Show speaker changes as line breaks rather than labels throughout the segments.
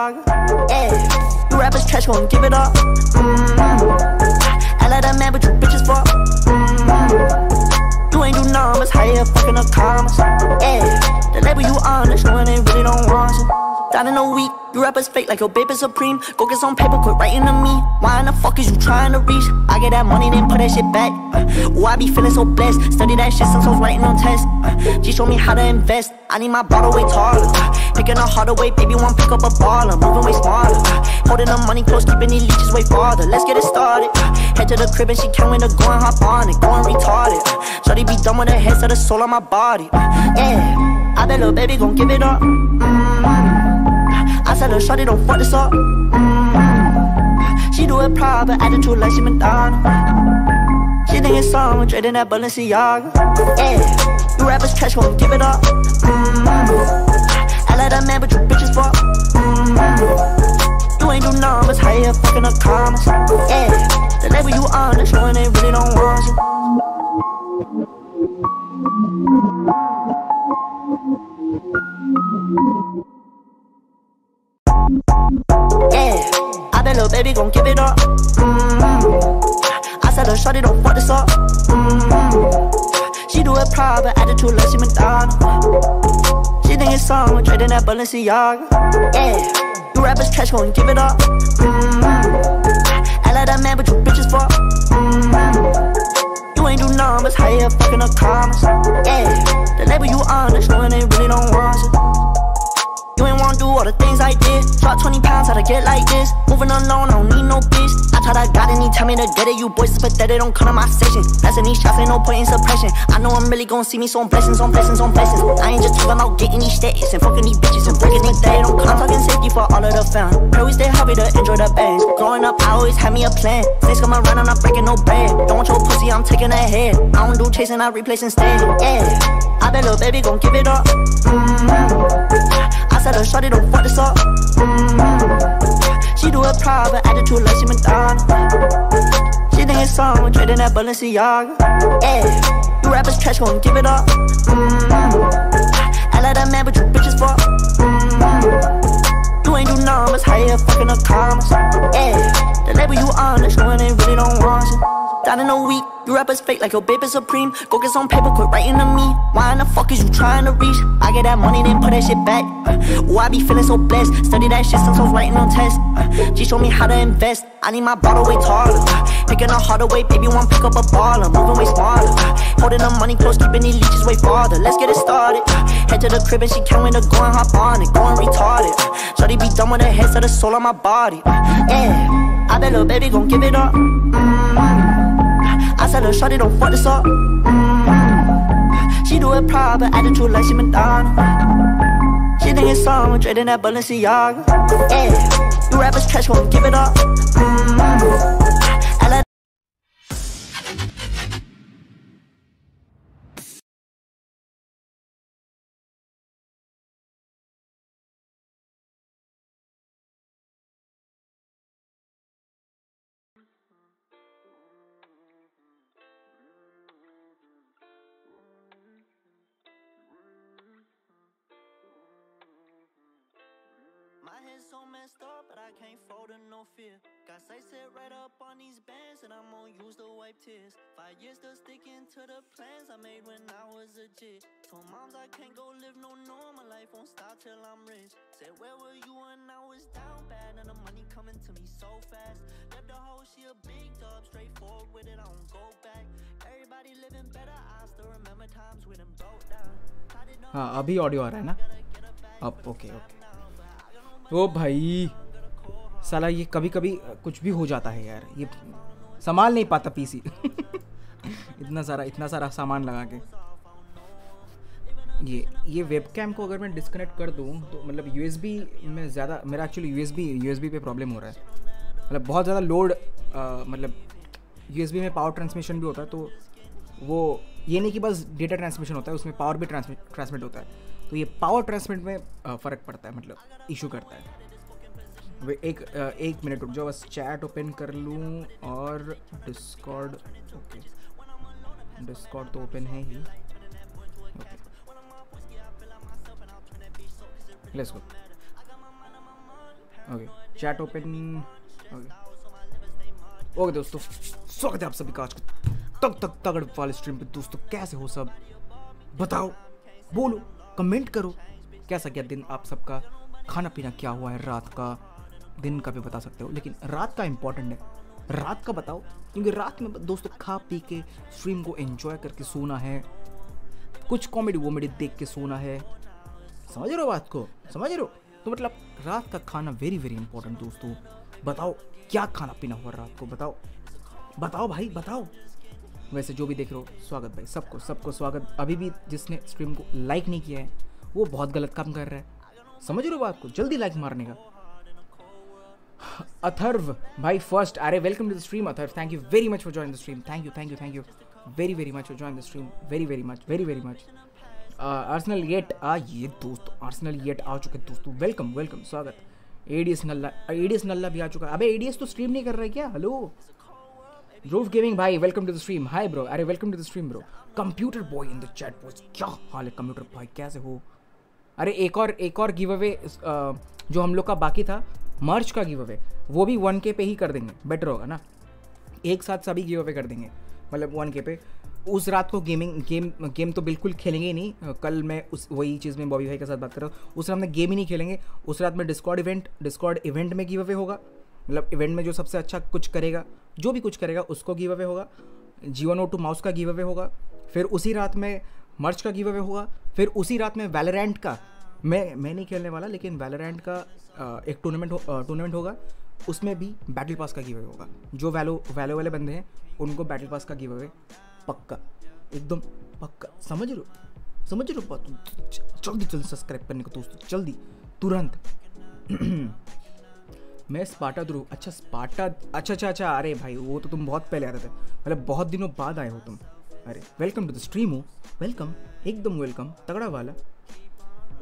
Yeah, you rappers trash, gon' give it up. Mm-hmm. I let a man, but you bitches fuck. Mm-hmm. You ain't do numbers, how you fucking the commas? Yeah, the label you on, showing they really don't want you. Down in a week, you rappers fake like your baby supreme. Go get some paper, quit writing to me. Why in the fuck is you trying to reach? I get that money, then put that shit back. Uh, oh, I be feeling so blessed. Study that shit since I was writing on tests. Uh, G show me how to invest. I need my bottle way taller. Picking a harder way, baby, want pick up a baller. Moving way smarter. Holding the money close, keeping these leeches way farther. Let's get it started. Head to the crib and she can't wait to go and hop on it. Going retarded. Shorty be done with her head, so the soul on my body. Yeah, I bet little baby gon' give it up. Mm-hmm. I said, little shorty, don't fuck this up. Mm-hmm. She do it but attitude like she Madonna. She think it's song, trading that Balenciaga. Yeah, you rappers trash, gon' give it up. Mm-hmm. I let a man, but you bitches fuck. Mm-hmm. You ain't do numbers, how you fucking up commas? Yeah, the label you on, that's showing they really don't want you. Little baby gon' give it up. Mm-hmm. I said, little shorty, don't fuck this up. Mm-hmm. She do it but attitude like she Madonna. She think it's song, trading that Balenciaga. Yeah, you rappers trash, gon' give it up. Mm-hmm. I let that man, but you bitches fuck. Mm-hmm. You ain't do numbers, how you fucking up commas? Yeah, the label you on, that's showing they really don't want you. You ain't wanna do all the things I did. Drop 20 pounds, how to get like this. Moving alone, I don't need no bitch. I thought I got it, tell me to get it. You boys is pathetic, don't come to my session. Passing these shots, ain't no point in suppression. I know I'm really gonna see me some blessings, on blessings, on blessings. I ain't just talking about getting these status and fucking these bitches and breaking these day. Don't come talking safety for all of the fam. We stay happy to enjoy the bands. Growing up, I always had me a plan. Things come around, I'm not breaking no bread. Don't want your pussy, I'm taking a head. I don't do chasing, I replace instead. Yeah, I bet little baby gon' give it up. Mm-hmm. I said, a shorty, don't fuck this up. Mm-hmm. She do it but attitude like she Madonna. She think it's song, we're trading that Balenciaga. Yeah, you rappers trash, gon' give it up. Mm-hmm. I let that man, but you bitches fuck. Mm-hmm. You ain't do numbers, how you fucking the commas? Yeah, the label you on, that's showing they really don't want you. Down in a week, you rappers fake like your baby supreme. Go get some paper, quit writing to me. Why in the fuck is you trying to reach? I get that money, then put that shit back. Uh, oh, I be feeling so blessed. Study that shit since I was writing on tests. Uh, G show me how to invest. I need my bottle way taller. Picking a harder way, baby, want pick up a baller. Moving way smarter. Holding the money close, keeping these leeches way farther. Let's get it started. Head to the crib and she can't wait to go and hop on it. Going retarded. Shorty be done with her head, so the soul on my body. Yeah, I bet little baby gon' give it up. Mm-hmm. I said, little shorty, don't fuck this up. Mm-hmm. She do it but attitude like she Madonna. She think it's song, trading that Balenciaga. Yeah, you rappers trash, won't give it up. Mm-hmm.
tears. Five years still sticking to the plans I made when I was a kid. Told moms I can't go live no normal life, won't stop till I'm rich. Said, Where were you when I was down bad? And the money coming to me so fast. Left the whole she a big dog, straightforward with it, I don't go back. Everybody living better, I still remember times when them broke down.
हाँ अभी audio आ रहा है ना अब okay okay ओ भाई साला ये कभी कभी कुछ भी हो जाता है यार। ये संभाल नहीं पाता पीसी। इतना सारा इतना सारा सामान लगा के। ये ये वेब कैम को अगर मैं डिस्कनेक्ट कर दूँ तो मतलब यूएसबी में ज़्यादा, मेरा एक्चुअली यू एस बी पे प्रॉब्लम हो रहा है। मतलब बहुत ज़्यादा लोड मतलब यूएसबी में पावर ट्रांसमिशन भी होता है तो वो, ये नहीं कि बस डेटा ट्रांसमिशन होता है, उसमें पावर भी ट्रांसमिट ट्रांसमिट होता है। तो ये पावर ट्रांसमिट में फ़र्क पड़ता है मतलब इशू करता है। एक एक मिनट रुक जाओ, बस चैट ओपन कर लूँ और डिस्कॉर्ड ओके डिस्कॉर्ड तो ओपन है ही। Let's go okay chat open okay दोस्तों, स्वागत है आप सभी का आज तक तक तगड़ वाले स्ट्रीम पे। दोस्तों, कैसे हो सब? बताओ, बोलो कमेंट करो। कैसा क्या दिन आप सबका? खाना पीना क्या हुआ है रात का? दिन का भी बता सकते हो, लेकिन रात का इम्पोर्टेंट है। रात का बताओ, क्योंकि रात में दोस्तों खा पी के स्ट्रीम को एंजॉय करके सोना है, कुछ कॉमेडी वॉमेडी देख के सोना है। समझ रहे हो बात को? समझ रहे हो? तो मतलब रात का खाना वेरी वेरी इंपॉर्टेंट दोस्तों। बताओ, क्या खाना पीना हुआ रात को? बताओ। बताओ भाई, बताओ। वैसे जो भी देख रहे हो, स्वागत भाई, सबको सबको स्वागत। अभी भी जिसने स्ट्रीम को लाइक नहीं किया है, वो बहुत गलत काम कर रहा है। समझ रहे हो बात को? जल्दी लाइक मारने का। अथर्व भाई फ़र्स्ट अरे welcome to the stream Atharv thank you very much for join the stream thank you thank you thank you very very much for join the stream very very much very very much Arsenal yet आ ये दोस्तों Arsenal yet आ चुके दोस्तों welcome welcome स्वागत ADS नल्ला ADS नल्ला भी आ चुका अबे एडीएस तो स्ट्रीम नहीं कर रहा है क्या हेलो रूफ गेमिंग भाई welcome to the stream hi bro अरे welcome to the stream bro computer boy in the chat boys क्या हाल है कंप्यूटर बॉय कैसे हो अरे एक और एक और गिव अवे जो हम लोग का बाकी था मर्च का गिव अवे। वो भी वन के पे ही कर देंगे। बेटर होगा ना? एक साथ सभी गिव अवे कर देंगे। मतलब वन के पे। उस रात को गेमिंग गेम गेम तो बिल्कुल खेलेंगे ही नहीं। कल मैं उस, वही चीज़ में बॉबी भाई के साथ बात कर रहा हूँ। उस रात में गेम ही नहीं खेलेंगे। उस रात में डिस्कॉर्ड इवेंट डिस्कॉर्ड इवेंट में गिव अवे होगा। मतलब इवेंट में जो सबसे अच्छा कुछ करेगा, जो भी कुछ करेगा, उसको गिव अवे होगा। जीवन ओ टू माउस का गिव अवे होगा। फिर उसी रात में मर्च का गिव अवे होगा। फिर उसी रात में वैलोरेंट का मैं मैं नहीं खेलने वाला, लेकिन वैलोरेंट का एक टूर्नामेंट टूर्नामेंट होगा। उसमें भी बैटल पास का गिव होगा। जो वैलो वैलो वाले बंदे हैं, उनको बैटल पास का गिव पक्का। एकदम पक्का। समझ लो समझ लो बात? जल्दी जल्दी सब्सक्राइब करने को दोस्तों, जल्दी, तुरंत। मैं स्पाटा ध्रुव अच्छा स्पाटा अच्छा अच्छा अच्छा अरे भाई, वो तो तुम बहुत पहले आ रहे थे। मतलब बहुत दिनों बाद आए हो तुम। अरे वेलकम टू द स्ट्रीम हो। वेलकम एकदम वेलकम तगड़ा वाला।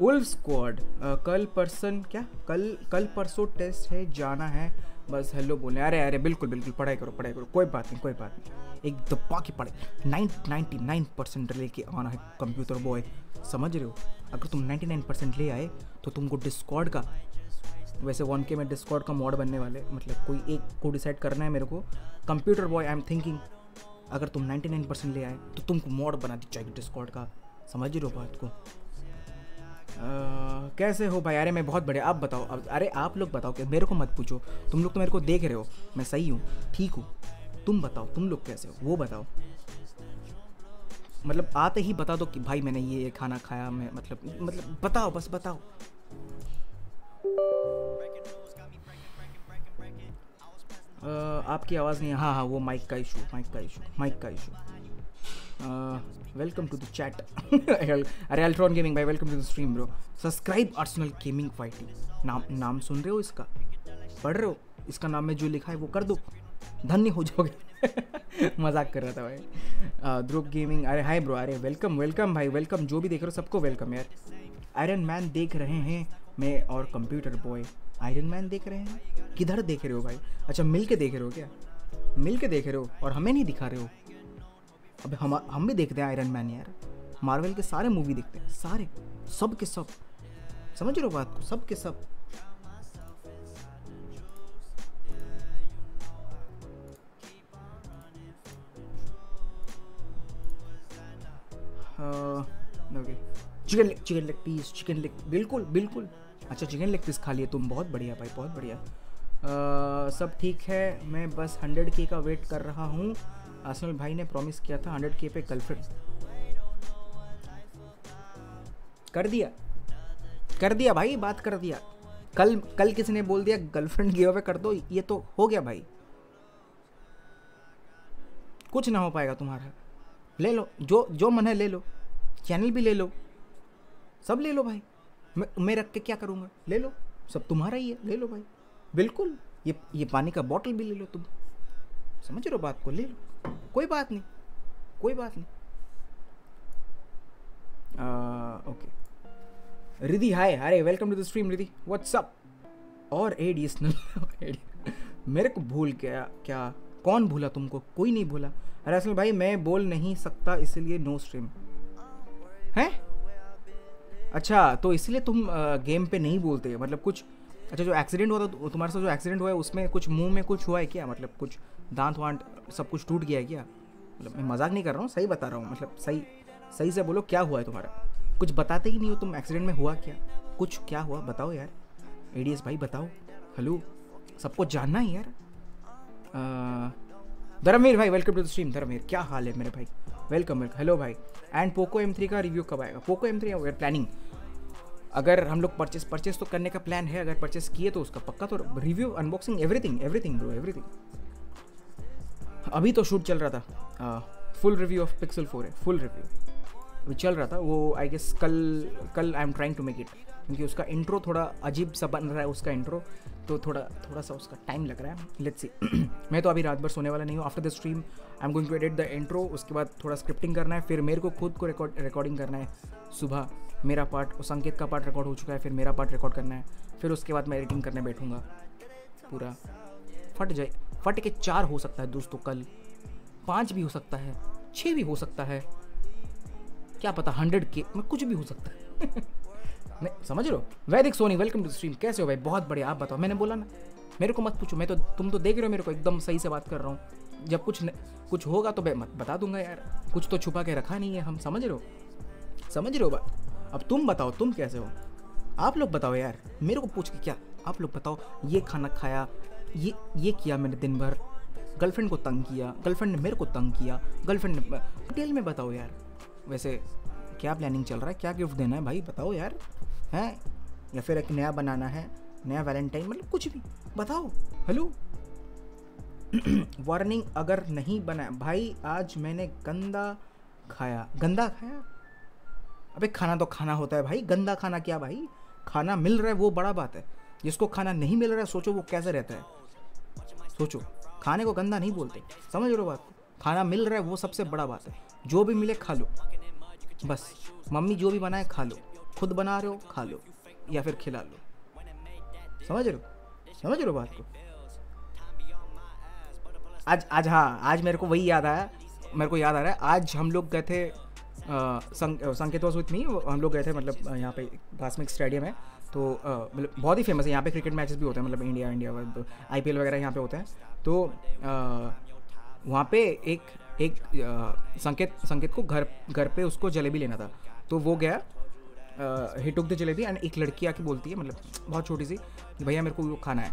उल्फ स्क्वाड कल पर्सन क्या? कल कल परसों टेस्ट है, जाना है। बस हेलो बोले अरे अरे, बिल्कुल बिल्कुल, पढ़ाई करो पढ़ाई करो। कोई बात नहीं, कोई बात नहीं। एक दबा की पढ़ाई। नाइन, नाइन्टी नाइन परसेंट लेके आना है कंप्यूटर बॉय समझ रहे हो? अगर तुम नाइन्टी नाइन परसेंट ले आए तो तुमको डिस्कॉर्ड का, वैसे वन के में डिस्कॉर्ड का मॉड बनने वाले। मतलब कोई एक को डिसाइड करना है मेरे को। Computer boy I am thinking अगर तुम 99 परसेंट ले आए तो तुमको मॉड बना दी चाहिए डिस्कॉर्ड का। समझ रहे हो बात को? कैसे हो भाई? अरे, मैं बहुत बढ़िया। आप बताओ। अब, अरे, आप लोग बताओ कि मेरे को मत पूछो। तुम लोग तो मेरे को देख रहे हो। मैं सही हूँ। ठीक हूँ। तुम बताओ, तुम लोग कैसे हो? वो बताओ। मतलब आते ही बता दो कि भाई मैंने ये ये खाना खाया, मैं मतलब मतलब बताओ, बस बताओ। आपकी आवाज़ नहीं हाँ। हाँ वो माइक का इशू माइक का इशू माइक का issue welcome to the chat अरे अल्ट्रॉन गेमिंग भाई welcome to the stream bro subscribe Arsenal gaming fighting नाम नाम सुन रहे हो इसका पढ़ रहे हो इसका नाम में जो लिखा है वो कर दो धन्य हो जाओगे मज़ाक कर रहा था भाई ध्रुव गेमिंग अरे हाय ब्रो अरे वेलकम वेलकम भाई वेलकम जो भी देख रहे हो सबको वेलकम यार आयरन मैन देख रहे हैं मैं और कंप्यूटर बॉय आयरन मैन देख रहे हैं किधर देख रहे हो भाई अच्छा मिल के देख रहे हो क्या मिल के देख रहे हो और हमें नहीं दिखा रहे हो अब हम हम भी देखते हैं आयरन मैन यार। मार्वल के सारे मूवी देखते हैं, सारे। सब के सब। समझ रहे हो बात को? सब के सब। Chicken leg chicken leg piece chicken leg बिल्कुल बिल्कुल। अच्छा चिकन लेग पीस खा लिए तुम। बहुत बढ़िया भाई, बहुत बढ़िया। सब ठीक है? मैं बस हंड्रेड के का वेट कर रहा हूँ। आसनल भाई ने प्रॉमिस किया था हंड्रेड के पे गर्लफ्रेंड कर दिया। कर दिया भाई, बात कर दिया। कल कल किसी ने बोल दिया गर्लफ्रेंड गिव अवे कर दो, ये तो हो गया भाई। कुछ ना हो पाएगा तुम्हारा। ले लो, जो जो मन है ले लो। चैनल भी ले लो। सब ले लो भाई। मैं मैं रख के क्या करूँगा? ले लो। सब तुम्हारा ही है, ले लो भाई। बिल्कुल। ये ये पानी का बॉटल भी ले लो तुम। समझ रहे हो बात को? ले लो। कोई बात नहीं, कोई बात नहीं। ओके। रिधि, हाय अरे welcome to the stream Ridhi. What's up और एडिशनल मेरे को भूल गया क्या, कौन भूला तुमको? कोई नहीं भूला। अरे असल भाई, मैं बोल नहीं सकता, इसलिए नो स्ट्रीम हैं? अच्छा तो इसलिए तुम गेम पे नहीं बोलते? मतलब कुछ अच्छा जो एक्सीडेंट हुआ था, तुम्हारे साथ जो एक्सीडेंट हुआ है, उसमें कुछ मुँह में कुछ हुआ है क्या? मतलब कुछ दांत वांत सब कुछ टूट गया क्या? मतलब मैं मज़ाक नहीं कर रहा हूँ, सही बता रहा हूँ मतलब सही सही से बोलो क्या हुआ है तुम्हारा? कुछ बताते ही नहीं हो तुम एक्सीडेंट में हुआ क्या? कुछ क्या हुआ? बताओ यार। एडीएस भाई, बताओ। हेलो, सबको जानना है यार। धर्मवीर भाई welcome to the stream Dharmveer, क्या हाल है मेरे भाई? वेलकम वेलकम हेलो भाई। एंड पोको एम थ्री का रिव्यू कब आएगा? पोको एम थ्री प्लानिंग अगर हम लोग परचेस परचेस तो करने का प्लान है, अगर परचेस किए तो उसका पक्का तो review unboxing everything everything bro everything अभी तो शूट चल रहा था। Full review of Pixel four है फुल रिव्यू अभी चल रहा था, वो आई गेस कल कल I am trying to make it क्योंकि उसका इंट्रो थोड़ा अजीब सा बन रहा है, उसका इंट्रो तो थोड़ा थोड़ा सा उसका टाइम लग रहा है। लेट्स सी मैं तो अभी रात भर सोने वाला नहीं हूँ। After the stream I am going to edit the intro उसके बाद थोड़ा स्क्रिप्टिंग करना है, फिर मेरे को खुद को रिकॉर्ड रिकॉर्डिंग करना है। सुबह मेरा पार्ट संकेत का पार्ट रिकॉर्ड हो चुका है, फिर मेरा पार्ट रिकॉर्ड करना है, फिर उसके बाद मैं एडिटिंग करने बैठूँगा। पूरा फट जाए। फट के चार हो सकता है दोस्तों कल। पाँच भी हो सकता है छः भी हो सकता है। क्या पता हंड्रेड के में कुछ भी हो सकता है। नहीं समझ रहे हो? वैदिक सोनी वेलकम टू स्ट्रीम कैसे हो भाई? बहुत बढ़िया आप बताओ। मैंने बोला ना मेरे को मत पूछो मैं तो तुम तो देख रहे हो मेरे को एकदम सही से बात कर रहा हूँ। जब कुछ न, कुछ होगा तो मैं बता दूँगा यार। कुछ तो छुपा के रखा नहीं है हम समझ रहे हो? समझ रहे हो बात? अब तुम बताओ तुम कैसे हो? आप लोग बताओ यार मेरे को पूछ के क्या? आप लोग बताओ ये खाना खाया ये ये किया मैंने दिन भर। गर्लफ्रेंड को तंग किया गर्लफ्रेंड ने मेरे को तंग किया गर्लफ्रेंड ने डिटेल में बताओ यार। वैसे, क्या प्लानिंग चल रहा है? क्या गिफ्ट देना है भाई? बताओ यार। हैं? या फिर एक नया बनाना है, नया वैलेंटाइन मतलब कुछ भी। बताओ। हेलो वार्निंग अगर नहीं बना, भाई, आज मैंने गंदा खाया। गंदा खाया? अबे खाना तो खाना होता है भाई। गंदा खाना क्या भाई? खाना मिल रहा है, वो बड़ा बात है। जिसको खाना नहीं मिल रहा है, सोचो वो कैसे रहता है। सोचो, खाने को गंदा नहीं बोलते। समझ हो बात? खाना मिल रहा है, वो सबसे बड़ा बात है। जो भी मिले खा लो। बस, मम्मी जो भी बनाए खा लो। खुद बना रहे हो, खा लो। या फिर खिला लो। समझ रहे हो? समझ रहे हो बात को? आज आज हाँ आज मेरे को वही याद आया। मेरे को याद आ रहा है, आज हम लोग गए थे संकेत विथ मी हम लोग गए थे मतलब यहाँ पे पास स्टेडियम है। तो मतलब बहुत ही फ़ेमस है यहाँ पे क्रिकेट मैचेस भी होते हैं मतलब इंडिया इंडिया आई पी वगैरह यहाँ पे होते हैं। तो वहाँ पे एक एक संकेत संकेत को घर घर पे उसको जलेबी लेना था। तो वो गया ही टुक द जलेबी एंड एक लड़की आके बोलती है मतलब बहुत छोटी सी भैया मेरे को वो खाना है।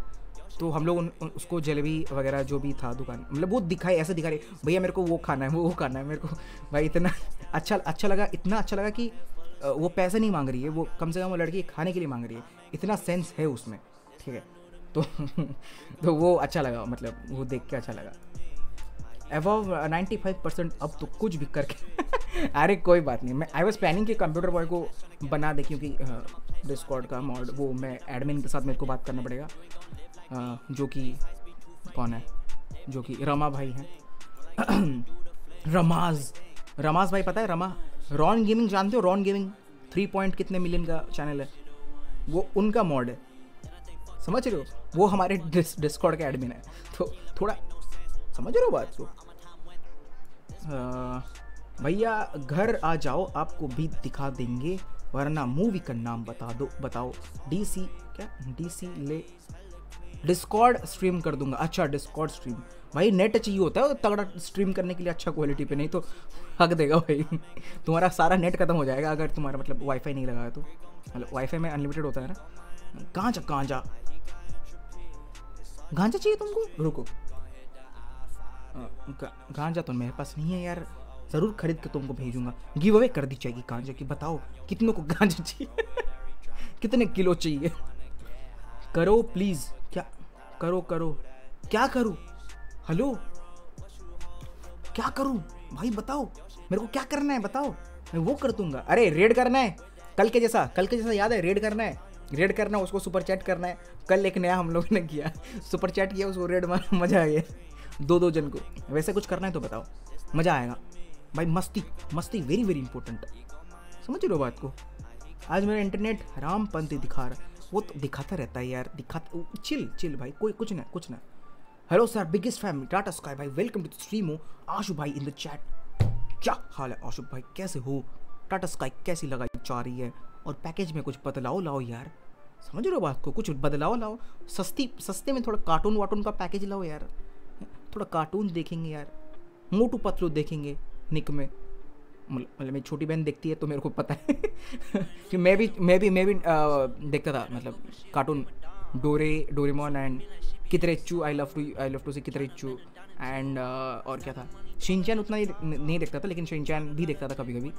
तो हम लोग उन, उसको जलेबी वगैरह जो भी था दुकान मतलब वो दिखाई ऐसे दिखा रही भैया मेरे को वो खाना है वो वो खाना है मेरे को। भाई इतना अच्छा अच्छा लगा इतना अच्छा लगा कि वो पैसे नहीं मांग रही है, वो कम से कम वो लड़की खाने के लिए मांग रही है। इतना सेंस है उसमें, ठीक है? तो तो वो अच्छा लगा मतलब वो देख के अच्छा लगा। अबव नाइन्टी फाइव परसेंट अब तो कुछ भी करके अरे कोई बात नहीं। मैं आई वॉज़ प्लानिंग कि कंप्यूटर बॉय को बना दे, क्योंकि डिस्कॉर्ड का मॉड वो मैं एडमिन के साथ मेरे को बात करना पड़ेगा। जो कि कौन है? जो कि रमा भाई हैं। रमाज रमाज भाई पता है? रमा रॉन गेमिंग जानते हो रॉन गेमिंग थ्री पॉइंट कितने मिलियन का चैनल है? वो उनका मॉड है। समझ रहे हो? वो हमारे डिस्कॉर्ड का एडमिन है। तो थोड़ा, समझ रहे हो बात को? भैया, घर आ जाओ, आपको भी दिखा देंगे, वरना मूवी का नाम बता दो, बताओ। डीसी क्या? डीसी ले। डिस्कॉर्ड स्ट्रीम कर दूँगा। अच्छा डिस्कॉर्ड स्ट्रीम भाई नेट चाहिए होता है तगड़ा स्ट्रीम करने के लिए अच्छा क्वालिटी पे, नहीं तो हक देगा भाई। तुम्हारा सारा नेट खत्म हो जाएगा अगर तुम्हारा मतलब वाईफाई नहीं लगाया तो। मतलब वाईफाई में अनलिमिटेड होता है ना। कहाँ जा कहाँ जा गांजा चाहिए तुमको? रुको। गांजा तो मेरे पास नहीं है यार। ज़रूर खरीद के तुमको भेजूँगा। गिव अवे कर दी जाएगी गांजा की। बताओ, कितनों को गांजा चाहिए? कितने किलो चाहिए? करो प्लीज़ क्या? करो करो। क्या करूँ? हेलो क्या करूँ? भाई बताओ। मेरे को क्या करना है बताओ? मैं वो कर दूँगा। अरे रेड करना है। कल के जैसा, कल के जैसा याद है रेड करना है। रेड करना है उसको सुपर चैट करना है। कल एक नया हम लोगों ने किया। सुपर चैट किया, उसको रेड मार, मज़ा आ गया। दो दो जन को। वैसे कुछ करना है तो बताओ। मज़ा आएगा। भाई, मस्ती मस्ती वेरी वेरी इंपॉर्टेंट समझ रहे हो बात को? आज मेरा इंटरनेट राम पंथी दिखा रहा वो तो दिखाता रहता है यार, दिखाता चिल चिल भाई। कोई, कुछ ना कुछ ना। Hello sir biggest family Tata Sky भाई वेलकम टू स्ट्रीम आशु भाई इन द चैट क्या हाल है आशु भाई? कैसे हो? टाटा स्काई कैसी लगाई जा रही है? और पैकेज में कुछ बदलाव लाओ यार। समझ रहे हो बात को? कुछ बदलाव लाओ। सस्ती सस्ते में थोड़ा कार्टून वार्टून का पैकेज लाओ यार। थोड़ा कार्टून देखेंगे यार। मोटू पतलू देखेंगे निक में। मतलब मेरी छोटी बहन देखती है तो मेरे को पता है। कि मैं भी मैं भी मैं भी आ, देखता था मतलब कार्टून डोरे Doraemon and Kiteretsu I love to I love to see Kiteretsu and uh, और क्या था? शिनचैन उतना ही नहीं देखता था लेकिन शिनचैन भी देखता था कभी कभी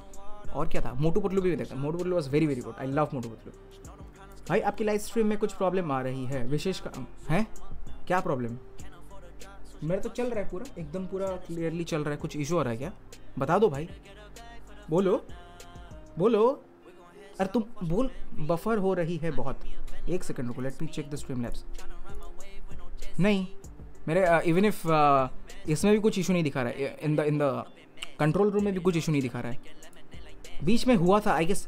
और क्या था? मोटू पतलू भी देखता Motu Patlu was very very good I love Motu Patlu. भाई आपकी लाइव स्ट्रीम में कुछ प्रॉब्लम आ रही है। विशेष का है? क्या प्रॉब्लम मेरा तो चल रहा है पूरा। एकदम पूरा क्लियरली चल रहा है। कुछ इशू आ रहा है क्या? बता दो भाई। बोलो। बोलो। अरे तुम बोल बफर हो रही है बहुत। एक सेकंड रुको let me check the stream labs नहीं। मेरे इवन uh, इफ़ uh, इसमें भी कुछ इशू नहीं दिखा रहा है in the in the control room में भी कुछ इशू नहीं दिखा रहा है। बीच में हुआ था आई गेस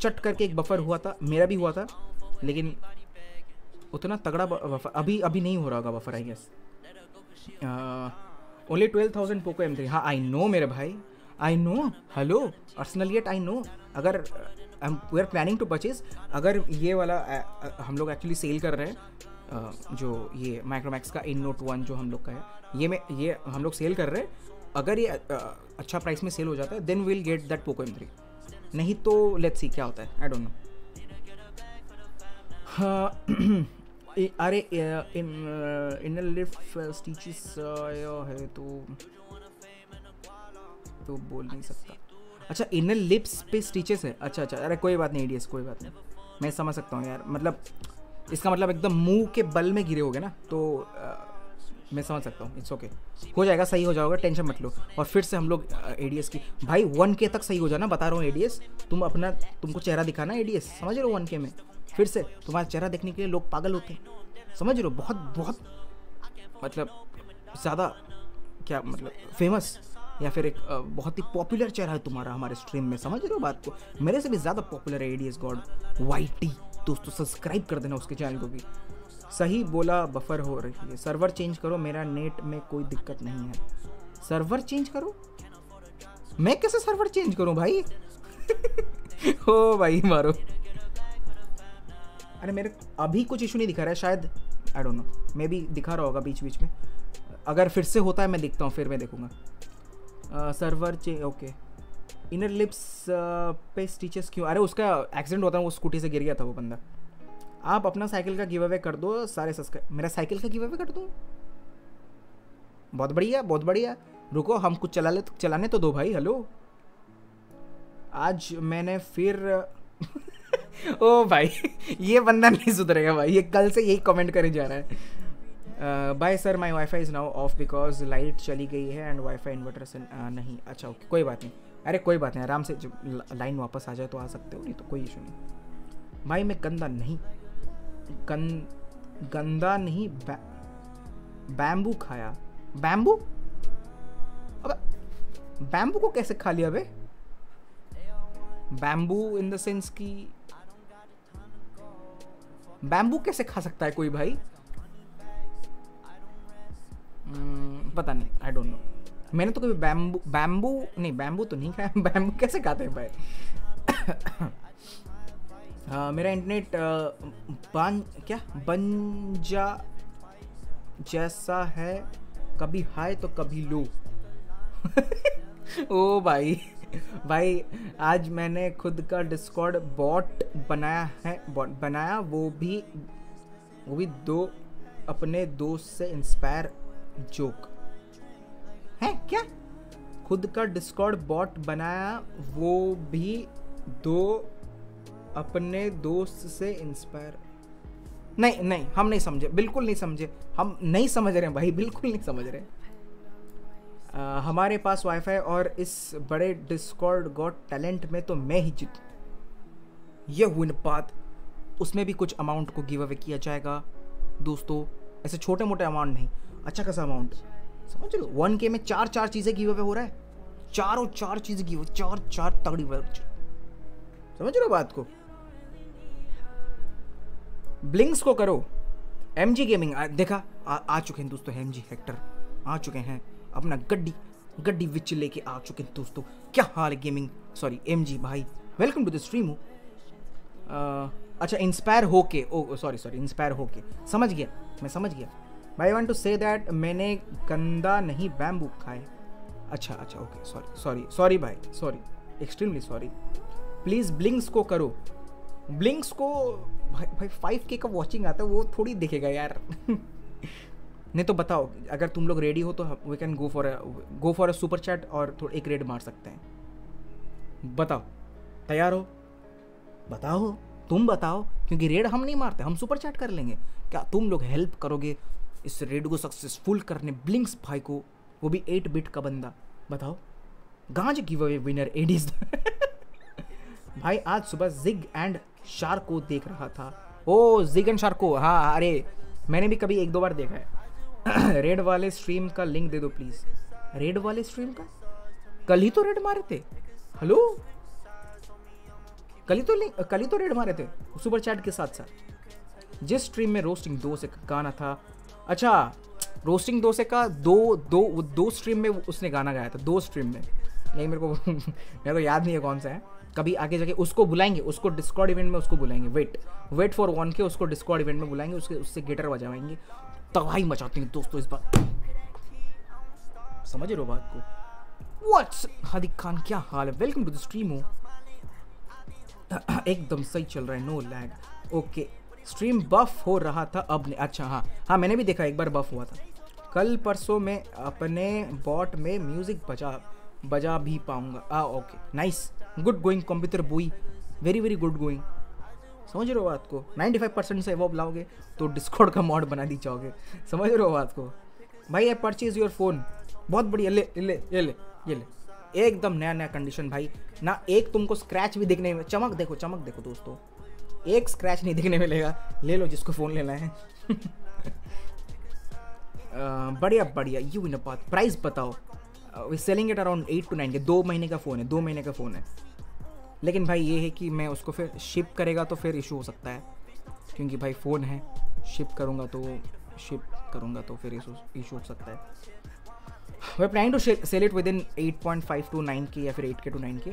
चट करके एक बफर हुआ था मेरा भी हुआ था लेकिन उतना तगड़ा बफर अभी अभी नहीं हो रहा होगा buffer I guess only twelve thousand Poco M three हाँ आई नो मेरे भाई I know hello Arsenal yet I know अगर we are planning to purchase अगर ये वाला uh, हम लोग एक्चुअली सेल कर रहे हैं जो ये माइक्रोमैक्स का इन नोट वन जो हम लोग का है, ये मैं, ये हम लोग सेल कर रहे हैं। अगर ये अच्छा प्राइस में सेल हो जाता है then will get that Poco M three नहीं तो लेट्स सी क्या होता है। आई डोंट नो अरे इन स्टिचेस है तो तो बोल नहीं सकता। अच्छा इनर लिप्स पे स्टिचेस है। अच्छा अच्छा अरे कोई बात नहीं एडीएस कोई बात नहीं। मैं समझ सकता हूँ यार। मतलब इसका मतलब एकदम मुँह के बल में गिरे हो ना तो आ, मैं समझ सकता हूँ इट्स ओके हो जाएगा सही हो जाओगे टेंशन मत लो। और फिर से हम लोग एडीएस की भाई वन के तक सही हो जाना बता रहा हूँ एडीएस तुम अपना तुमको चेहरा दिखाना एडीएस समझ रहे हो वन के में? फिर से तुम्हारा चेहरा देखने के लिए लोग पागल होते हैं समझ रहे हो? बहुत बहुत मतलब ज़्यादा क्या मतलब फ़ेमस या फिर एक बहुत ही पॉपुलर चेहरा है तुम्हारा हमारे स्ट्रीम में समझ रहे हो बात को? मेरे से भी ज़्यादा पॉपुलर है एडीएस गॉड वाई टी दोस्तों सब्सक्राइब कर देना उसके चैनल को भी। सही बोला बफर हो रही है। सर्वर चेंज करो, मेरा नेट में कोई दिक्कत नहीं है। सर्वर चेंज करो? मैं कैसे सर्वर चेंज करूँ भाई? हो भाई, मारो। अरे, मेरे अभी कुछ इशू नहीं दिखा रहा है, शायद। आई डोंट नो मे भी दिखा रहा होगा बीच बीच में। अगर फिर से होता है, मैं देखता हूँ, फिर मैं देखूँगा। सर्वर चे ओके इनर लिप्स पे स्टिचेस क्यों? अरे उसका एक्सीडेंट होता है वो स्कूटी से गिर गया था वो बंदा। आप अपना साइकिल का गिव अवे कर दो सारे सब्सक्राइब मेरा साइकिल का गिव अवे कर दो? बहुत बढ़िया बहुत बढ़िया। रुको हम कुछ चला ले चलाने तो दो भाई हेलो आज मैंने फिर ओ भाई ये बंदा नहीं सुधरेगा भाई ये कल से यही कमेंट करे जा रहा है। Bye sir my WiFi is now off because light चली गई है एंड वाईफाई इन्वर्टर से uh, नहीं। अच्छा ओके कोई बात नहीं। अरे कोई बात नहीं आराम से जब लाइन वापस आ जाए तो आ सकते हो नहीं तो कोई इशू नहीं। भाई मैं गंदा नहीं गन गंदा नहीं बैम्बू खाया। बैम्बू अबे बैम्बू को कैसे खा लिया बे? बैम्बू इन द सेंस की बैम्बू कैसे खा सकता है कोई भाई? Hmm, पता नहीं आई डोंट नो मैंने तो कभी बैम्बू बैम्बू नहीं बैम्बू तो नहीं खाया बैम्बू कैसे खाते हैं भाई? आ, मेरा इंटरनेट uh, बन क्या? बंजा जैसा है कभी हाई तो कभी लो ओ भाई भाई आज मैंने खुद का डिस्कॉर्ड बॉट बनाया है बॉट बनाया वो भी वो भी दो अपने दोस्त से इंस्पायर जोक है क्या? खुद का डिस्कॉर्ड बॉट बनाया वो भी दो अपने दोस्त से इंस्पायर नहीं नहीं हम नहीं समझे बिल्कुल नहीं समझे। हम नहीं समझ रहे हैं भाई बिल्कुल नहीं समझ रहे। आ, हमारे पास वाईफाई और इस बड़े डिस्कॉर्ड गॉड टैलेंट में तो मैं ही जीत। ये हुई बात। उसमें भी कुछ अमाउंट को गिव अवे किया जाएगा। दोस्तों ऐसे छोटे मोटे अमाउंट नहीं अच्छा खासा अमाउंट समझ लो वन के में चार चार चीज़ें गिव अवे हो रहा है। चारों चार चीज़ें गिव चार चार तगड़ी समझ लो बात को? ब्लिंक्स को करो। एम जी गेमिंग देखा आ, आ चुके हैं दोस्तों एम जी हेक्टर आ चुके हैं। अपना गड्डी गड्डी विच लेके आ चुके हैं दोस्तों। क्या हाल है गेमिंग सॉरी एम जी भाई वेलकम टू द स्ट्रीम अच्छा इंस्पायर होके ओ सॉरी सॉरी इंस्पायर होके। समझ गया मैं समझ गया। I want to say that मैंने गंदा नहीं बैम्बू खाए। अच्छा अच्छा ओके सॉरी सॉरी सॉरी भाई sorry extremely sorry please Blinks को करो। ब्लिंक्स को भाई भाई फाइव के का वॉचिंग आता है, वो थोड़ी दिखेगा यार। नहीं तो बताओ, अगर तुम लोग रेडी हो तो we can go for go for a super chat और थोड़ा एक रेड मार सकते हैं। बताओ, तैयार हो? बताओ, तुम बताओ, क्योंकि रेड हम नहीं मारते, हम सुपर चैट कर लेंगे। क्या तुम लोग हेल्प करोगे? इस रेड को सक्सेसफुल करने ब्लिंक्स भाई को, वो भी एट बिट का बंदा। बताओ गांज गिव अवे विनर एडीज भाई, आज सुबह जिग एंड शार्को देख रहा था। ओ जिग एंड शार्को हाँ अरे, मैंने भी कभी एक दो बार देखा है। रेड वाले स्ट्रीम का लिंक दे दो प्लीज़ रेड वाले स्ट्रीम का? कल ही तो रेड मारे थे। हेलो कल ही तो कल ही तो रेड मारे थे सुपर चैट के साथ साथ जिस स्ट्रीम में रोस्टिंग दो से गाना था अच्छा रोस्टिंग दो से का दो दो दो स्ट्रीम में उसने गाना गाया था, दो स्ट्रीम में। नहीं मेरे को मेरे को याद नहीं है कौन सा है। कभी आगे जाके उसको बुलाएँगे, उसको डिस्कॉर्ड इवेंट में उसको बुलाएँगे wait wait for one K उसको डिस्कॉर्ड इवेंट में बुलाएँगे, उसके, उससे गिटर बजाएँगे। तबाही मचाते हैं दोस्तों इस बात समझ रहे हो बात को? व्हाट्स हादिक खान, क्या हाल है? वेलकम टू द स्ट्रीम हो। एकदम सही चल रहा है नो लैग ओके स्ट्रीम बफ हो रहा था अब अच्छा हाँ। हाँ मैंने भी देखा, एक बार बफ हुआ था। कल परसों में अपने बॉट में म्यूज़िक बजा बजा भी पाऊँगा। आ okay nice good going computer boy very very good going समझ रहे हो बात को? 95 परसेंट से एवॉब लाओगे तो डिस्कॉर्ड का मॉड बना दी चाहोगे समझ रहे हो बात को? भाई आई परचेज योर फ़ोन बहुत बढ़िया। ले ले, ये ले ये ले। एकदम नया नया कंडीशन भाई। ना, एक तुमको स्क्रैच भी दिखने में चमक देखो चमक देखो दोस्तों। एक स्क्रैच नहीं दिखने मिलेगा। ले लो जिसको फ़ोन लेना है। बढ़िया बढ़िया यू इन बात प्राइस बताओ। Selling it around eight to nine K. दो महीने का फ़ोन है, दो महीने का फ़ोन है। लेकिन भाई ये है कि मैं उसको फिर शिप करेगा तो फिर इशू हो सकता है। क्योंकि भाई फ़ोन है शिप करूँगा तो शिप करूँगा तो फिर इशू इशू हो सकता है। We plan to sell it within eight point five to nine K या फिर eight K to nine K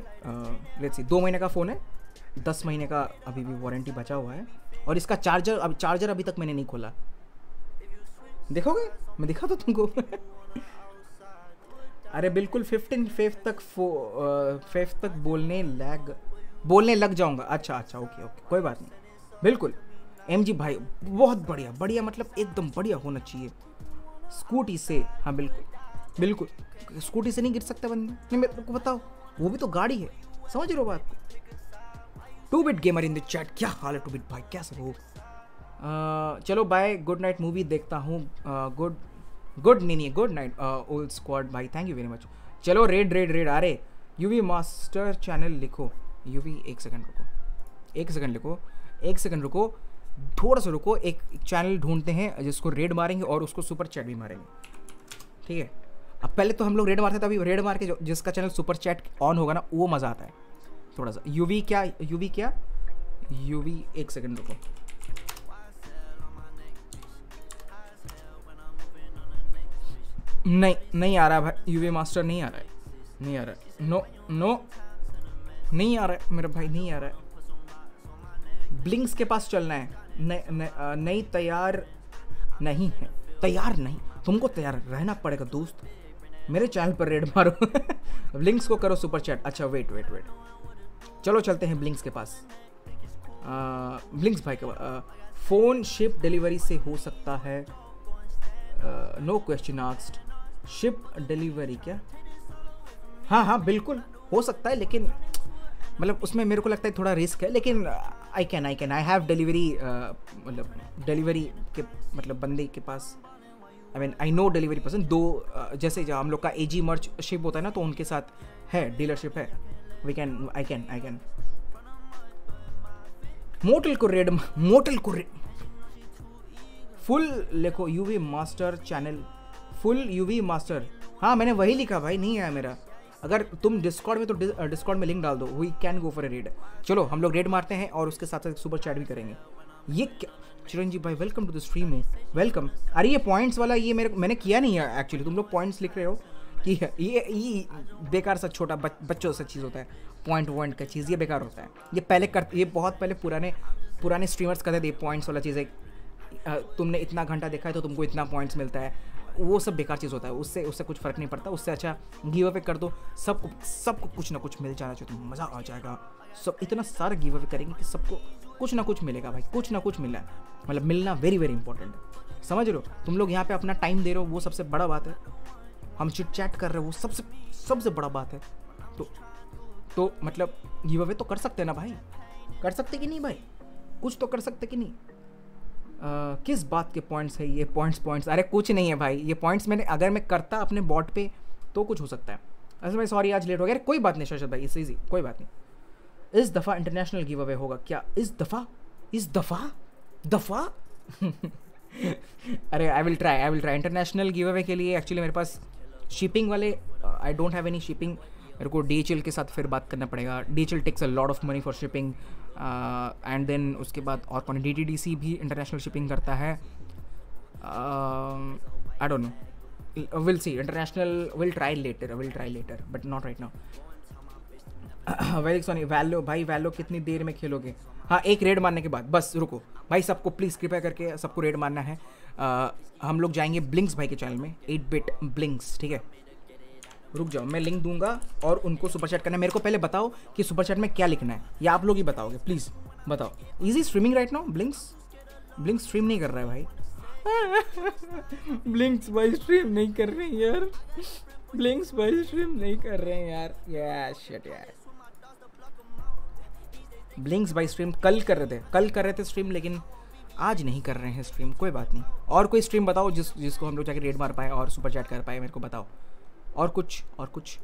let's see दो महीने का फ़ोन है। दस महीने का अभी भी वारंटी बचा हुआ है। और इसका चार्जर अब चार्जर अभी तक मैंने नहीं खोला। देखोगे? मैं दिखा दो तुमको। अरे बिल्कुल फिफ्टीन फिफ्थ तक फिफ्थ तक बोलने लैग, बोलने लग जाऊँगा। अच्छा अच्छा ओके ओके कोई बात नहीं। बिल्कुल। एम जी भाई, बहुत बढ़िया बढ़िया मतलब एकदम बढ़िया होना चाहिए। स्कूटी से हाँ बिल्कुल बिल्कुल। स्कूटी से नहीं गिर सकता बंदा। नहीं, मेरे को बताओ, वो भी तो गाड़ी है। समझ रहे हो बात Two Bit Gamer in the chat. क्या हाल है टू बिट भाई? क्या सब हो चलो बाय गुड नाइट मूवी देखता हूँ। गुड गुड नहीं नहीं गुड नाइट ओल्ड स्क्वाड भाई। थैंक यू वेरी मच चलो रेड रेड रेड अरे यू वी मास्टर चैनल लिखो। यू वी एक सेकंड रुको। एक सेकंड लिखो। एक सेकंड रुको। थोड़ा सा रुको। एक चैनल ढूंढते हैं, जिसको रेड मारेंगे और उसको सुपर चैट भी मारेंगे। ठीक है? अब पहले तो हम लोग रेड मारते थे अभी रेड मार के जिसका चैनल सुपर चैट ऑन होगा ना, वो मज़ा आता है। थोड़ा सा। यूवी क्या यूवी क्या? यूवी एक सेकंड रुको। नहीं नहीं आ रहा भाई यूवी मास्टर नहीं आ रहा है। नहीं आ रहा है। नो नो नहीं आ रहा है। मेरा भाई, नहीं आ रहा है। ब्लिंक्स के पास चलना है। नहीं तैयार नहीं है। तैयार नहीं। तुमको तैयार रहना पड़ेगा, दोस्त। मेरे चैनल पर रेड मारो। ब्लिंक्स को करो सुपर चैट अच्छा वेट वेट वेट चलो चलते हैं ब्लिंक्स के पास। आ, ब्लिंक्स भाई के फ़ोन शिप डिलीवरी से हो सकता है। No question asked ship delivery क्या? हाँ हाँ बिल्कुल हो सकता है लेकिन मतलब उसमें मेरे को लगता है थोड़ा रिस्क है लेकिन I can I can I have delivery मतलब डिलीवरी के मतलब बंदे के पास। I mean I know delivery person दो uh, जैसे हम लोग का ए जी मर्च शिप होता है ना तो उनके साथ है डीलरशिप है। I can I can Mortal को रेड मोटल को रेड फुल लिखो UV master channel full UV master हाँ मैंने वही लिखा भाई, नहीं आया मेरा। अगर तुम डिस्कॉर्ड में तो डिस्कॉर्ड में लिंक डाल दो। We can go for a raid चलो, हम लोग रेड मारते हैं और उसके साथ साथ सुपर चैट भी करेंगे। ये क्या? चिरंजीव भाई वेलकम टू द स्ट्रीम हो वेलकम अरे, ये पॉइंट्स वाला, ये मेरे मैंने किया नहीं है एक्चुअली तुम लोग पॉइंट्स लिख रहे हो। कि ये ये बेकार सा छोटा बच, बच्चों सा चीज़ होता है। पॉइंट वॉइंट का चीज़ ये बेकार होता है। ये पहले कर ये बहुत पहले पुराने पुराने स्ट्रीमर्स करते थे पॉइंट्स वाला चीज़। है तुमने इतना घंटा देखा है तो तुमको इतना पॉइंट्स मिलता है। वो सब बेकार चीज़ होता है। उससे उससे कुछ फ़र्क नहीं पड़ता। उससे अच्छा गिव अवे कर दो। सबको सबको कुछ ना कुछ मिल जाना चाहिए। मज़ा आ जाएगा। सब इतना सारा गिव अवे करेंगे कि सबको कुछ ना कुछ मिलेगा भाई। कुछ ना कुछ मिला है। मतलब मिलना वेरी वेरी इंपॉर्टेंट है। समझ हो? तुम लोग यहाँ पे अपना टाइम दे रहे हो। वो सबसे बड़ा बात है। हम चिट चैट कर रहे हो सबसे सबसे बड़ा बात है। तो तो मतलब गिव अवे तो कर सकते हैं ना भाई? कर सकते कि नहीं भाई? कुछ तो कर सकते कि नहीं? अ, किस बात के पॉइंट्स है ये? पॉइंट्स पॉइंट्स अरे कुछ नहीं है भाई। ये पॉइंट्स मैंने अगर मैं करता अपने बॉट पे तो कुछ हो सकता है। असल भाई सॉरी आज लेट हो गया। अरे कोई बात नहीं शरद भाई इट्स ईजी कोई बात नहीं। इस दफ़ा इंटरनेशनल गिव अवे होगा। क्या इस दफ़ा? इस दफ़ा? दफ़ा? अरे I will try I will try international giveaway के लिए एक्चुअली मेरे पास शिपिंग वाले I don't have any shipping मेरे को डी के साथ फिर बात करना पड़ेगा। D H L takes a lot of money for shipping and then उसके बाद और कौन डी टी डी भी इंटरनेशनल शिपिंग करता है। I don't know will see international will try later will try later but not right now very sorry वैलो भाई वैलो कितनी देर में खेलोगे? हाँ एक रेड मारने के बाद। बस रुको। भाई सबको प्लीज़ कृपया करके सबको रेड मारना है। अ, हम लोग जाएँगे ब्लिंक्स भाई के चैनल में एट बिट ब्लिंक्स ठीक है? रुक जाओ मैं लिंक दूँगा और उनको सुपर चैट करना है। मेरे को पहले बताओ कि सुपर चैट में क्या लिखना है। या आप लोग ही बताओगे प्लीज़ बताओ। Easy streaming right now Blinks Blinks stream नहीं कर रहा है भाई। ब्लिंक्स भाई स्ट्रीम नहीं कर रहे हैं यार। ब्लिंक्स भाई स्ट्रीम नहीं कर रहे हैं यार। यार शिट यार ब्लिंक्स भाई स्ट्रीम कल कर रहे थे, कल कर रहे थे स्ट्रीम लेकिन आज नहीं कर रहे हैं स्ट्रीम कोई बात नहीं। और कोई स्ट्रीम बताओ जिस, जिसको हम लोग जाके रेड मार पाए और सुपर चैट कर पाए, मेरे को बताओ। और कुछ और कुछ।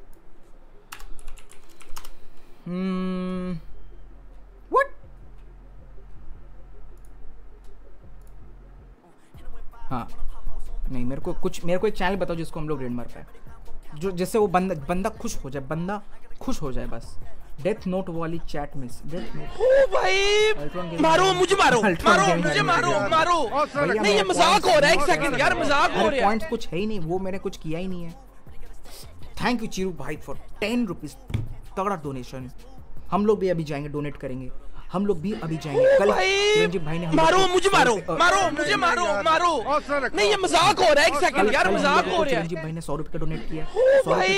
व्हाट हाँ नहीं, मेरे को कुछ, मेरे को एक चैनल बताओ जिसको हम लोग रेड मार पाए। जो, जिससे वो बंदा बंदा खुश हो जाए, बंदा खुश हो जाए बस। डेथ नोट वाली चैट मिस डेथ नोट
ओ भाई मारो मुझे मारो मारो मुझे मारो मारो। नहीं ये मज़ाक हो रहा है एक सेकंड यार मज़ाक हो रहा है।
पॉइंट्स कुछ है ही नहीं वो मैंने कुछ किया ही नहीं है। थैंक यू चिरू भाई फॉर टेन रुपीज़ तगड़ा डोनेशन हम लोग भी अभी जाएँगे डोनेट करेंगे। हम लोग भी अभी जाएँगे। कल
भाई
चिरंजीव भाई ने
मारो मुझे मारो मारो मुझे मारो मारो। नहीं ये मज़ाक हो रहा है एक सेकंड यार मज़ाक हो रहा है।
चिरंजीव भाई ने सौ रुपए का डोनेट किया
भाई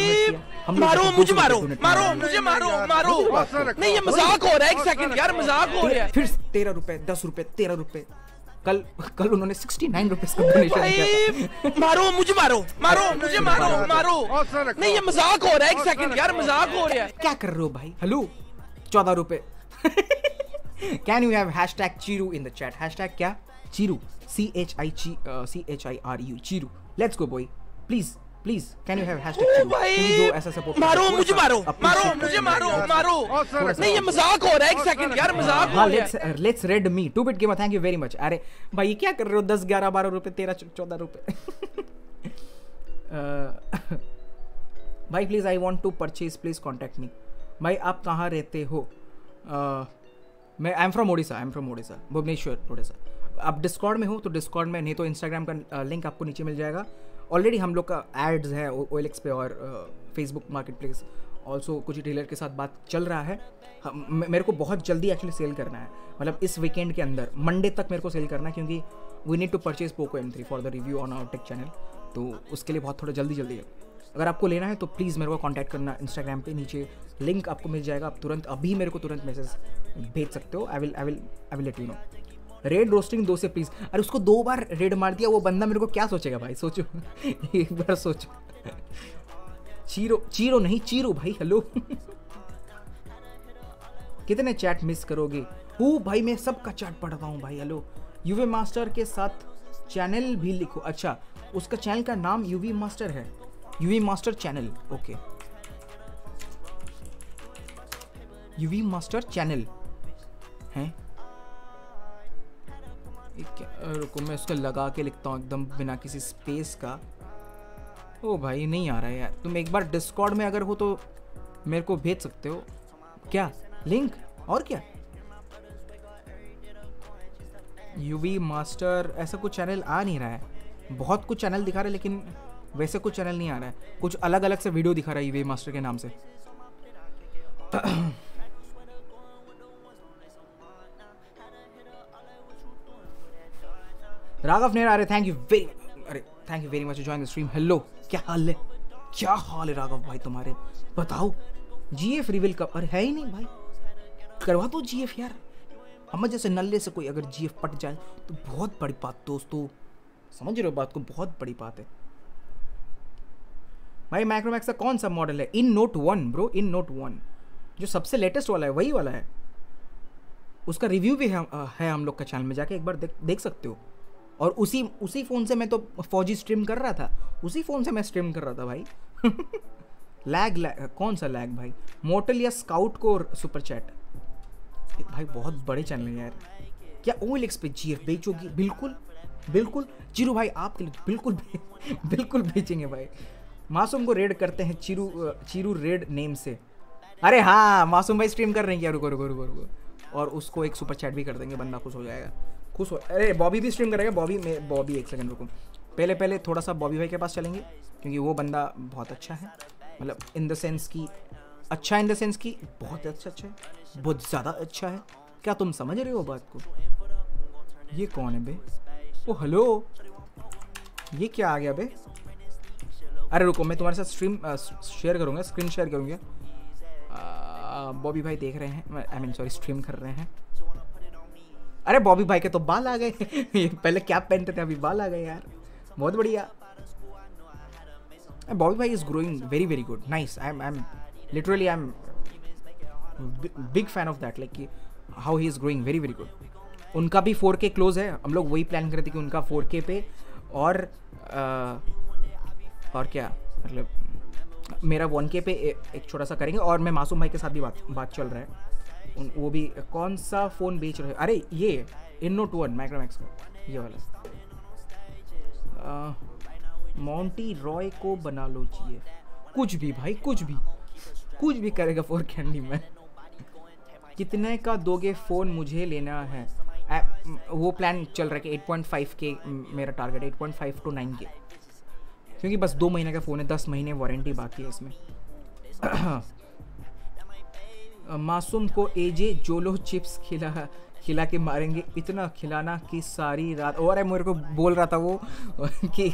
हम
मारो मुझे मारो मारो मुझे मारो मारो। नहीं ये मज़ाक हो रहा है एक सेकंड यार मज़ाक हो रहा है।
फिर तेरह रुपए दस रुपए तेरह रुपए। कल कल उन्होंने सिक्सटी नाइन रुपीज़ का डोनेशन किया था।
मारो मुझे मारो मारो मुझे मारो मारो। नहीं ये मज़ाक हो रहा है एक सेकंड यार मज़ाक हो रहा है।
क्या कर रहे हो भाई? हेलो चौदह रुपए। Can you have hashtag Chiru in the chat hashtag क्या Chiru C H I C H I R U Chiru let's go boy please please can you have
hashtag
Chiru
भाई!
ऐसा सपोर्ट
मारो मुझे मारो मारो मुझे मारो मारो। नहीं ये मज़ाक हो रहा है एक सेकंड यार मज़ाक हो
हाँ
रहा है।
Let's raid me Two Bit Gamer thank you very much अरे भाई ये क्या कर रहे हो? दस ग्यारह बारह रुपए तेरह चौदह रुपए। भाई please I want to purchase please contact me भाई आप कहाँ रहते हो? मैं I am from Odisha I am from Odisha Bhubaneswar Odisha आप डिस्कॉर्ड में हो तो डिस्कॉर्ड में, नहीं तो इंस्टाग्राम का लिंक आपको नीचे मिल जाएगा। ऑलरेडी हम लोग का एड्स है ओ पे और फेसबुक मार्केट प्लेस ऑल्सो कुछ डीलर के साथ बात चल रहा है। मेरे को बहुत जल्दी एक्चुअली सेल करना है। मतलब इस वीकेंड के अंदर मंडे तक मेरे को सेल करना है क्योंकि we need to purchase Poco M three for the review on our tech channel तो उसके लिए बहुत थोड़ा जल्दी जल्दी है अगर आपको लेना है तो प्लीज़ मेरे को कांटेक्ट करना इंस्टाग्राम पे, नीचे लिंक आपको मिल जाएगा। आप तुरंत अभी मेरे को तुरंत मैसेज भेज सकते हो। I will I will I will let you know raid roasting दो से प्लीज़ अरे उसको दो बार रेड मार दिया, वो बंदा मेरे को क्या सोचेगा भाई? सोचो। एक बार सोचो। चीरो चीरो नहीं, चीरो भाई हेलो कितने चैट मिस करोगे? वो भाई, मैं सबका चैट पढ़ता हूँ भाई हेलो यूवी मास्टर के साथ चैनल भी लिखो। अच्छा उसका चैनल का नाम यूवी मास्टर है। UV master channel okay UV master channel है रुको, मैं उसको लगा के लिखता हूँ एकदम बिना किसी स्पेस का। ओ भाई, नहीं आ रहा है यार। तुम एक बार डिस्कॉर्ड में अगर हो तो मेरे को भेज सकते हो। क्या? लिंक और क्या? यूवी मास्टर ऐसा कुछ चैनल आ नहीं रहा है। बहुत कुछ चैनल दिखा रहे लेकिन वैसे कुछ चैनल नहीं आ रहा है। कुछ अलग अलग से वीडियो दिखा रहा है यूवी मास्टर के नाम से। राघव नेहरा अरे थैंक यू वेरी अरे thank you very much join the stream hello क्या हाल है? क्या हाल है राघव भाई तुम्हारे? बताओ। जीएफ रिविल कब अरे, है ही नहीं भाई। करवा दो जीएफ यार। हम जैसे नल्ले से कोई अगर जी एफ़ पट जाए तो बहुत बड़ी बात दोस्तों। समझ रहे हो बात को? बहुत बड़ी बात है। भाई माइक्रोमैक्स का कौन सा मॉडल है? In Note one bro in Note one जो सबसे लेटेस्ट वाला है वही वाला है। उसका रिव्यू भी है, है हम लोग का चैनल में जाके एक बार देख देख सकते हो। और उसी उसी फ़ोन से मैं तो फौजी स्ट्रीम कर रहा था। उसी फ़ोन से मैं स्ट्रीम कर रहा था भाई। लैग लैग कौन सा लैग भाई? मोटल या स्काउट को सुपर चैट भाई बहुत बड़े चैनल हैं यार। क्या ओ एल पे जी बेचोगी? बिल्कुल बिल्कुल। ज़ीरो भाई आपके लिए बिल्कुल बिल्कुल बेचेंगे भाई। मासूम को रेड करते हैं चिरू चिरू रेड नेम से। अरे हाँ मासूम भाई स्ट्रीम कर रहे हैं क्या? रुको रुको रुको रुको। और उसको एक सुपर चैट भी कर देंगे, बंदा खुश हो जाएगा। खुश हो, अरे बॉबी भी स्ट्रीम करेगा बॉबी, में, बॉबी, एक सेकंड रुको। पहले पहले थोड़ा सा बॉबी भाई के पास चलेंगे, क्योंकि वो बंदा बहुत अच्छा है। मतलब इन द सेंस की अच्छा इन द सेंस की बहुत अच्छा अच्छा है, बहुत ज़्यादा अच्छा है। क्या तुम समझ रहे हो बात को? ये कौन है बे? ओ हेलो ये क्या आ गया बे? अरे रुको, मैं तुम्हारे साथ स्ट्रीम शेयर करूँगा स्क्रीन शेयर करूँगा। बॉबी भाई देख रहे हैं आई मीन सॉरी स्ट्रीम कर रहे हैं। अरे बॉबी भाई के तो बाल आ गए। पहले कैप पहनते थे, अभी बाल आ गए यार। बहुत बढ़िया। बॉबी भाई is growing very very good nice I am I am literally I am big fan of that like how he is growing very very good उनका भी फोर के क्लोज है। हम लोग वही प्लान कर रहे थे कि उनका फोर के पे और और क्या? मतलब मेरा वन के पे एक छोटा सा करेंगे और मैं मासूम भाई के साथ भी बात बात चल रहा है। उन वो भी कौन सा फ़ोन बेच रहे अरे ये इन नोट वन माइक्रोमैक्स का ये वाला। मोंटी रॉय को बना लो चाहिए कुछ भी भाई कुछ भी। कुछ भी करेगा फोर कैंडी में कितने का दोगे फ़ोन मुझे लेना है? आ, वो प्लान चल रहा है कि 8.5 के मेरा टारगेट 8.5 टू 9 के क्योंकि बस दो महीने का फ़ोन है दस महीने वारंटी बाकी है इसमें। मासूम को एजे जोलो चिप्स खिला खिला के मारेंगे। इतना खिलाना कि सारी रात और मेरे को बोल रहा था वो कि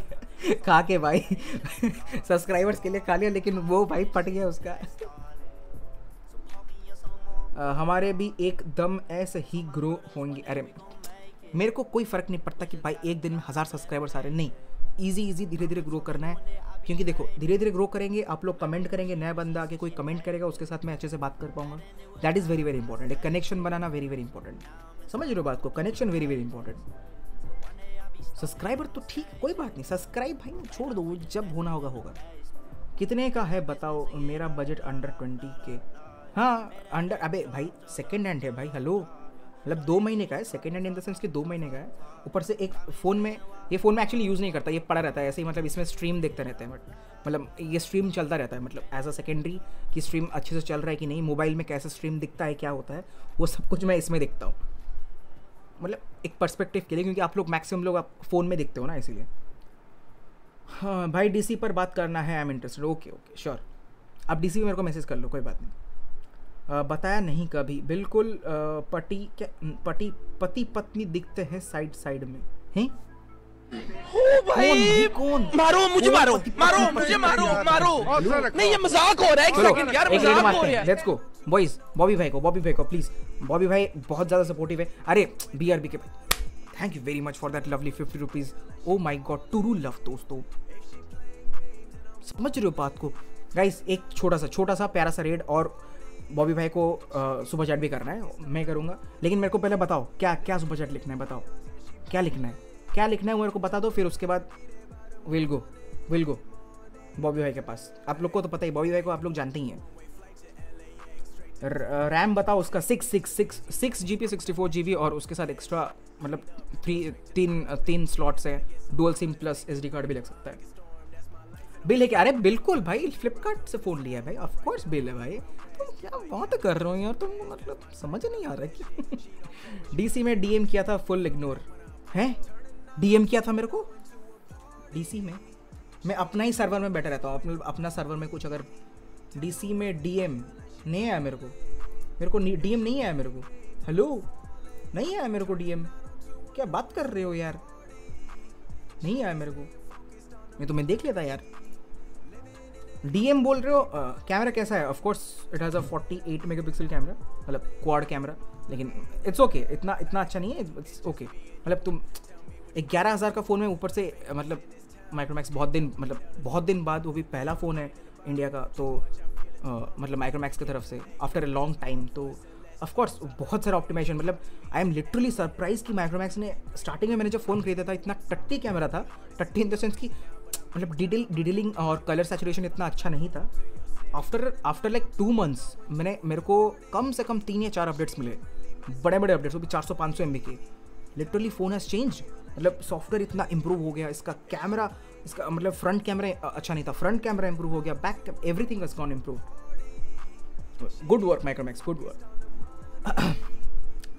खा के भाई सब्सक्राइबर्स के लिए खा लिया लेकिन वो भाई पट गया उसका। आ, हमारे भी एकदम ऐसे ही ग्रो होंगे। अरे मेरे को कोई फ़र्क नहीं पड़ता कि भाई एक दिन में हज़ार सब्सक्राइबर्स आ रहे नहीं ईजी ईजी धीरे धीरे ग्रो करना है। क्योंकि देखो, धीरे धीरे ग्रो करेंगे, आप लोग कमेंट करेंगे, नया बंदा आके कोई कमेंट करेगा, उसके साथ मैं अच्छे से बात कर पाऊँगा। That is very very important एक कनेक्शन बनाना वेरी वेरी इंपॉर्टेंट समझ रहे हो बात को? Connection very very important subscriber तो ठीक, कोई बात नहीं। सब्सक्राइब भाई, छोड़ दो जब होना होगा होगा। कितने का है बताओ? मेरा बजट अंडर ट्वेंटी के हाँ अंडर अबे भाई सेकेंड हैंड है भाई हेलो मतलब दो महीने का है second hand in the sense कि दो महीने का है। ऊपर से एक फ़ोन में, ये फ़ोन में एक्चुअली यूज़ नहीं करता, ये पड़ा रहता है, ऐसे ही मतलब इसमें स्ट्रीम देखते रहते हैं बट मतलब ये स्ट्रीम चलता रहता है मतलब एज अ सेकेंडरी कि स्ट्रीम अच्छे से चल रहा है कि नहीं मोबाइल में कैसे स्ट्रीम दिखता है, क्या होता है, वो सब कुछ मैं इसमें देखता हूँ। मतलब एक पर्सपेक्टिव के लिए, क्योंकि आप लोग मैक्सिमम लोग आप फ़ोन में देखते हो ना, इसीलिए। हाँ भाई डीसी पर बात करना है I am interested okay okay sure आप डीसी पे मेरे को मैसेज कर लो, कोई बात नहीं। बताया नहीं कभी। बिल्कुल पति क्या पति पति पत्नी दिखते हैं साइड साइड में। हैं?
ओ भाई! कौन मारो मुझे मारो! मारो मुझे मारो मारो! नहीं ये मज़ाक हो रहा है एक सेकंड यार मज़ाक हो रहा है।
लेट्स गो बॉयज़ बॉबी भाई को बॉबी भाई को प्लीज़ बॉबी भाई बहुत ज़्यादा सपोर्टिव है। अरे बीआरबी के thank you very much for that lovely fifty rupees oh my God true love दोस्तों। समझ रहे हो बात को? गाइस एक छोटा सा छोटा सा प्यारा सा रेड और बॉबी भाई को सुपर चैट भी करना है, मैं करूँगा। लेकिन मेरे को पहले बताओ, क्या क्या सुपर चैट लिखना है, बताओ। क्या लिखना है? क्या लिखना है वो मेरे को बता दो, फिर उसके बाद will go will go Bobby भाई के पास। आप लोग को तो पता ही बॉबी भाई को आप लोग जानते ही हैं। रैम बताओ उसका six six six six G B sixty four G B और उसके साथ एक्स्ट्रा मतलब थ्री तीन तीन स्लॉट्स है। Dual SIM plus S D card भी लग सकता है। बिल है क्या? अरे बिल्कुल भाई फ्लिपकार्ट से फ़ोन लिया भाई। ऑफकोर्स बिल है भाई। तुम क्या बात कर रहे हो यार? तुम मतलब समझ नहीं आ रहा कि डीसी में डीएम किया था फुल इग्नोर है? डीएम किया था मेरे को? डीसी में? मैं अपना ही सर्वर में बैठा रहता हूँ। अपना अपना सर्वर में कुछ अगर डीसी में डीएम नहीं आया मेरे को मेरे को डीएम नहीं आया मेरे को। हेलो नहीं आया मेरे को डीएम क्या बात कर रहे हो यार? नहीं आया मेरे को। मैं तुम्हें देख लेता यार। डीएम बोल रहे हो कैमरा कैसा है of course it has a 48 megapixel camera मतलब क्वाड कैमरा लेकिन इट्स ओके okay, इतना इतना अच्छा नहीं है इट्स ओके okay. मतलब तुम एक ग्यारह हज़ार का फ़ोन में ऊपर से मतलब माइक्रोमैक्स बहुत दिन मतलब बहुत दिन बाद वो भी पहला फ़ोन है इंडिया का तो आ, मतलब माइक्रोमैक्स की तरफ़ से आफ्टर अ लॉन्ग टाइम तो ऑफकोर्स बहुत सारा ऑप्टिमाइजेशन मतलब आई एम लिटरली सरप्राइज़ कि माइक्रोमैक्स ने स्टार्टिंग में मैंने जब फ़ोन खरीदा था इतना टट्टी कैमरा था टट्टी इन द सेंस कि मतलब डिटेल डिटेलिंग और कलर सेचुरेशन इतना अच्छा नहीं था। After after like two months मैंने मेरे को कम से कम तीन या चार अपडेट्स मिले। बड़े बड़े अपडेट्स वो भी चार सौ, पाँच सौ एम बी के लिटरली फ़ोन हैज़ चेंज मतलब सॉफ्टवेयर इतना इंप्रूव हो गया, इसका कैमरा इसका मतलब फ्रंट कैमरा अच्छा नहीं था। फ्रंट कैमरा इंप्रूव हो गया back everything is gone improve good work Micromax good work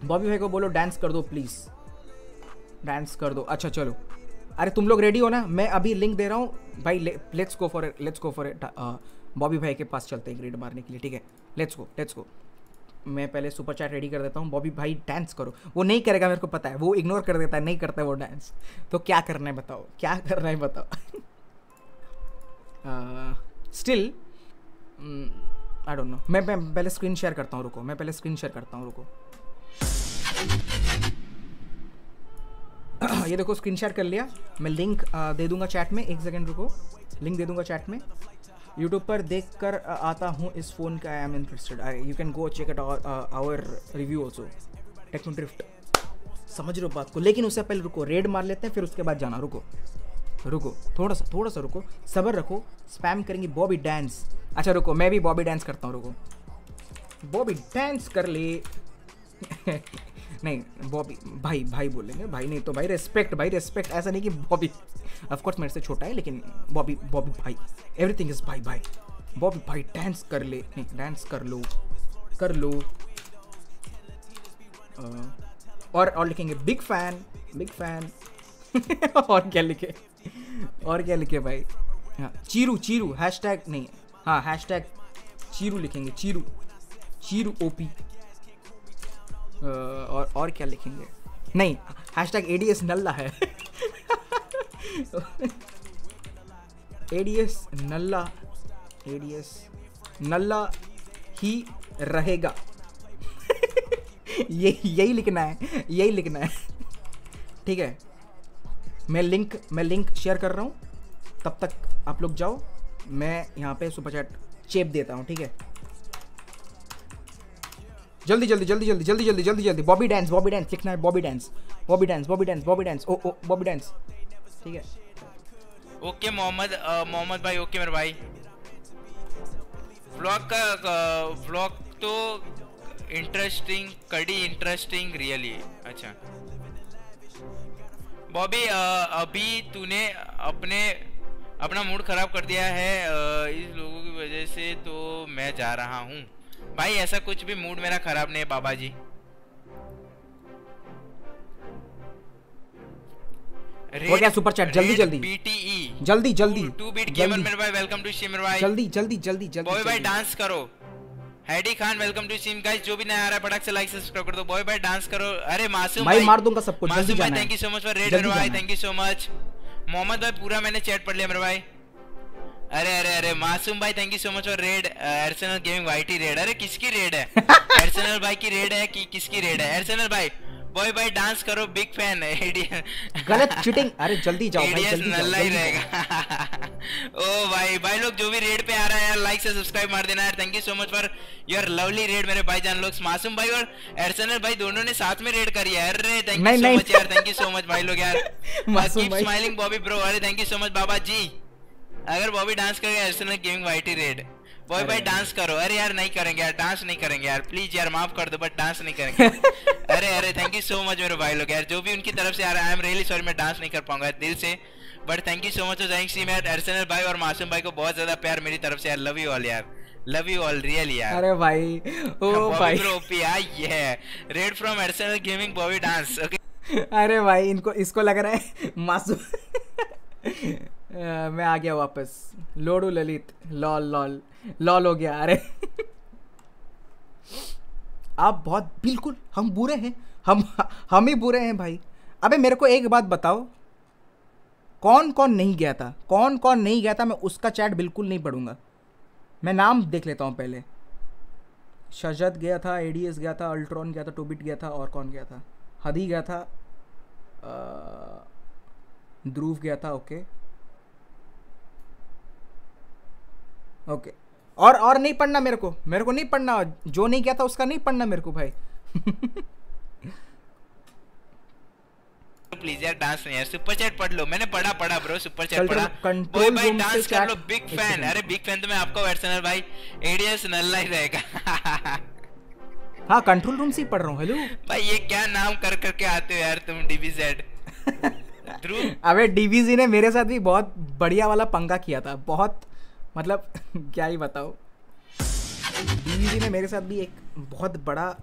Bobby भाई को बोलो डांस कर दो प्लीज़ डांस कर दो। अच्छा चलो। अरे तुम लोग रेडी हो ना? मैं अभी लिंक दे रहा हूँ। भाई let's go for let's go for Bobby भाई के पास चलते हैं ग्रेड मारने के लिए, ठीक है? लेट्स गो लेट्स गो मैं पहले सुपर चैट रेडी कर देता हूँ। बॉबी भाई डांस करो। वो नहीं करेगा मेरे को पता है। वो इग्नोर कर देता है, नहीं करता है वो डांस तो क्या करना है बताओ? क्या करना है बताओ? स्टिल आई डोंट नो मैं पहले स्क्रीन शेयर करता हूँ, रुको। मैं पहले स्क्रीन शेयर करता हूँ, रुको। ये देखो स्क्रीन शेयर कर लिया। मैं लिंक दे दूँगा चैट में। एक सेकेंड रुको। लिंक दे दूँगा चैट में। यूट्यूब पर देख कर आता हूँ इस फ़ोन का I am interested I you can go check it our review also Techno Drift समझ रहे हो बात को? लेकिन उससे पहले रुको, रेड मार लेते हैं, फिर उसके बाद जाना। रुको। रुको। थोड़ा सा थोड़ा सा रुको। सबर रखो। स्पैम करेंगे बॉबी डांस अच्छा रुको, मैं भी बॉबी डांस करता हूँ, रुको। बॉबी डांस कर ले। नहीं बॉबी भाई भाई बोलेंगे, भाई नहीं तो भाई रेस्पेक्ट भाई रेस्पेक्ट ऐसा नहीं कि बॉबी ऑफकोर्स मेरे से छोटा है, लेकिन बॉबी बॉबी भाई एवरीथिंग इज़ भाई भाई बॉबी भाई डांस कर ले, नहीं डांस कर लो कर लो। और और लिखेंगे बिग फ़ैन बिग फ़ैन और क्या लिखे? और क्या लिखे भाई? हाँ चीरू चीरू हैश टैग नहीं हाँ हैश टैग चीरू लिखेंगे, चीरू चीरू ओपी। और और क्या लिखेंगे? नहीं hash tag A D S नल्ला है। A D S Nalla A D S नल्ला ही रहेगा। ये, यही लिखना है, यही लिखना है। ठीक है, मैं लिंक मैं लिंक शेयर कर रहा हूँ। तब तक आप लोग जाओ, मैं यहाँ पे सुपर चैट चेप देता हूँ, ठीक है? जल्दी जल्दी जल्दी जल्दी जल्दी जल्दी जल्दी जल्दी। बॉबी डांस बॉबी डांस लिखना है Bobby dance Bobby dance Bobby dance Bobby dance ओ ओ बॉबी डांस ठीक है।
ओके मोहम्मद मोहम्मद भाई ओके मेरे भाई। व्लॉग का व्लॉग तो इंटरेस्टिंग कड़ी इंटरेस्टिंग रियली अच्छा। बॉबी अभी तूने अपने, अपना मूड खराब कर दिया है इस लोगों की वजह से तो मैं जा रहा हूँ। भाई ऐसा कुछ भी मूड मेरा खराब नहीं है बाबा जी
हो गया सुपर चैट जल्दी जल्दी।
बीटीई
जल्दी जल्दी।
टू बीट गेमर मेरे भाई वेलकम टू स्ट्रीम मेरे भाई।
जल्दी जल्दी जल्दी जल्दी
बॉय भाई डांस करो। Hadi Khan welcome to stream guys जो भी नया आ रहा है फटाक से लाइक सब्सक्राइब कर दो। बॉय भाई डांस करो। अरे मासूम
भाई मार दूँगा सबको
जल्दी जाना thank you so much for raid मेरे भाई thank you so much Mohammed भाई पूरा मैंने चैट पढ़ लिया मेरे भाई। अरे अरे अरे मासूम भाई thank you so much for raid Arsenal gaming YT raid अरे किसकी रेड है? एर्सनल भाई की रेड है कि किसकी रेड है? एर्सनल भाई बॉय भाई डांस करो बिग फ़ैन है
गलत चीटिंग अरे जल्दी जाओ भाई जल्दी
नल्ला ही रहेगा। ओ भाई भाई लोग जो भी रेड पे आ रहा है यार लाइक से सब्सक्राइब मार देना यार thank you so much for your lovely raid मेरे भाई जान लोग। मासूम भाई और एर्सनल भाई दोनों ने साथ में रेड करी है। अरे थैंक यू सो मच यार थैंक यू सो मच भाई लोग यार। मासूम भाई। स्माइलिंग बॉबी ब्रो अरे थैंक यू सो मच बाबा जी। अगर बॉबी डांस करेगा ना गेमिंग वाइटी रेड बॉय भाई डांस करो। अरे यार नहीं करेंगे यार डांस नहीं करेंगे यार। प्लीज़ यार माफ़ कर दो बट डांस नहीं करेंगे। अरे अरे थैंक यू सो मच मेरे भाई लोग। यार जो भी उनकी तरफ़ से यार आई एम रियली सॉरी मैं डांस नहीं कर पाऊँगा दिल से। But thank you so much thank सी मैं अर्सनल भाई और मासूम भाई को बहुत ज़्यादा प्यार मेरी तरफ़ से यार। लव यू ऑल यार। लव यू ऑल रियली यार।
अरे भाई ओ भाई।
ब्रो पिया ये raid from Arsenal gaming Bobby dance okay
अरे भाई इनको इसको लग रहा है मासूम मैं आ गया वापस। लोडू ललित, लॉल लॉल लॉल हो गया। अरे। आप बहुत, बिल्कुल, हम बुरे हैं। हम हम ही बुरे हैं भाई। अबे, मेरे को एक बात बताओ। कौन कौन नहीं गया था? कौन कौन नहीं गया था? मैं उसका चैट बिल्कुल नहीं पढ़ूँगा। मैं नाम देख लेता हूँ पहले। शजत गया था एडीएस गया था, अल्ट्रॉन गया था, टोबिट गया था, और कौन गया था? हदी गया था ध्रुव गया था, ओके। ओके और और नहीं पढ़ना मेरे को। मेरे को नहीं पढ़ना। जो नहीं किया था उसका नहीं पढ़ना मेरे को भाई।
प्लीज़ यार डांस नहीं यार सुपर चैट पढ़ लो। मैंने पढ़ा पढ़ा ब्रो सुपर चैट पढ़ा। ओए भाई डांस कर लो बिग फ़ैन अरे बिग फ़ैन तो मैं आपका वर्सनल भाई एडीएस नल्ला ही रहेगा।
हाँ कंट्रोल रूम से ही पढ़ रहा हूँ। हेलो
भाई ये क्या नाम कर करके आते हो यार तुम डीबीजेड
अबे डीवीजी ने मेरे साथ भी बहुत बढ़िया वाला पंगा किया था। बहुत मतलब क्या ही बताओ डीवीजी ने मेरे साथ भी एक बहुत बड़ा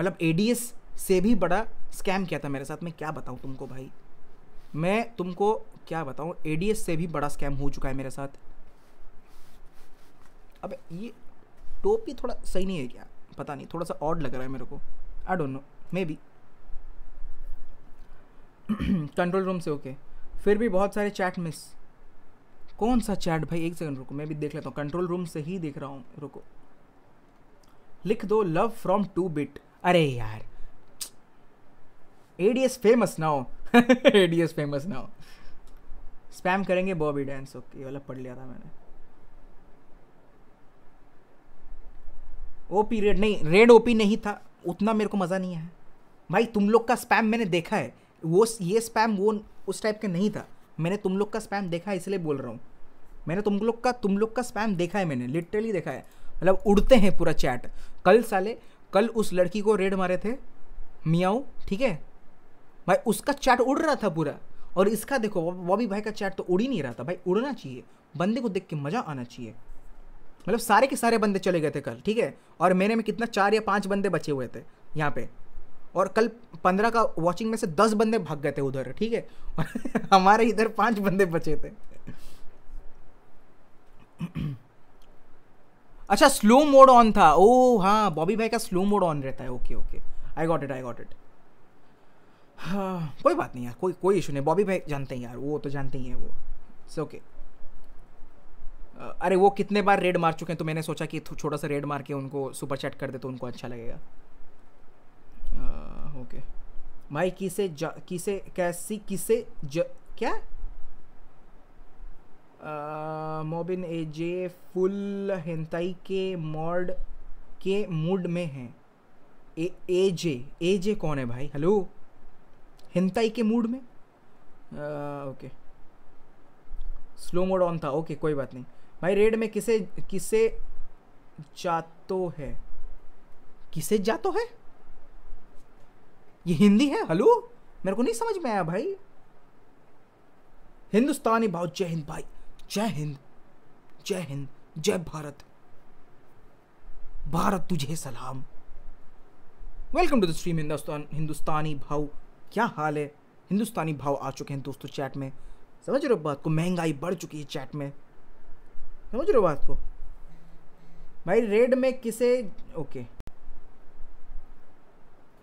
मतलब एडीएस से भी बड़ा स्कैम किया था मेरे साथ। मैं क्या बताऊँ तुमको भाई? मैं तुमको क्या बताऊँ? एडीएस से भी बड़ा स्कैम हो चुका है मेरे साथ। अब ये टोपी थोड़ा सही नहीं है क्या? पता नहीं, थोड़ा सा ऑड लग रहा है मेरे को। I don't know maybe control room से ओके okay. फिर भी बहुत सारे चैट मिस कौन सा चैट? भाई, एक सेकंड रुको, मैं भी देख लेता हूँ। कंट्रोल रूम से ही देख रहा हूँ। रुको। लिख दो लव फ्रॉम टू बिट अरे यार। ADS famous now ADS famous now spam करेंगे बॉबी डांस ओके वाला पढ़ लिया था मैंने। ओपी रेड नहीं रेड ओपी नहीं था। उतना मेरे को मज़ा नहीं आया। भाई, तुम लोग का स्पैम मैंने देखा है। वो, ये स्पैम वो उस टाइप का नहीं था। मैंने तुम लोग का स्पैम देखा है, इसलिए बोल रहा हूँ। मैंने तुम लोग का, तुम लोग का स्पैम देखा है मैंने लिटरली देखा है। मतलब उड़ते हैं पूरा चैट कल साले, कल उस लड़की को रेड मारे थे मियाऊ ठीक है? भाई, उसका चैट उड़ रहा था पूरा। और इसका देखो बॉबी भाई का चैट तो उड़ ही नहीं रहा था। भाई, उड़ना चाहिए। बंदे को देख के मज़ा आना चाहिए। मतलब सारे के सारे बंदे चले गए थे कल, ठीक है? और मेरे में कितना चार या पाँच बंदे बचे हुए थे यहाँ पे। और कल पंद्रह का वॉचिंग में से दस बंदे भाग गए थे उधर, ठीक है? हमारे इधर पाँच बंदे बचे थे। अच्छा स्लो मोड ऑन था। ओ हाँ बॉबी भाई का स्लो मोड ऑन रहता है। Okay okay I got it I got it हाँ कोई बात नहीं यार, कोई कोई इशू नहीं। बॉबी भाई जानते हैं यार, वो तो जानते ही हैं वो। इट्स ओके अरे, वो कितने बार रेड मार चुके हैं तो मैंने सोचा कि छोटा सा रेड मार के उनको सुपर चैट कर दे तो उनको अच्छा लगेगा। ओके भाई किसे जा, किसे, कैसी, किसे ज, क्या? मोबिन एजे फुल हेंताई के मॉड के मूड में हैं. ए एजे एजे कौन है भाई? हेलो हेंताई के मूड में? ओके स्लो मोड ऑन था ओके कोई बात नहीं. भाई रेड में किसे किसे जातो है? किसे जातो है? ये हिंदी है? हेलो? मेरे को नहीं समझ में आया भाई। हिंदुस्तानी भाव, जय हिंद भाई। जय हिंद। जय हिंद। जय भारत। भारत, तुझे सलाम। Welcome to the stream Hindustan Hindustani Bhau. क्या हाल है? हिंदुस्तानी भाव आ चुके हैं दोस्तों चैट में। समझ रहे हो बात को? महँगाई बढ़ चुकी है चैट में। समझ रहे हो बात को? भाई, रेड में किसे ओके।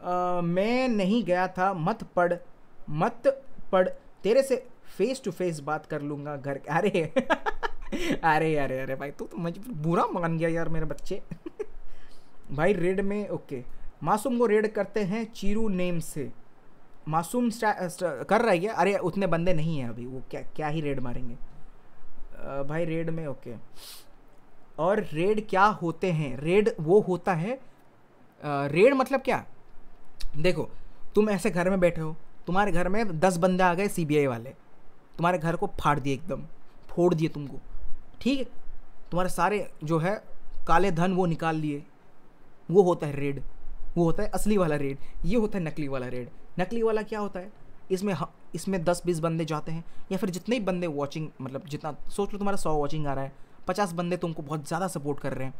अ, मैं नहीं गया था मत पढ़ मत पढ़। तेरे से फेस टू फेस बात कर लूँगा घर के। अरे अरे अरे अरे भाई तू तो मुझे बुरा मान गया यार मेरे बच्चे। भाई रेड में ओके। मासूम को रेड करते हैं चीरू नेम से। मासूम कर रहा है क्या? अरे उतने बंदे नहीं हैं अभी वो क्या क्या ही रेड मारेंगे। अ, भाई रेड में ओके। और रेड क्या होते हैं? रेड वो होता है अ, रेड मतलब क्या? देखो, तुम ऐसे घर में बैठे हो, तुम्हारे घर में दस बंदे आ गए सीबीआई वाले। तुम्हारे घर को फाड़ दिए एकदम, फोड़ दिए तुमको। ठीक है? तुम्हारे सारे जो है, काले धन वो निकाल लिए। वो होता है रेड, वो होता है असली वाला रेड, ये होता है नकली वाला रेड। नकली वाला क्या होता है? इसमें इसमें दस बीस बंदे जाते हैं, या फिर जितने बंदे वॉचिंग मतलब जितना, सोच लो तुम्हारा सौ वॉचिंग आ रहा है, पचास बंदे तुमको बहुत ज़्यादा सपोर्ट कर रहे हैं।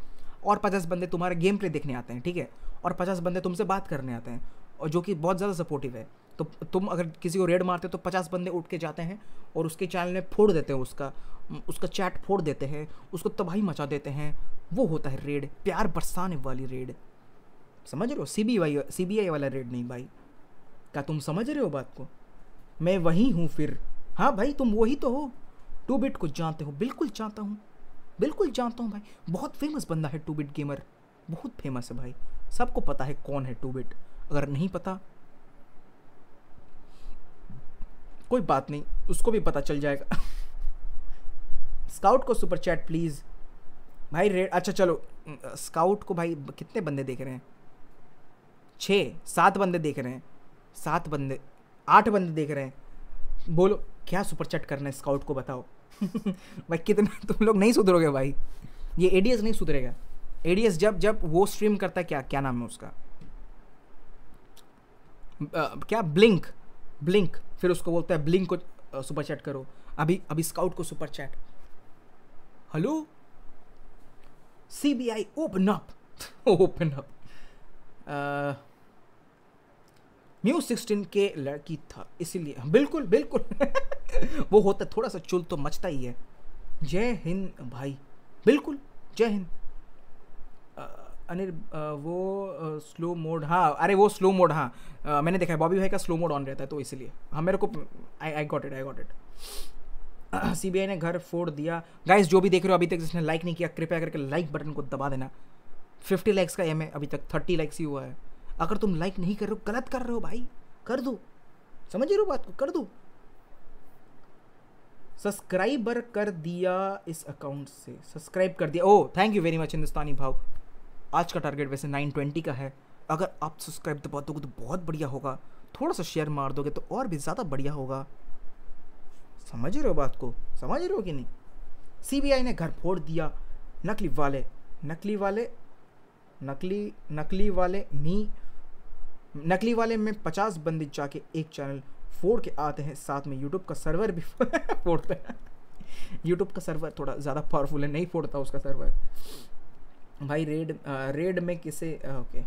और पचास बंदे तुम्हारे गेम प्ले देखने आते हैं, ठीक है? और पचास बंदे तुमसे बात करने आते हैं, और जो कि बहुत ज़्यादा सपोर्टिव है। तो तुम अगर किसी को रेड मारते हो तो पचास बंदे उठ के जाते हैं और उसके चैनल में फोड़ देते हैं उसका उसका चैट फोड़ देते हैं, उसको तबाही मचा देते हैं। वो होता है रेड प्यार बरसाने वाली रेड समझ रहे हो? C B Y C B I वाला रेड नहीं भाई। क्या तुम समझ रहे हो बात को? मैं वही हूँ फिर। हाँ भाई, तुम वही तो हो। टू बिट को जानते हो? बिल्कुल जानता हूँ। बिल्कुल जानता हूँ भाई। बहुत फ़ेमस बंदा है टू बिट गेमर। बहुत फ़ेमस है भाई। सबको पता है कौन है टू बिट। अगर नहीं पता, कोई बात नहीं, उसको भी पता चल जाएगा। स्काउट को सुपर चैट प्लीज़ भाई रेड अच्छा चलो। स्काउट को भाई, कितने बंदे देख रहे हैं? छः सात बंदे देख रहे हैं। सात बंदे, आठ बंदे देख रहे हैं। बोलो, क्या सुपर चैट करना है स्काउट को, बताओ। भाई कितना तुम लोग नहीं सुधरोगे भाई। ये एडीएस नहीं सुधरेगा। एडीएस जब जब वो स्ट्रीम करता है क्या क्या नाम है उसका? आ, क्या? ब्लिंक ब्लिंक फिर उसको बोलता है ब्लिंक को सुपर चैट करो। अभी अभी स्काउट को super chat hello C B I open up open up mu sixteen के लड़की था इसीलिए बिल्कुल बिल्कुल। वो होता थोड़ा सा चुल तो मचता ही है। जय हिंद भाई बिल्कुल जय हिंद। अनिल वो स्लो मोड हाँ अरे वो स्लो मोड हाँ। आ, मैंने देखा है बॉबी भाई का स्लो मोड ऑन रहता है तो इसलिए। हाँ मेरे को I I got it I got it CBI ने घर फोड़ दिया। गाइस जो भी देख रहे हो अभी तक जिसने लाइक नहीं किया कृपया करके लाइक बटन को दबा देना। फिफ्टी लाइक्स का एम है अभी तक थर्टी लाइक्स ही हुआ है। अगर तुम लाइक नहीं कर रहे हो, गलत कर रहे हो भाई। कर दो। समझ रहे हो बात को? कर दो। सब्सक्राइबर कर दिया इस अकाउंट से। सब्सक्राइब कर दिया। ओ thank you very much Hindustani Bhau. आज का टारगेट वैसे नाइन ट्वेंटी का है। अगर आप सब्सक्राइब दबा दोगे तो बहुत बढ़िया होगा। थोड़ा सा शेयर मार दोगे तो और भी ज़्यादा बढ़िया होगा। समझ रहे हो बात को? समझ रहे हो कि नहीं? सीबीआई ने घर फोड़ दिया। नकली वाले नकली वाले, नकली नकली वाले मी नकली वाले में पचास बंदी जाके एक चैनल फोड़ के आते हैं साथ में यूट्यूब का सर्वर भी फोड़ते हैं। यूट्यूब का सर्वर थोड़ा ज़्यादा पावरफुल है नहीं फोड़ता उसका सर्वर भाई रेड रेड में किसे ओके आ,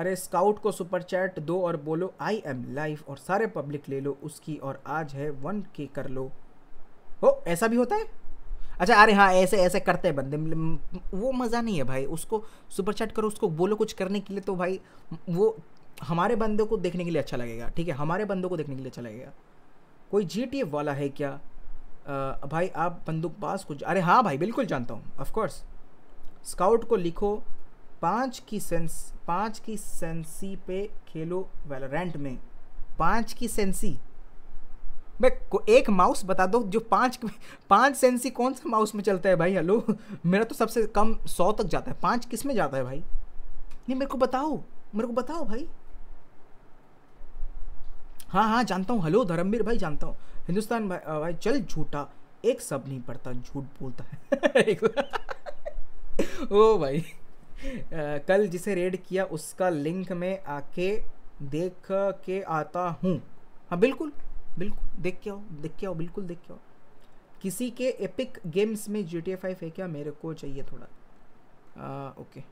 अरे स्काउट को सुपर चैट दो और बोलो आई एम लाइव और सारे पब्लिक ले लो उसकी और आज है वन के कर लो। हो ऐसा भी होता है? अच्छा अरे हाँ ऐसे ऐसे करते हैं बंदे। वो मज़ा नहीं है भाई। उसको सुपर चैट करो उसको बोलो कुछ करने के लिए तो भाई वो हमारे बंदे को देखने के लिए अच्छा लगेगा ठीक है? हमारे बंदों को देखने के लिए अच्छा लगेगा। कोई जी टी वाला है क्या? आ, भाई आप बंदूक बंदूकबाज कुछ अरे हाँ भाई बिल्कुल जानता हूँ ऑफकोर्स स्काउट को लिखो पाँच की सेंस पाँच की सेंसी पे खेलो वेलोरेंट में। पाँच की सेंसी मैं एक माउस बता दो जो पाँच पाँच सेंसी कौन सा माउस में चलता है भाई? हेलो मेरा तो सबसे कम सौ तक जाता है। पाँच किसमें जाता है भाई? नहीं मेरे को बताओ। मेरे को बताओ भाई। हाँ हाँ जानता हूँ। हेलो धर्मवीर भाई जानता हूँ। हिंदुस्तान भाई भाई चल झूठा। एक सब नहीं पड़ता झूठ बोलता है। ओ भाई। आ, कल जिसे रेड किया उसका लिंक में आके देख के आता हूँ। हाँ बिल्कुल। बिल्कुल देख के आओ देख के आओ बिल्कुल देख के आओ। किसी के एपिक गेम्स में जी टी फाइव है क्या? मेरे को चाहिए थोड़ा। आ, ओके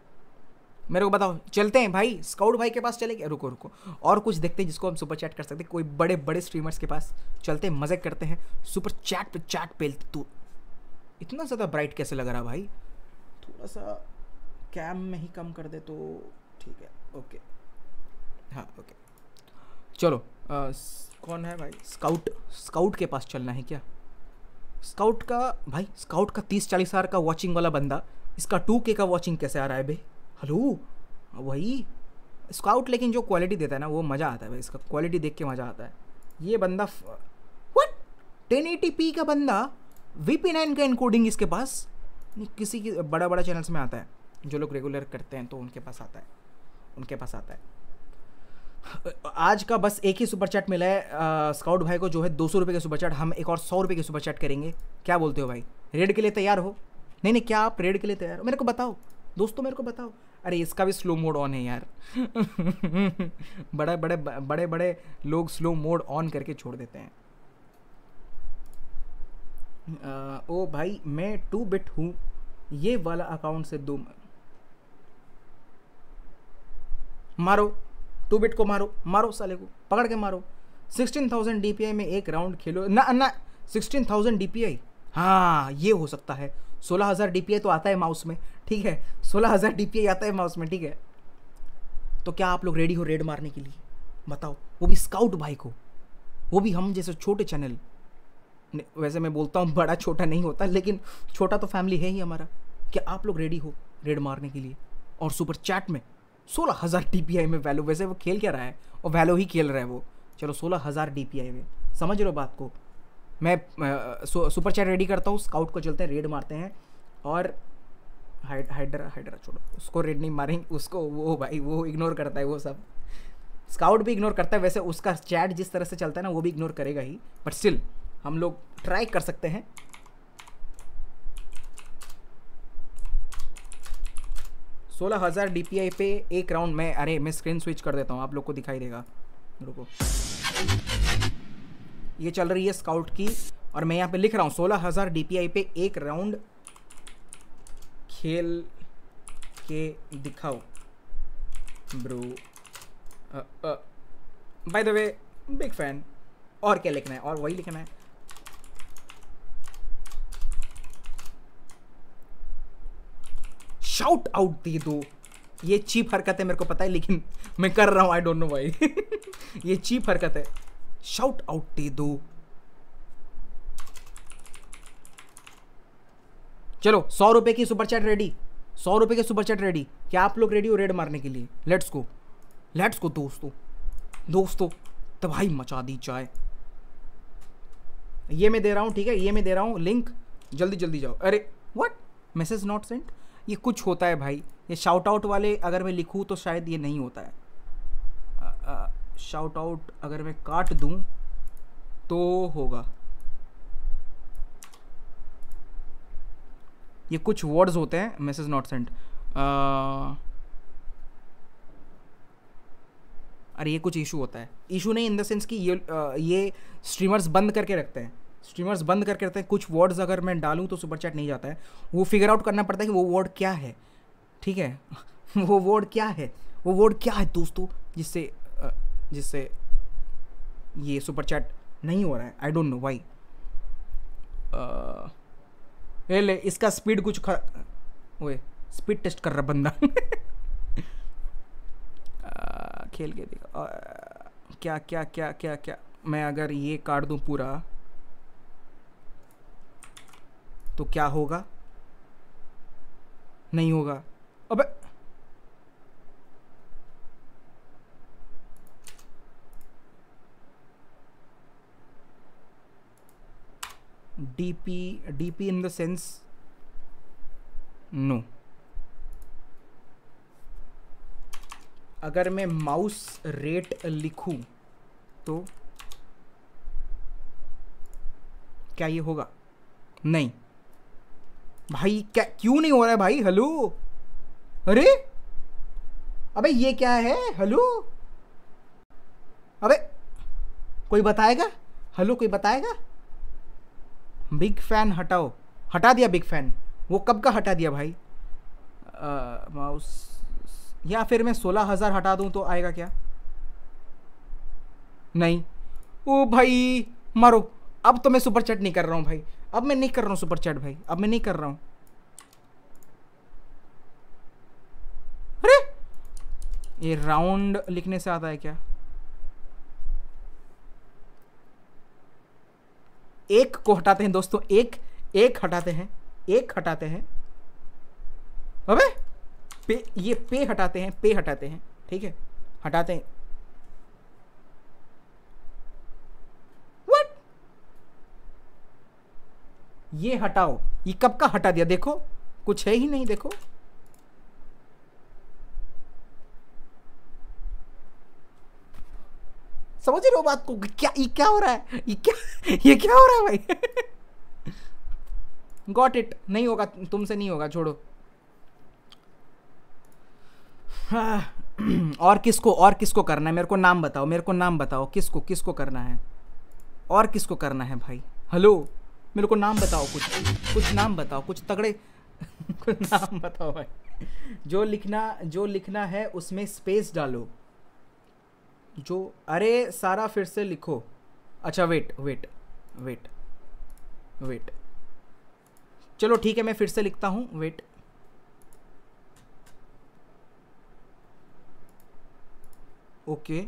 मेरे को बताओ चलते हैं भाई। स्काउट भाई के पास चले गए रुको रुको। और कुछ देखते हैं जिसको हम सुपर चैट कर सकते हैं। कोई बड़े बड़े स्ट्रीमर्स के पास। चलते हैं मज़े करते हैं। सुपर चैट पे चैट पेलते तू इतना ज़्यादा ब्राइट कैसे लग रहा भाई? थोड़ा सा कैम में ही कम कर दे तो ठीक है। ओके हाँ ओके चलो। आ, कौन है भाई? स्काउट स्काउट के पास चलना है क्या? स्काउट का भाई स्काउट का तीस चालीस हज़ार का वॉचिंग वाला बंदा इसका टू के का वॉचिंग कैसे आ रहा है भाई हेलो वही। स्काउट लेकिन जो क्वालिटी देता है ना वो मज़ा आता है भाई इसका क्वालिटी देख के मज़ा आता है। ये बंदा वट टेन एटी पी का बंदा वी पी नाइन का इनकोडिंग इसके पास? किसी की बड़ा बड़ा चैनल्स में आता है। जो लोग रेगुलर करते हैं तो उनके पास आता है। उनके पास आता है। आज का बस एक ही सुपर चैट मिला है स्काउट भाई को जो है दो सौ रुपये का सुपर चैट हम एक और सौ रुपये के सुपर चैट करेंगे। क्या बोलते हो भाई? रेड के लिए तैयार हो? नहीं नहीं क्या आप रेड के लिए तैयार हो? मेरे को बताओ। दोस्तों मेरे को बताओ। अरे इसका भी स्लो मोड ऑन है यार। बड़े बड़े बड़े बड़े लोग स्लो मोड ऑन करके छोड़ देते हैं। आ, ओ भाई मैं टू बिट हूँ। ये वाला अकाउंट से दो मारो। टू बिट को मारो मारो साले को, पकड़ के मारो। सिक्सटीन थाउज़ेंड डी में एक राउंड खेलो। ना ना सिक्सटीन थाउज़ेंड डी हाँ ये हो सकता है। सोलह हज़ार डी तो आता है माउस में, ठीक है? सोलह हज़ार डी आता है माउस में, ठीक है? तो क्या आप लोग रेडी हो रेड मारने के लिए? बताओ। वो भी स्काउट भाई को। वो भी हम जैसे छोटे चैनल वैसे मैं बोलता हूँ, बड़ा छोटा नहीं होता, लेकिन छोटा तो फैमिली है ही हमारा। क्या आप लोग रेडी हो रेड मारने के लिए? और सुपर चैट में। सोलह हज़ार डी पी आई में वैल्यू वैसे वो खेल क्या रहा है? और वैल्यू ही खेल रहा है वो। चलो, सोलह हज़ार डी पी आई में। समझ लो बात को? मैं सुपर चैट रेडी करता हूँ स्काउट को चलते हैं रेड मारते हैं। और हाइड, हाइड्रा हाइड्रा, छोड़ो। उसको रेड नहीं मारेंगे, उसको वो, भाई, वो इग्नोर करता है वो सब। स्काउट भी इग्नोर करता है, वैसे उसका चैट जिस तरह से चलता है ना, वो भी इग्नोर करेगा ही। बट स्टिल हम लोग ट्राई कर सकते हैं। सोलह हज़ार डी पे एक राउंड में, अरे, मैं स्क्रीन स्विच कर देता हूँ, आप लोग को दिखाई देगा। रुको। ये चल रही है स्काउट की, और मैं यहाँ पे लिख रहा हूँ, सोलह हज़ार डी पी आई पे एक राउंड खेल के दिखाओ। Bro by the way big fan और क्या लिखना है? और वही लिखना है। शाउट आउट दे दो। ये चीप हरकत है मेरे को पता है, लेकिन मैं कर रहा हूँ आई डोंट नो वाई ये चीप हरकत। है शाउट आउट दे दो। चलो, सौ रुपए की सुपर चैट रेडी सौ रुपए के सुपर चैट रेडी क्या आप लोग रेडी हो रेड मारने के लिए? लेट्स गो लेट्स गो दोस्तों। दोस्तों, तबाही मचा दी चाय ये मैं दे रहा हूँ, ठीक है? ये मैं दे रहा हूँ लिंक जल्दी जल्दी जाओ। अरे व्हाट मैसेज नॉट सेंट ये कुछ होता है भाई। ये शाउट आउट वाले अगर मैं लिखूँ तो शायद ये नहीं होता है। शाउट आउट अगर मैं काट दूँ तो होगा। ये कुछ वर्ड्स होते हैं मैसेज नॉट सेंट अरे ये कुछ इशू होता है। इशू नहीं इन द सेंस कि ये आ, ये स्ट्रीमर्स बंद करके रखते हैं। स्ट्रीमर्स बंद करके रखते हैं, कुछ वर्ड्स अगर मैं डालूँ तो सुपर चैट नहीं जाता है। वो फिगर आउट करना पड़ता है कि वो वर्ड क्या है। ठीक है? वो वर्ड क्या है? वो वर्ड क्या है दोस्तों? जिससे जिससे ये सुपर चैट नहीं हो रहा है। आई डोंट नो वाई ले, इसका स्पीड कुछ ख, ओए स्पीड टेस्ट कर रहा बंदा। खेल के देखा। क्या क्या क्या क्या क्या? मैं अगर ये काट दूँ पूरा तो क्या होगा? नहीं होगा। अबे! DP DP in the sense no अगर मैं माउस रेट लिखूं तो क्या ये होगा? नहीं। भाई क्या क्यों नहीं हो रहा है भाई? हेलो? अरे? अबे ये क्या है? हेलो? अबे कोई बताएगा? हेलो कोई बताएगा? बिग फ़ैन हटाओ। हटा दिया बिग फ़ैन। वो कब का हटा दिया भाई? माउस या फिर मैं सोलह हज़ार हटा दूँ तो आएगा क्या? नहीं। ओ भाई मारो। अब तो मैं सुपर चैट नहीं कर रहा हूँ भाई। अब मैं नहीं कर रहा हूँ सुपर चैट भाई, अब मैं नहीं कर रहा हूँ। अरे! ये राउंड लिखने से आता है क्या? एक को हटाते हैं दोस्तों, एक एक हटाते हैं, एक हटाते हैं। अबे! पे, ये पे हटाते हैं, पे हटाते हैं, ठीक है? हटाते हैं What? ये हटाओ। ये कब का हटा दिया? देखो, कुछ है ही नहीं, देखो। समझ रहे हो बात को? क्या, ये क्या हो रहा है? ये क्या ये क्या हो रहा है भाई? गॉट इट नहीं होगा, तुमसे नहीं होगा, छोड़ो। और किसको और किसको करना है? मेरे को नाम बताओ, मेरे को नाम बताओ। किसको किसको करना है? और किसको करना है भाई? हेलो मेरे को नाम बताओ कुछ। कुछ नाम बताओ, कुछ तगड़े। कुछ नाम बताओ भाई। जो लिखना जो लिखना है उसमें स्पेस डालो। जो, अरे सारा फिर से लिखो। अच्छा वेट वेट वेट वेट चलो ठीक है, मैं फिर से लिखता हूँ वेट ओके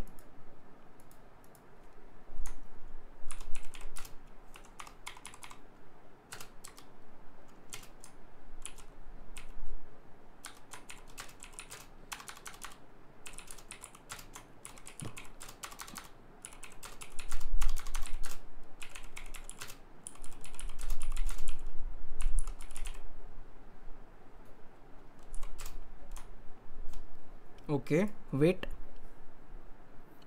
ओके वेट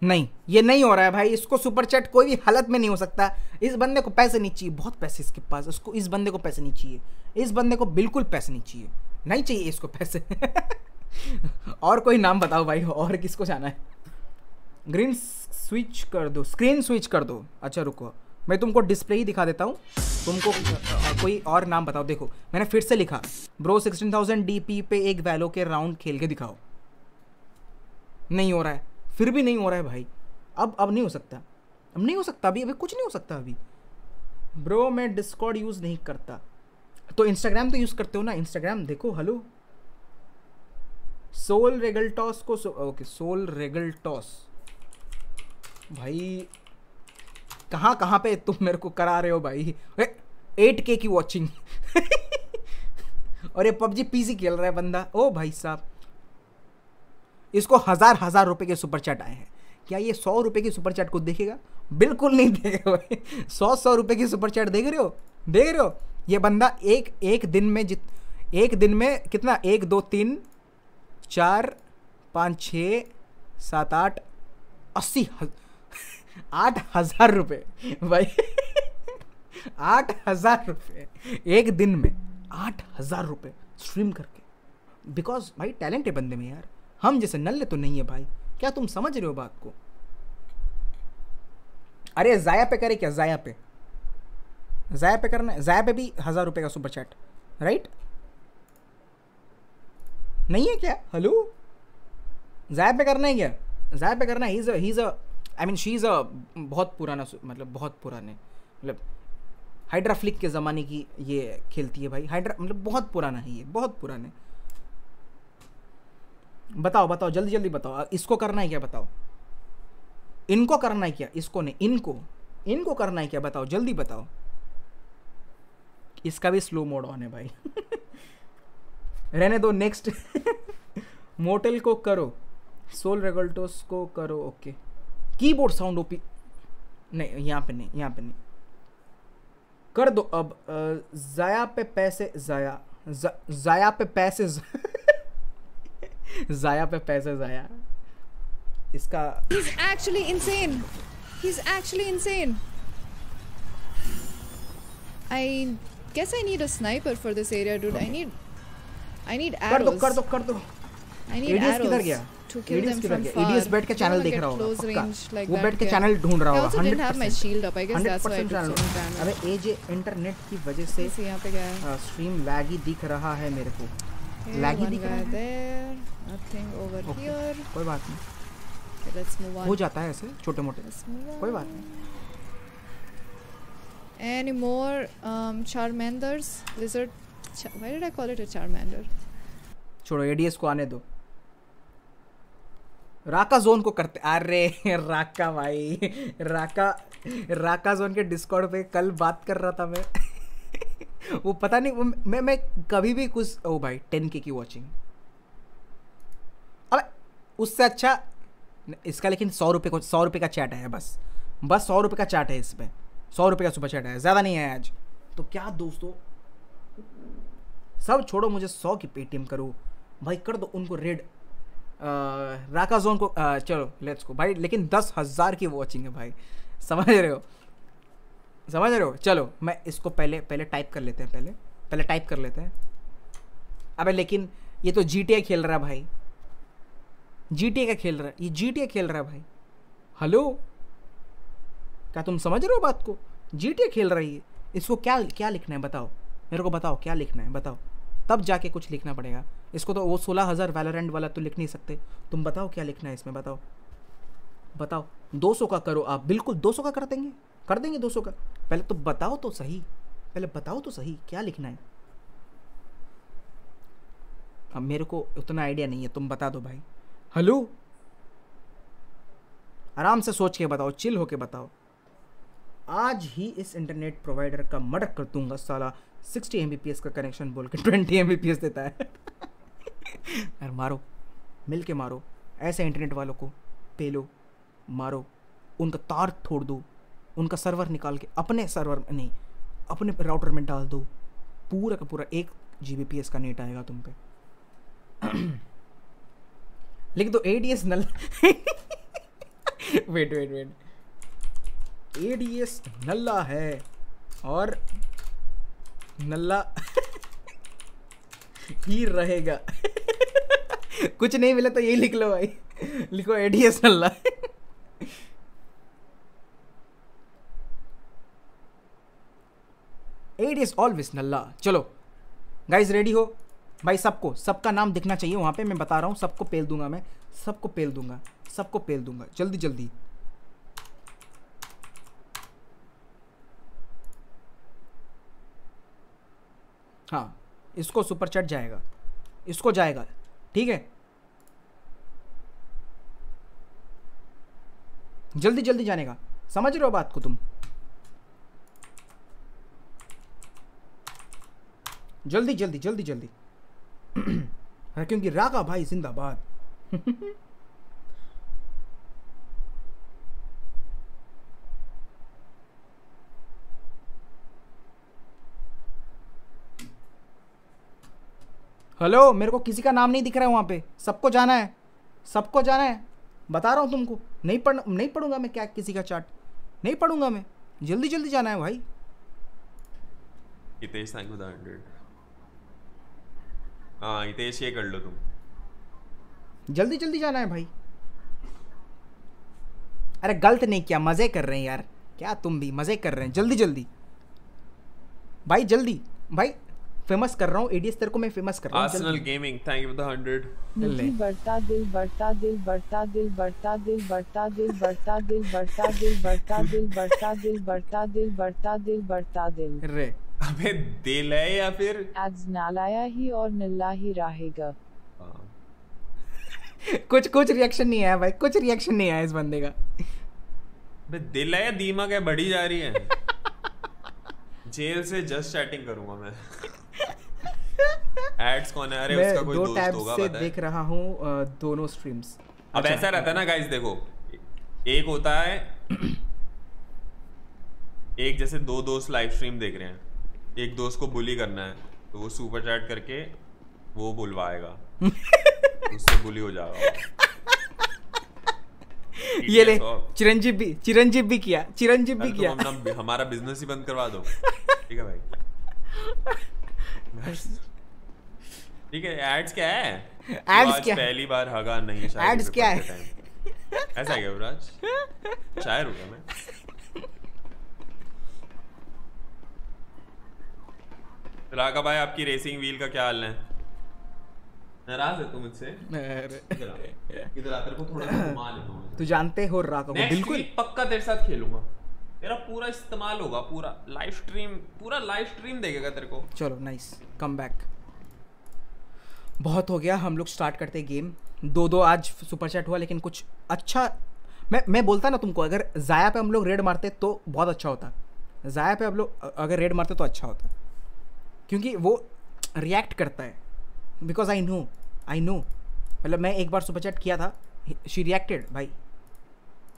नहीं, ये नहीं हो रहा है भाई। इसको सुपर चैट कोई भी हालत में नहीं हो सकता। इस बंदे को पैसे नहीं चाहिए। बहुत पैसे इसके पास। उसको, इस बंदे को पैसे नहीं चाहिए। इस बंदे को बिल्कुल पैसे नहीं चाहिए। नहीं चाहिए इसको पैसे। और कोई नाम बताओ भाई, और किसको जाना है? ग्रीन स्विच कर दो। स्क्रीन स्विच कर दो। अच्छा रुको। मैं तुमको डिस्प्ले ही दिखा देता हूँ। तुमको कोई और नाम बताओ। देखो, मैंने फिर से लिखा। ब्रो सिक्सटीन थाउज़ेंड डी पे एक वैलो के राउंड खेल के दिखाओ। नहीं हो रहा है। फिर भी नहीं हो रहा है भाई। अब अब नहीं हो सकता। अब नहीं हो सकता अभी अभी कुछ नहीं हो सकता अभी। ब्रो मैं डिस्कॉर्ड यूज़ नहीं करता। तो इंस्टाग्राम तो यूज़ करते हो ना? इंस्टाग्राम देखो हेलो सोल रेगल टॉस को सो, ओके सोल रेगल टॉस भाई कहाँ कहाँ पे तुम मेरे को करा रहे हो भाई? एट के की वॉचिंग और ये पबजी पीसी खेल रहा है बंदा। ओ भाई साहब। इसको हज़ार हज़ार रुपए के सुपर चैट आए हैं। क्या ये सौ रुपए की सुपर चैट को देखेगा? बिल्कुल नहीं देखेगा भाई। सौ सौ रुपए की सुपर चैट देख रहे हो? देख रहे हो? ये बंदा एक एक दिन में जित, एक दिन में कितना? एक, दो, तीन, चार, पाँच, छ, सात, आठ, अस्सी आठ हज़ार रुपये भाई, आठ हज़ार रुपये एक दिन में, आठ हज़ार रुपये स्ट्रीम करके। बिकॉज़ भाई टैलेंट है बंदे में यार। हम जैसे नल्ले तो नहीं है भाई। क्या तुम समझ रहे हो बात को? अरे जाया पे करे क्या? जाया पे। जाया पे करना है जाया पे भी हज़ार रुपए का सुपर चैट राइट नहीं है क्या? हेलो जाया पे करना है क्या? जाया पे करना है he I mean she is a बहुत पुराना मतलब बहुत पुराने मतलब हाइड्राफ्लिक के ज़माने की ये खेलती है भाई। हाइड्रा मतलब बहुत पुराना है ये, बहुत पुराने। बताओ बताओ, जल्दी जल्दी बताओ। इसको करना है क्या? बताओ। इनको करना है क्या? इसको नहीं, इनको इनको करना है क्या? बताओ, जल्दी बताओ। इसका भी स्लो मोड ऑन है भाई। रहने दो नेक्स्ट मोटेल को करो। सोल रेगल्टोस को करो ओके कीबोर्ड साउंड ओपी नहीं, यहाँ पे नहीं, यहाँ पे नहीं। कर दो, अब ज़ाया पे पैसे, ज़ाया ज़ाया पे पैसे ज़ाया पे पैसे ज़ाया इसका
He's actually insane. He's actually insane. I guess I need a sniper for this area, dude. I need I need arrows.
कर दो कर दो कर दो
I need arrows.
किधर गया
to kill them from far.
ADS बैठ के चैनल देख रहा होगा पक्का like वो बैठ के चैनल ढूंढ रहा होगा 100%
didn't have my shield up I guess that's why I took so
अबे एजे इंटरनेट की वजह से
यहाँ पे क्या है
स्ट्रीम लैगी दिख रहा है मेरे को लैग दिख रहा है?
देयर नथिंग ओवर हियर
कोई बात नहीं।
लेट्स मूव ऑन
हो जाता है ऐसे छोटे-मोटे कोई बात नहीं।
Any more Charmanders lizard why did I call it a Charmander
छोड़ो एडीएस को आने दो। राका जोन को करते अरे राका भाई राका राका जोन के डिस्कॉर्ड पे कल बात कर रहा था मैं। वो पता नहीं वो मैं मैं कभी भी कुछ ओ भाई टेन के की वॉचिंग अब उससे अच्छा इसका लेकिन सौ रुपये को सौ रुपये का चैट है बस। बस सौ रुपये का चैट है इसमें। सौ रुपये का सुपर चैट है ज़्यादा नहीं है आज। तो क्या दोस्तों सब छोड़ो मुझे सौ की पेटीएम करो। भाई कर दो उनको रेड राका जोन को आ, चलो लेट्स को भाई लेकिन दस हज़ार की वॉचिंग है भाई। समझ रहे हो? समझ रहे हो? चलो, मैं इसको पहले पहले टाइप कर लेते हैं, पहले पहले टाइप कर लेते हैं। अबे, लेकिन ये तो जीटीए खेल रहा भाई। GTA का खेल रहा है ये जीटीए खेल रहा है भाई। हेलो क्या तुम समझ रहे हो बात को? जीटीए खेल रही है इसको क्या क्या लिखना है, बताओ। मेरे को बताओ, क्या लिखना है, बताओ। तब जाके कुछ लिखना पड़ेगा। इसको तो वो सोलह हज़ार वैलोरेंट वाला तो लिख नहीं सकते। तुम बताओ क्या लिखना है इसमें, बताओ। बताओ। दो सौ का करो आप। बिल्कुल दो सौ का कर देंगे। कर देंगे दो सौ का। पहले तो बताओ तो सही। पहले बताओ तो सही, क्या लिखना है? अब मेरे को उतना आइडिया नहीं है, तुम बता दो भाई। हेलो? आराम से सोच के बताओ, चिल होके बताओ। आज ही इस इंटरनेट प्रोवाइडर का मर्डर कर दूँगा साला। सिक्सटी एम का कनेक्शन बोल के ट्वेंटी एम देता है। यार मारो मिल के मारो। ऐसे इंटरनेट वालों को, पेलो, मारो। उनका तार तोड़ दो। उनका सर्वर निकाल के अपने सर्वर में नहीं, अपने राउटर में डाल दो। पूरा का पूरा एक जीबीपीएस का नेट आएगा तुम पे। लिख दो S null wait wait wait A D S नल्ला है और नल्ला ही रहेगा। कुछ नहीं मिला तो यही लिख लो भाई। लिखो ए डी एस नल्ला। एडीएस ऑलवेज नल्ला। चलो गाइज़ रेडी हो? भाई, सबको, सबका नाम दिखना चाहिए वहाँ पे, मैं बता रहा हूँ, सबको पेल दूँगा मैं, सबको पेल दूँगा, सबको पेल दूँगा, जल्दी जल्दी। हाँ इसको सुपर चट जाएगा, इसको जाएगा, ठीक है? जल्दी जल्दी जाने का, समझ रहे हो बात को तुम? जल्दी जल्दी जल्दी जल्दी। हाँ, क्योंकि रागा भाई जिंदाबाद। हेलो मेरे को किसी का नाम नहीं दिख रहा है वहाँ पे। सबको जाना है। सबको जाना है। बता रहा हूँ तुमको। नहीं पढ़ नहीं पढ़ूँगा मैं क्या किसी का चार्ट। नहीं पढ़ूँगा मैं। जल्दी जल्दी जाना है भाई।
हितेश थैंक यू हंड्रेड हाँ हितेश ये कर लो तुम
जल्दी जल्दी जाना है भाई अरे गलत नहीं किया मज़े कर रहे हैं यार क्या तुम भी मज़े कर रहे हैं जल्दी जल्दी भाई जल्दी भाई फ़ेमस कर रहा हूँ एडीएस तेरे को मैं फ़ेमस कर रहा हूँ
Arsenal gaming thank you for the 100
ले।
बढ़ता दिल बढ़ता दिल बढ़ता दिल बढ़ता दिल बढ़ता दिल बढ़ता दिल बढ़ता दिल बढ़ता दिल बढ़ता दिल बढ़ता दिल बढ़ता दिल बढ़ता दिल
रे
अबे दिल है या फिर?
एड्स नालाया ही और नल्ला ही रहेगा।
हाँ।
कुछ कुछ रिएक्शन नहीं आया भाई कुछ रिएक्शन नहीं आया इस बंदे का।
अबे दिल है या दीमक है बढ़ी जा रही है? जेल से जस्ट चैटिंग करूँगा मैं। एड्स कौन है? अरे उसका कोई दोस्त होगा
से
पता है।
देख रहा हूँ दोनों स्ट्रीम्स
अब ऐसा रहता है ना गाइस देखो एक होता है एक जैसे दो दोस्त लाइव स्ट्रीम देख रहे हैं। एक दोस्त को बुली करना है तो वो सुपर चैट करके वो बुलवाएगा। उससे बुली हो जाएगा।
ये ले चिरंजीव भी चिरंजीव भी किया चिरंजीव भी किया।
अपना हमारा बिज़नेस ही बंद करवा दो। ठीक है भाई? ठीक है एड्स क्या है? आज
क्या है?
पहली बार हगा नहीं
Ads क्या है?
ऐसा क्या युवराज शायर हूँ मैं? राका भाई आपकी रेसिंग व्हील का क्या हाल है? नाराज़ है तू मुझसे? इधर आ तेरे को थोड़ा सा घुमा लेता हूँ।
तू जानते हो राका को बिल्कुल।
पक्का तेरे साथ खेलूँगा। तेरा पूरा इस्तेमाल होगा पूरा लाइव स्ट्रीम पूरा लाइव स्ट्रीम देखेगा तेरे को।
चलो नाइस कम बैक बहुत हो गया हम लोग स्टार्ट करते गेम दो दो आज सुपर चैट हुआ लेकिन कुछ अच्छा मैं मैं बोलता ना तुमको अगर जाया पे हम लोग रेड मारते तो बहुत अच्छा होता। जाया पे हम लोग अगर रेड मारते तो अच्छा होता। क्योंकि वो रिएक्ट करता है। Because I know I know मतलब मैं एक बार सुपर चैट किया था शी रिएक्टेड भाई।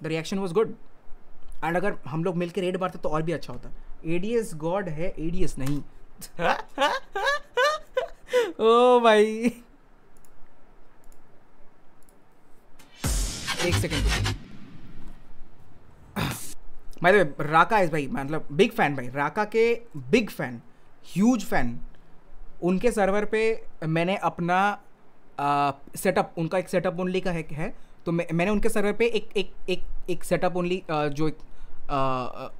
The reaction was good and अगर हम लोग मिलकर रेड मारते तो और भी अच्छा होता। एडीएस गॉड है एडीएस नहीं। ओ भाई। एक सेकेंड भाई राका इज़ भाई मतलब बिग फ़ैन भाई। राका के बिग फ़ैन ह्यूज फ़ैन उनके सर्वर पे मैंने अपना सेटअप उनका एक सेटअप ओनली का है, है। तो मैं मैंने उनके सर्वर पे एक एक एक एक सेटअप ओनली जो एक अ,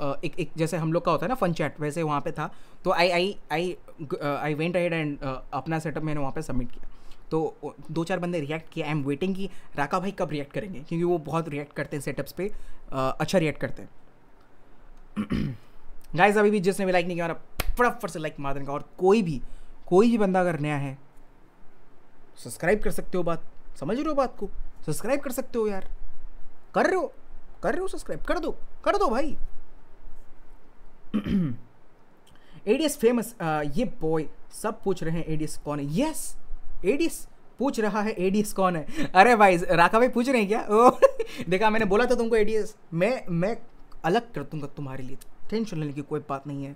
अ, एक एक जैसे हम लोग का होता है ना फन चैट वैसे वहाँ पे था। तो I I I I went ahead and अपना सेटअप मैंने वहाँ पे सबमिट किया। तो दो चार बंदे रिएक्ट किए। आई एम वेटिंग कि राका भाई कब रिएक्ट करेंगे? क्योंकि वो बहुत रिएक्ट करते हैं सेटअप्स पे। अच्छा रिएक्ट करते हैं। गाइस अभी भी जिसने भी लाइक नहीं किया हमारा फटाफट से लाइक मार देने का। और कोई भी कोई भी बंदा अगर नया है सब्सक्राइब कर सकते हो बात। समझ रहे हो बात को? सब्सक्राइब कर सकते हो यार। कर रहे हो, कर रहे हो सब्सक्राइब कर दो कर दो भाई। एडीएस फ़ेमस ये बॉय सब पूछ रहे हैं एडीएस कौन है? यस एडीएस पूछ रहा है एडीएस कौन है? अरे भाई, राका भाई पूछ रहे हैं क्या? ओ, देखा, मैंने बोला था तुमको एडीएस मैं मैं अलग कर दूँगा तुम्हारे लिए। टेंशन लेने की कोई बात नहीं है।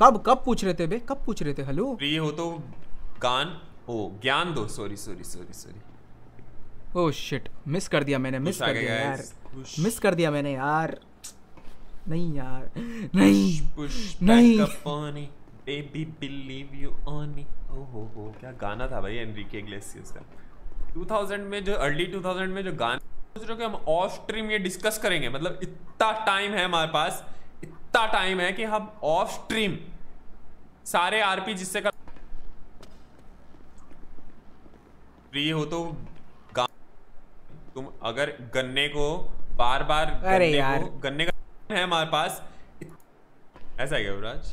कब कब पूछ रहे थे बे? कब पूछ रहे थे? हेलो?
फ्री हो तो गान ओ ज्ञान दो sorry sorry sorry sorry
oh shit miss कर दिया मैंने मिस कर दिया यार। मिस कर दिया मैंने यार। नहीं यार नहीं
पुश
नहीं।
On baby believe you on me ओ हो हो क्या गाना था भाई एनरिके इग्लेसियस का? 2000 में जो अर्ली 2000 में जो गाना सोच रहे हो कि हम ऑफ़ स्ट्रीम ये डिस्कस करेंगे? मतलब इतना टाइम है हमारे पास। इतना टाइम है कि हम ऑफ़ स्ट्रीम सारे आरपी जिससे कर फ्री हो तो तुम अगर गन्ने को बार बार
अरे
गन्ने
यार।
को गन्ने का है हमारे पास ऐसा है क्या युवराज?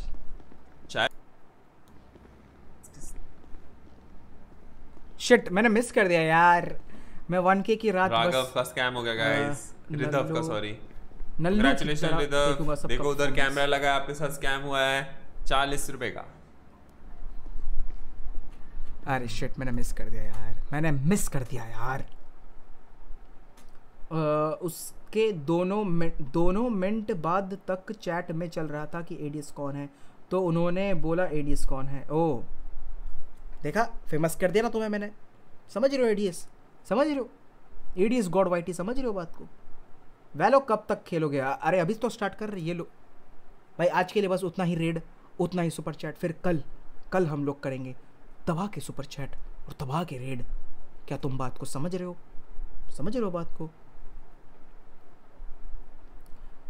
शिट मैंने मिस कर दिया यार। मैं वन के की रात
राघव
बस
का स्कैम हो गया गाइस
हाँ,
रिधव का सॉरी कंग्रेचुलेशन देखो उधर कैमरा लगा है, आपके साथ स्कैम हुआ है। चालीस रुपए का।
अरे शिट मैंने मिस कर दिया यार। मैंने मिस कर दिया यार। अ, उसके दोनों मिनट दोनों मिनट बाद तक चैट में चल रहा था कि एडीएस कौन है। तो उन्होंने बोला एडीएस कौन है? ओ। देखा? फ़ेमस कर दिया ना तुम्हें मैंने। समझ रहे हो एडीएस समझ रहे हो? एडीएस गॉड वाइटी समझ रहे हो बात को? वैलो, कब तक खेलोगे? अरे, अभी तो स्टार्ट कर रहे ये लो। भाई, आज के लिए बस उतना ही रेड उतना ही सुपर चैट फिर कल कल हम लोग करेंगे तबाह के सुपर चैट और तबाह के रेड क्या तुम बात को समझ रहे हो? समझ रहे हो बात को?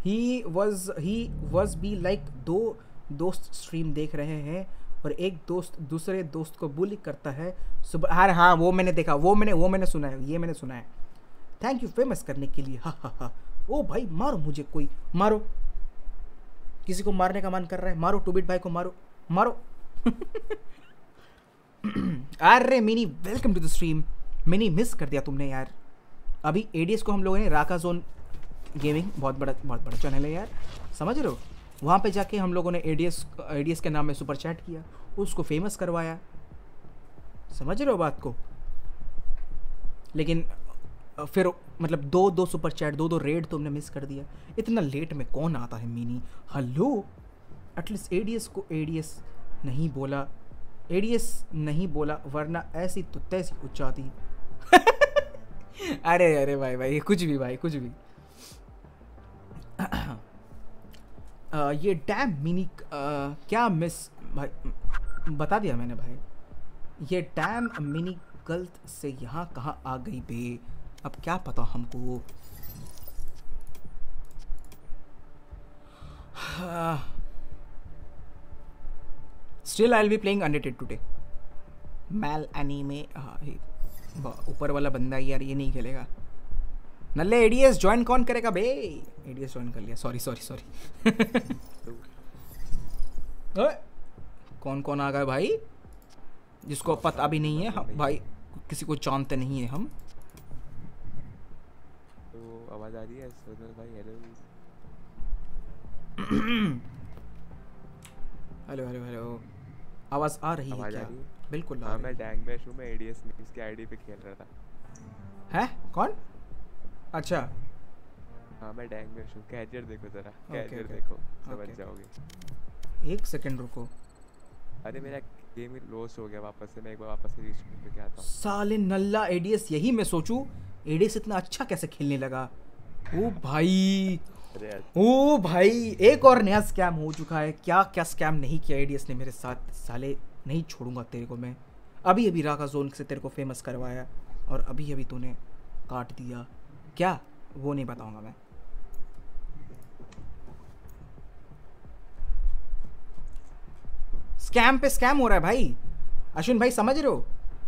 He was he was be like दो दोस्त स्ट्रीम देख रहे हैं और एक दोस्त दूसरे दोस्त को बुली करता है। सुबह हाँ हाँ वो मैंने देखा, वो मैंने वो मैंने सुना है, ये मैंने सुना है। थैंक यू फ़ेमस करने के लिए। हा हा हा। ओ भाई, मारो मुझे कोई, मारो। किसी को मारने का मन कर रहा है, मारो टूबिट भाई को मारो मारो। अरे Mini welcome to the stream Mini miss कर दिया तुमने यार। अभी एडीएस को हम लोगों ने राका जोन गेमिंग बहुत बड़ा बहुत बड़ा चैनल है यार। समझ रहे हो? वहाँ पे जाके हम लोगों ने एडीएस एडीएस के नाम में सुपर चैट किया, उसको फ़ेमस करवाया। समझ रहे हो बात को? लेकिन फिर मतलब दो दो सुपर चैट दो दो रेड तुमने मिस कर दिया। इतना लेट में कौन आता है Mini? Hello? At least ADS को एडीएस नहीं बोला। एडीएस नहीं बोला वरना ऐसी तो तैसी उच्चाती अरे अरे भाई भाई कुछ भी भाई कुछ भी। अ, ये डैम मिनी क्या मिस भाई बता दिया मैंने भाई। ये डैम मिनी गलत से यहाँ कहाँ आ गई बे? अब क्या पता हमको still I be playing undated today mail anime ऊपर वाला बंदा यार, ये नहीं खेलेगा। नल्ले एडीएस ज्वाइन कौन करेगा बे? एडीएस ज्वाइन कर लिया। सॉरी सॉरी सॉरी कौन कौन आ गए भाई? जिसको पता भी नहीं है हम भाई, किसी को जानते नहीं है हम।
आवाज़ आ रही है सोनल भाई हेलो
हेलो हेलो हेलो आवाज़ आ रही है क्या? बिल्कुल
हाँ मैं डैंग मैश हूँ मैं एडीएस मीम्स की आईडी पे खेल रहा था।
है? कौन? अच्छा।
हाँ मैं डैंग मैश हूँ। कैरियर देखो जरा। कैरियर देखो समझ। जाओगे।
एक सेकंड रुको।
अरे मेरा गेम लॉस हो गया वापस से। मैं एक बार वापस से रीस्टार्ट करके आता हूँ।
साले नल्ला एडीएस यही मैं सोचूं एडीएस इतना अच्छा कैसे खेलने लगा? ओ भाई। ओ भाई एक और नया स्कैम हो चुका है। क्या क्या स्कैम नहीं किया एडीएस ने मेरे साथ? साले नहीं छोड़ूँगा तेरे को मैं। अभी अभी राका जोन से तेरे को फ़ेमस करवाया और अभी अभी तूने काट दिया। क्या? वो नहीं बताऊँगा मैं। स्कैम पे स्कैम हो रहा है भाई। अश्विन भाई समझ रहे हो?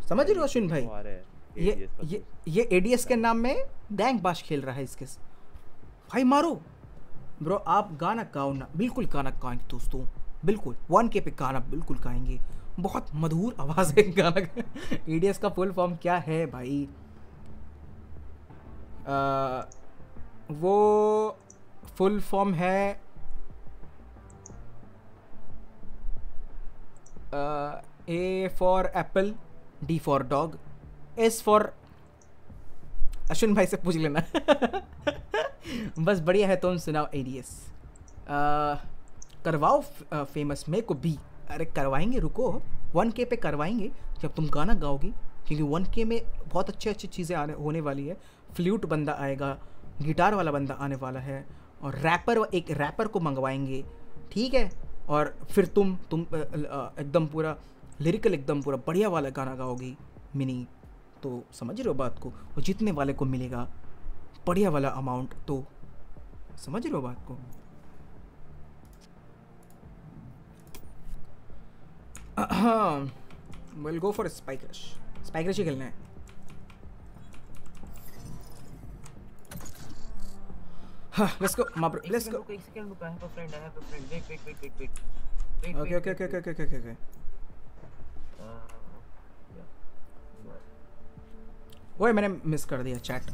समझ रहे हो अश्विन भाई? ये ये ये एडीएस के नाम में डैंग बाश खेल रहा है इसके भाई मारो। ब्रो आप गाना गाओ ना बिल्कुल गाना गाएँगे दोस्तों। बिल्कुल वन के पे गाना बिल्कुल गाएँगे। बहुत मधुर आवाज़ है गाना एडीएस का फुल फॉर्म क्या है भाई? आ, वो फुल फॉर्म है A for apple D for dog S for Ashwin भाई से पूछ लेना। बस बढ़िया है, तुम सुनाओ एडीएस करवाओ फ़ेमस मे को भी अरे करवाएँगे, रुको। वन के पे करवाएँगे, जब तुम गाना गाओगी, क्योंकि वन के में बहुत अच्छी अच्छी चीज़ें आने, होने वाली है। फ्लूट बंदा आएगा गिटार वाला बंदा आने वाला है, और रैपर एक रैपर को मंगवाएँगे, ठीक है? और फिर तुम तुम एकदम पूरा लिरिकल एकदम पूरा बढ़िया वाला गाना गाओगी, मिनी। तो समझ रहे हो बात को? और जीतने वाले को मिलेगा बढ़िया वाला अमाउंट तो समझ रहे हो बात को? विल गो फॉर स्पाइक्रश स्पाइक्रश ही खेलना है। हाँ लेट्स गो लेट्स गो
एक सेकंड रुको friend I have a friend wait wait wait wait wait
okay okay okay okay okay okay okay ओए मैंने मिस कर दिया चैट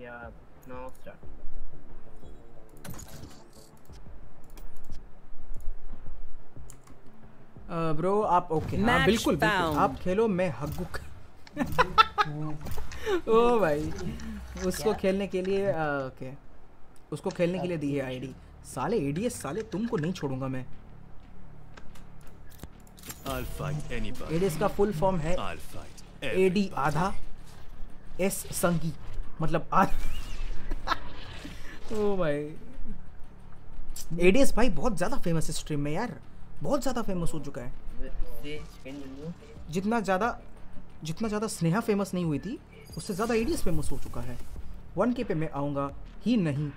या नाउ स्टार्ट
ब्रो आप ओके हाँ
Match
बिल्कुल बिल्कुल। आप खेलो मैं हग्गू ओ भाई उसको खेलने के लिए ओके उसको खेलने के लिए दी है आईडी साले एडीएस साले तुमको नहीं छोड़ूँगा मैं. एडीएस का फुल फॉर्म है।
I'll
डी आधा एस संगी मतलब आधा। ओ भाई। एडीएस भाई बहुत ज़्यादा फ़ेमस है स्ट्रीम में यार। बहुत ज़्यादा फ़ेमस हो चुका है। जितना ज़्यादा जितना ज़्यादा स्नेहा फ़ेमस नहीं हुई थी उससे ज़्यादा एडीएस फ़ेमस हो चुका है। वन के पे मैं आऊँगा ही नहीं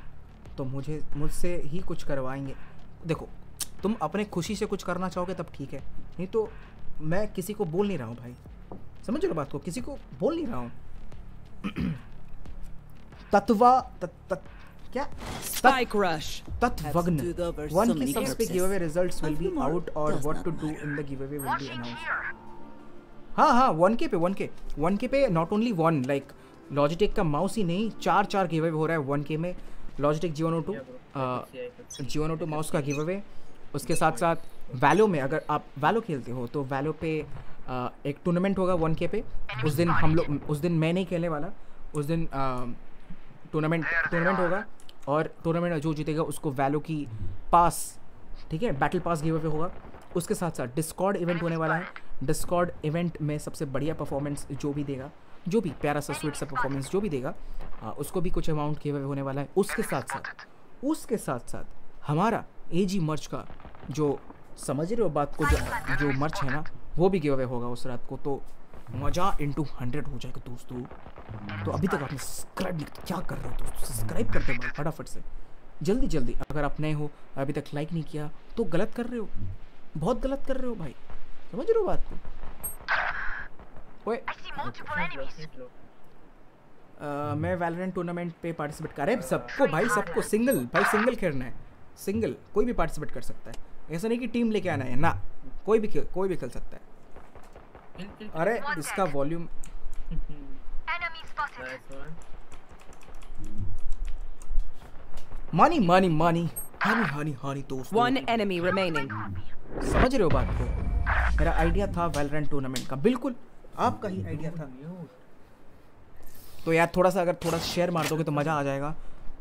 तो मुझे मुझसे ही कुछ करवाएँगे। देखो तुम अपने खुशी से कुछ करना चाहोगे तब ठीक है नहीं तो मैं किसी को बोल नहीं रहा हूँ भाई। समझ लो बात को? किसी को बोल नहीं रहा हूँ। तत्वा तत, तत, क्या?
Spike rush.
तत्वग्न। वन की
many
सबसे
corpses.
Giveaway results
will be
out और what to do in the giveaway will be announced हाँ हाँ वन के पे वन के वन के पे not only one like Logitech का माउस ही नहीं चार चार गिव अवे हो रहा है वन के में। Logitech G one O two G one O two mouse का गिव अवे उसके साथ साथ वैलो में अगर आप वैलो खेलते हो तो वैलो पे एक टूर्नामेंट होगा वन के पे। उस दिन हम लोग उस दिन मैं नहीं खेलने वाला। उस दिन टूर्नामेंट टूर्नामेंट होगा और टूर्नामेंट जो जीतेगा उसको वैलो की पास ठीक है? बैटल पास गिव अवे होगा। उसके साथ साथ डिस्कॉर्ड इवेंट होने वाला है। डिस्कॉर्ड इवेंट में सबसे बढ़िया परफॉर्मेंस जो भी देगा जो भी प्यारा सा स्वीट सा परफॉर्मेंस जो भी देगा आ, उसको भी कुछ अमाउंट गिव अवे होने वाला है। उसके साथ साथ उसके साथ साथ हमारा ए जी मर्च का जो समझ रहे हो बात को जो जो मर्च है ना वो भी गिव अवे होगा उस रात को तो मज़ा इंटू हंड्रेड हो जाएगा दोस्तों तो। अभी तक आपने सब्सक्राइब नहीं किया कर रहे हो दोस्तों? सब्सक्राइब करते भाई फटाफट से। जल्दी जल्दी। अगर आप नए हो अभी तक लाइक नहीं किया तो गलत कर रहे हो। बहुत गलत कर रहे हो भाई। समझ रहे हो बात को? ओए। मैं वैलोरेंट टूर्नामेंट पे पार्टिसिपेट कर रहे हैं। सबको भाई सबको सिंगल भाई सिंगल खेलना है। सिंगल कोई भी पार्टिसिपेट कर सकता है। ऐसा नहीं कि टीम लेके आना है ना। कोई भी खेल कोई भी खेल सकता है। अरे इसका वॉल्यूम मानी मानी मानी हानी हानी हानी दोस्त।
One enemy remaining.
समझ रहे हो बात को? मेरा आइडिया था वैलोरेंट टूर्नामेंट का। बिल्कुल आपका ही आइडिया था। तो यार थोड़ा सा अगर थोड़ा सा शेयर मार दोगे तो मज़ा आ जाएगा।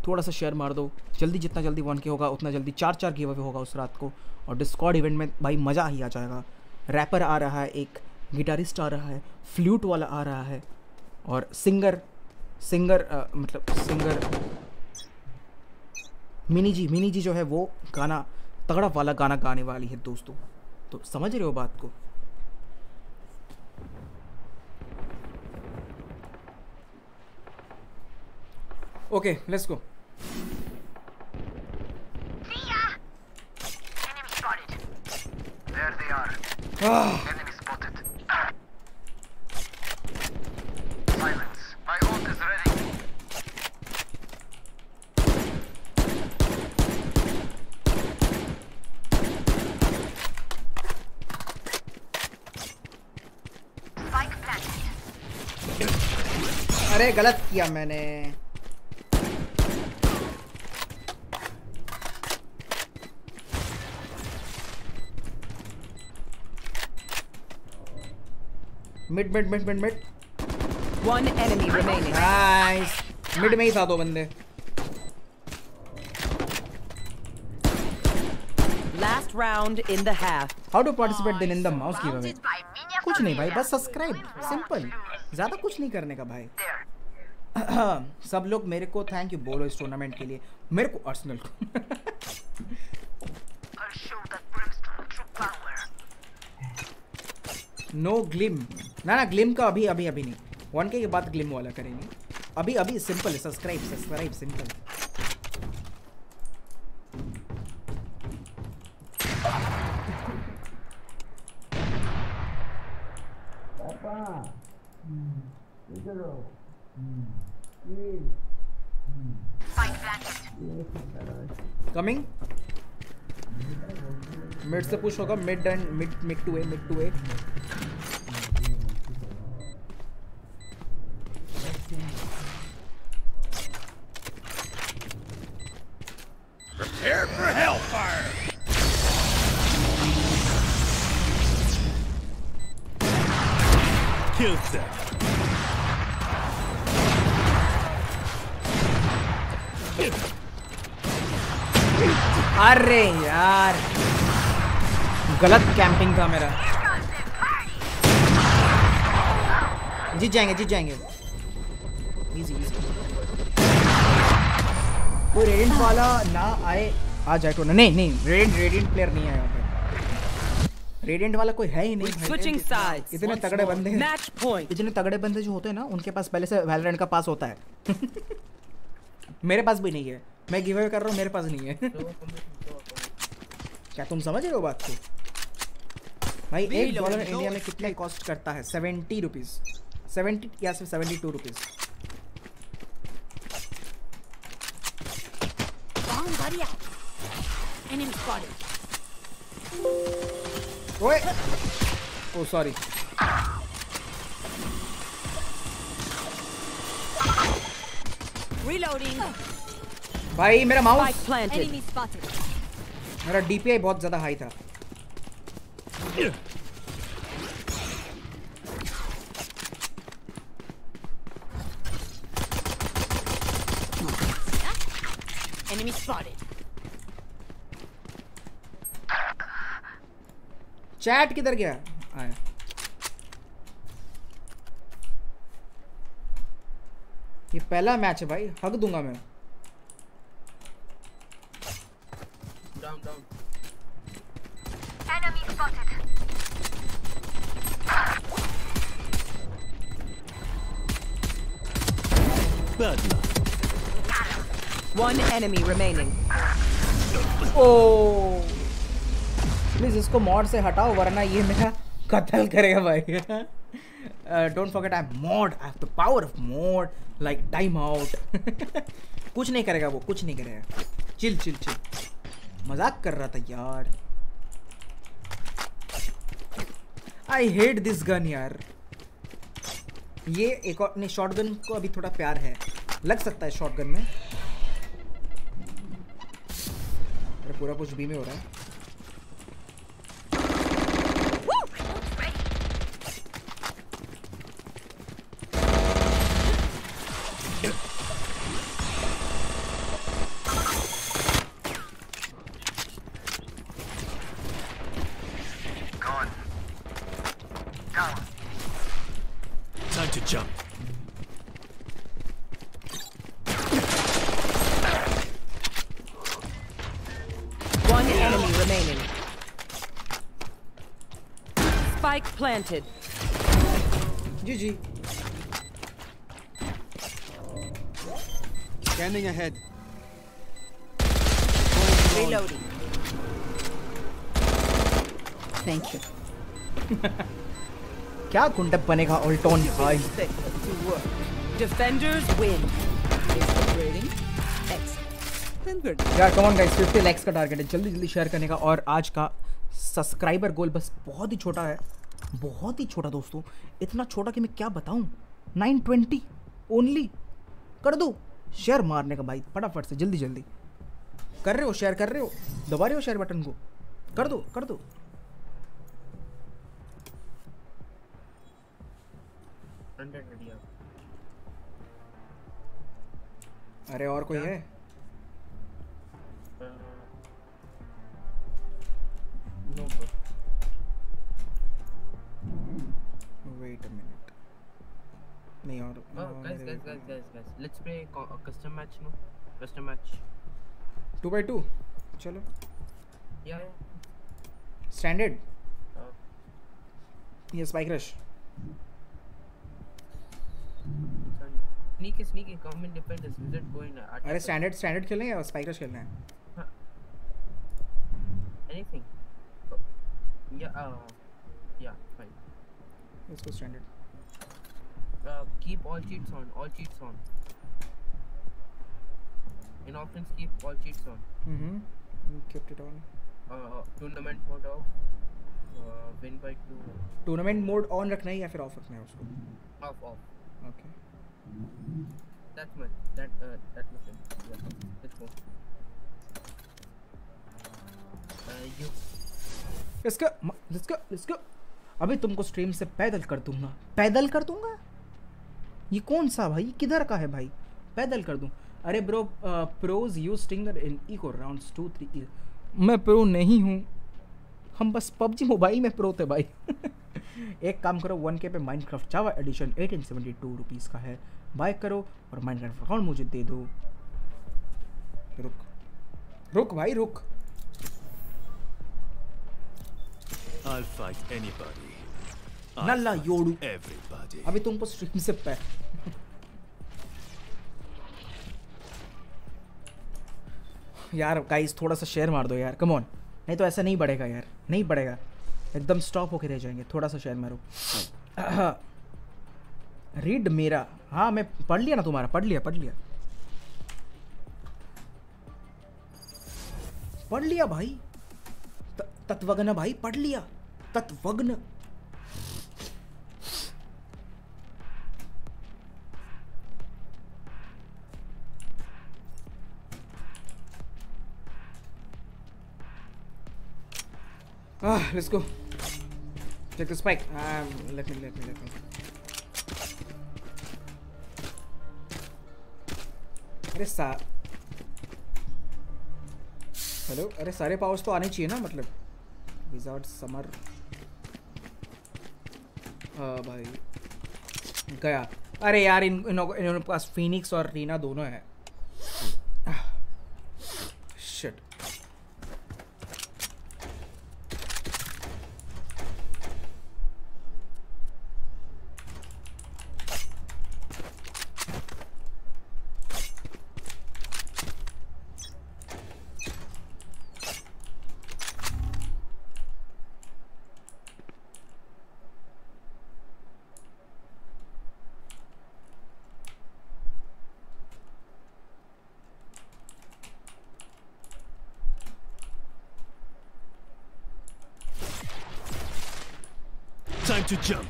थोड़ा सा शेयर मार दो। जल्दी जितना जल्दी वन के होगा उतना जल्दी चार चार गिव अवे होगा उस रात को। और डिस्कॉर्ड इवेंट में भाई मज़ा ही आ जाएगा। रैपर आ रहा है एक गिटारिस्ट आ रहा है फ्लूट वाला आ रहा है और सिंगर सिंगर अ, मतलब singer Mini ji Mini ji जो है वो गाना तगड़ा वाला गाना गाने वाली है दोस्तों। तो समझ रहे हो बात को? Okay let's go
There they are.
Ah.
Enemy spotted. Silence. My ult is ready.
अरे गलत किया मैंने mid mid mid mid mid.
One enemy remaining.
Nice mid में ही था दो बंदे।
Last round in the half.
How to participate दिन in the mouse give away कुछ नहीं भाई बस सब्सक्राइब सिंपल ज़्यादा कुछ नहीं करने का भाई। सब लोग मेरे को थैंक यू बोलो इस टूर्नामेंट के लिए। मेरे को अर्सनल को। नो ग्लिम ना ना ग्लिम का अभी अभी अभी नहीं। वन के बाद ग्लिम वाला करेंगे। अभी अभी सिंपल है subscribe subscribe simple coming mid से पुश होगा mid and mid mid to A mid to A
Prepare for hellfire! Kill set.
अरे यार गलत कैंपिंग था मेरा जीत जाएँगे जीत जाएँगे इजी इजी वो रेडियंट वाला ना आए आ जाए तो नहीं नहीं रेडियंट रेडियंट प्लेयर नहीं आया रेडियंट वाला कोई है ही नहीं भाई।
Switching sides.
इतने तगड़े बंदे हैं
Match point.
इतने तगड़े बंदे जो होते हैं ना उनके पास पहले से वैलोरेंट का पास होता है। मेरे पास भी नहीं है। मैं गिव अवे कर रहा हूँ मेरे पास नहीं है। क्या तुम समझ रहे हो बात को? भाई एक डॉलर इंडिया में कितने कॉस्ट करता है? सेवेंटी रुपीज़ सेवेंटी या seventy two rupees
Bomb out. Enemy spotted.
ओए ओ सॉरी
Reloading.
भाई मेरा माउस. मेरा डीपीआई बहुत ज़्यादा हाई था
Enemy spotted.
चैट किधर गया आया ये पहला मैच है भाई हक दूँगा मैं
Down, down.
Enemy spotted.
Bad luck.
One enemy remaining.
Please इसको मॉड से हटाओ, वरना ये मेरा कत्ल करेगा भाई। Don't forget I mod I the power of mod like time out कुछ नहीं करेगा वो, कुछ नहीं करेगा। चिल चिल चिल मज़ाक कर रहा था यार। आई हेट दिस गन यार। ये एक और, नहीं शॉटगन को अभी थोड़ा प्यार है। लग सकता है शॉटगन में। पूरा कुछ भी में हो रहा है granted. GG.
Scanning ahead.
Reloading.
Thank you.
क्या कुंडप बनेगा ओल्टोन भाई
डिफेंडर्स विन
यार कम ऑन गाइस 50 लाइक्स का टारगेट है जल्दी जल्दी शेयर करने का और आज का सब्सक्राइबर गोल बस बहुत ही छोटा है बहुत ही छोटा दोस्तों इतना छोटा कि मैं क्या बताऊँ? 920 ओनली कर दो। शेयर मारने का भाई फटाफट से जल्दी जल्दी। कर रहे हो शेयर कर रहे हो? दबा रहे हो शेयर बटन को? कर दो कर दो। अरे और कोई है?
नो
वेट अ मिनट नहीं और
Oh,
और
guys, guys, guys, guys, guys. Let's play a custom match, no? Custom match.
Two by two चलो
Yeah.
स्टैंडर्ड
Uh,
ये spike rush
sorry. Sneaky, sneaky. Come in, defend us. Wizard go in. uh, attack
अरे. Standard standard खेलना है या spike rush खेलना है
Anything. Oh. Yeah. Uh, yeah. Fine.
Let's go standard
Uh, keep all cheats on. All cheats on. In offense, keep all cheats on.
Hmm kept it on
Uh, tournament mode off. Uh, win by two.
Tournament mode on रखना है या फिर of रखना है उसको
Off, off. Okay. That uh, that much. Yeah. Let's go. Uh, you.
Let's go let's go let's go अभी तुमको stream से पैदल कर दूँगा। पैदल कर दूँगा? ये कौन सा भाई? किधर का है भाई? पैदल कर दूँ। अरे bro pros use stinger in eco rounds two three मैं प्रो नहीं हूँ। हम बस पबजी मोबाइल में प्रो थे भाई। एक काम करो वन के पे Minecraft Java edition eighteen seventy two rupees का है। बाय करो और माइनक्राफ्ट अकाउंट मुझे दे दो। रुक। रुक भाई, रुक।
I'll fight anybody.
नल्ला योड़ू. अभी तुमको स्ट्रीम से पै यार गाइस थोड़ा सा शेयर मार दो यार कम ऑन नहीं तो ऐसा नहीं बढ़ेगा यार नहीं बढ़ेगा एकदम स्टॉप होके रह जाएँगे थोड़ा सा शेयर मारो रीड मेरा हाँ मैं पढ़ लिया ना तुम्हारा पढ़ लिया पढ़ लिया पढ़ लिया भाई तत्वग्न भाई पढ़ लिया तत्वग्न Ah, let's go. Check the spike. Um, let me, let me, let me. अरे सा हेलो अरे सारे पावर्स तो आने चाहिए ना मतलब विजार्ड समर हाँ भाई गया अरे यार इन इन इनके पास फिनिक्स और रीना दोनों है शिट
Time to jump.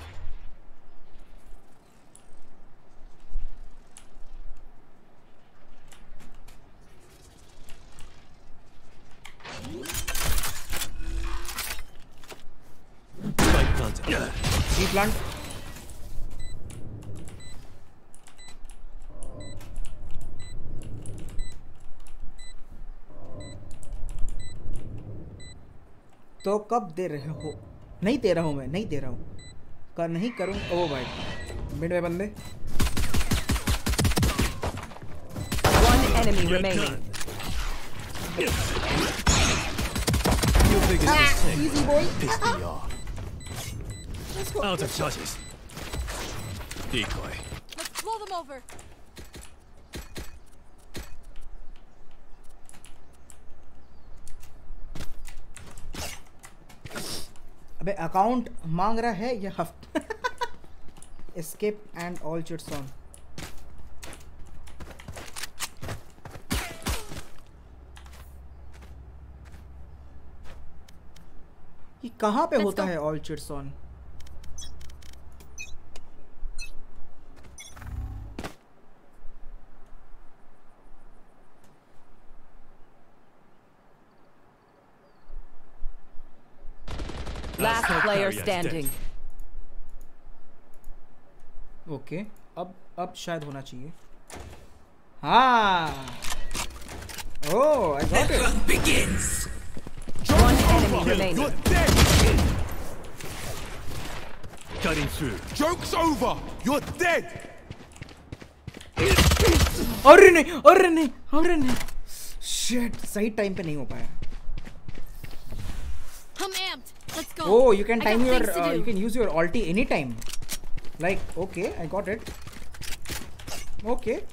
जी प्लांट तो कब दे रहे हो नहीं दे रहा हूँ मैं नहीं दे रहा हूँ कर नहीं करूँ ओ भाई मिड में बंदे
One enemy remaining.
Your biggest mistake
easy boy.
pissed me off. Out of charges. Decoy.
Let's blow them over.
अबे अकाउंट मांग रहा है या हफ़्ते? Escape and all cheats on ये कहाँ पे होता है all cheats on
Last player standing.
Okay अब अब शायद होना चाहिए। हाँ। Oh I got it
one
अरे नहीं अरे नहीं अरे नहीं। सही टाइम पे नहीं हो पाया।
Let's go.
Oh, you can
I got
time your
things to
uh,
do.
you can use your ulti anytime. Like okay, I got it. Okay,